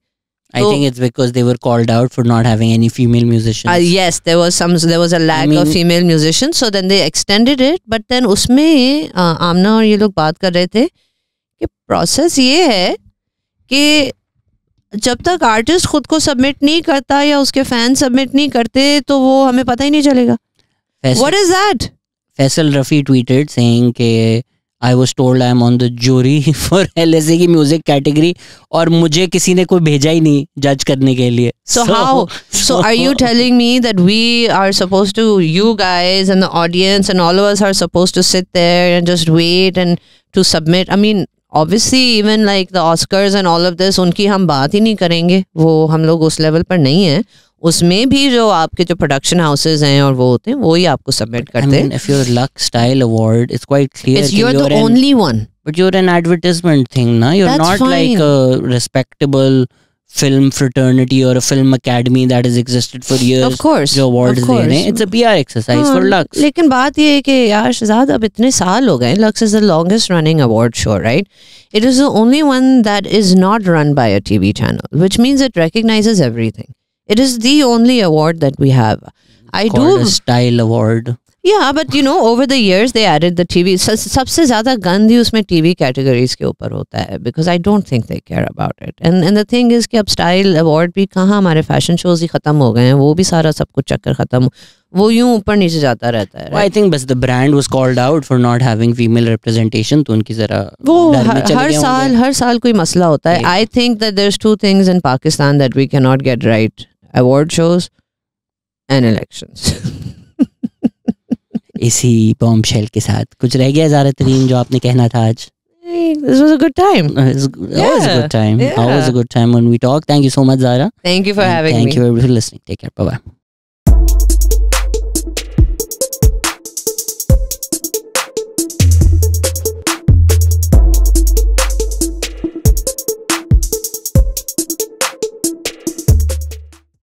I So- think it's because they were called out for not having any female musicians. Uh, yes, there was some there was a lack I mean- of female musicians, so then they extended it. But then उसमें uh, आमना और ये लोग बात कर रहे थे कि process ये है कि जब तक आर्टिस्ट खुद को सबमिट नहीं करता या उसके फ़ैन सबमिट नहीं करते तो वो हमें पता ही नहीं चलेगा। फैसल रफी ट्वीटेड सेइंग के I was told I am on the jury for LSA की म्यूज़िक कैटेगरी और मुझे किसी ने कोई भेजा ही नहीं जज करने के लिए. So how so are you telling me that we are suppose to you guys and the audience and all of us are suppose to sit there and just wait and to submit I mean obviously even like the Oscars and all of this उनकी हम बात ही नहीं करेंगे। वो हम लोग उस level पर नहीं है। उसमें भी जो आपके जो प्रोडक्शन हाउसेज हैं और वो होते हैं वो ही आपको सबमिट करते हैं। I mean, film fraternity or a film academy that has existed for years. Of course. जो awards of दे रहे हैं course. it's a PR exercise for हाँ, lux. लेकिन बात ये है कि यार शहजाद अब इतने साल हो गए Lux is the longest running award show right it is the only one that is not run by a TV channel which means it recognizes everything it is the only award that we have i do Called a style award. yeah but you know over the years they added the tv स- सबसे ज्यादा गंद ही उसमें TV categories के ऊपर होता है because I don't think they care about it and and the thing is कि अब स्टाइल अवार्ड भी कहाँ हमारे फैशन शोज ही खत्म हो गए हैं वो भी सारा सब कुछ चक्कर खत्म वो यूं ऊपर नीचे जाता रहता है Well, I think बस the brand was called out for not having female representation तो उनकी जरा वो डर में हर, चले हर गए साल होंगे। हर साल कोई मसला होता है Yeah. I think that there two things in Pakistan that we can not get right award shows and elections इसी बॉम्ब शेल के साथ कुछ रह गया ज़्यादा तरीन जो आपने कहना था आज this was a good time Uh, It was, yeah. was a good time. It was a good time when we talked. Thank you so much, Zara. thank you for And having thank me Thank you everybody for listening. Take care. Bye bye.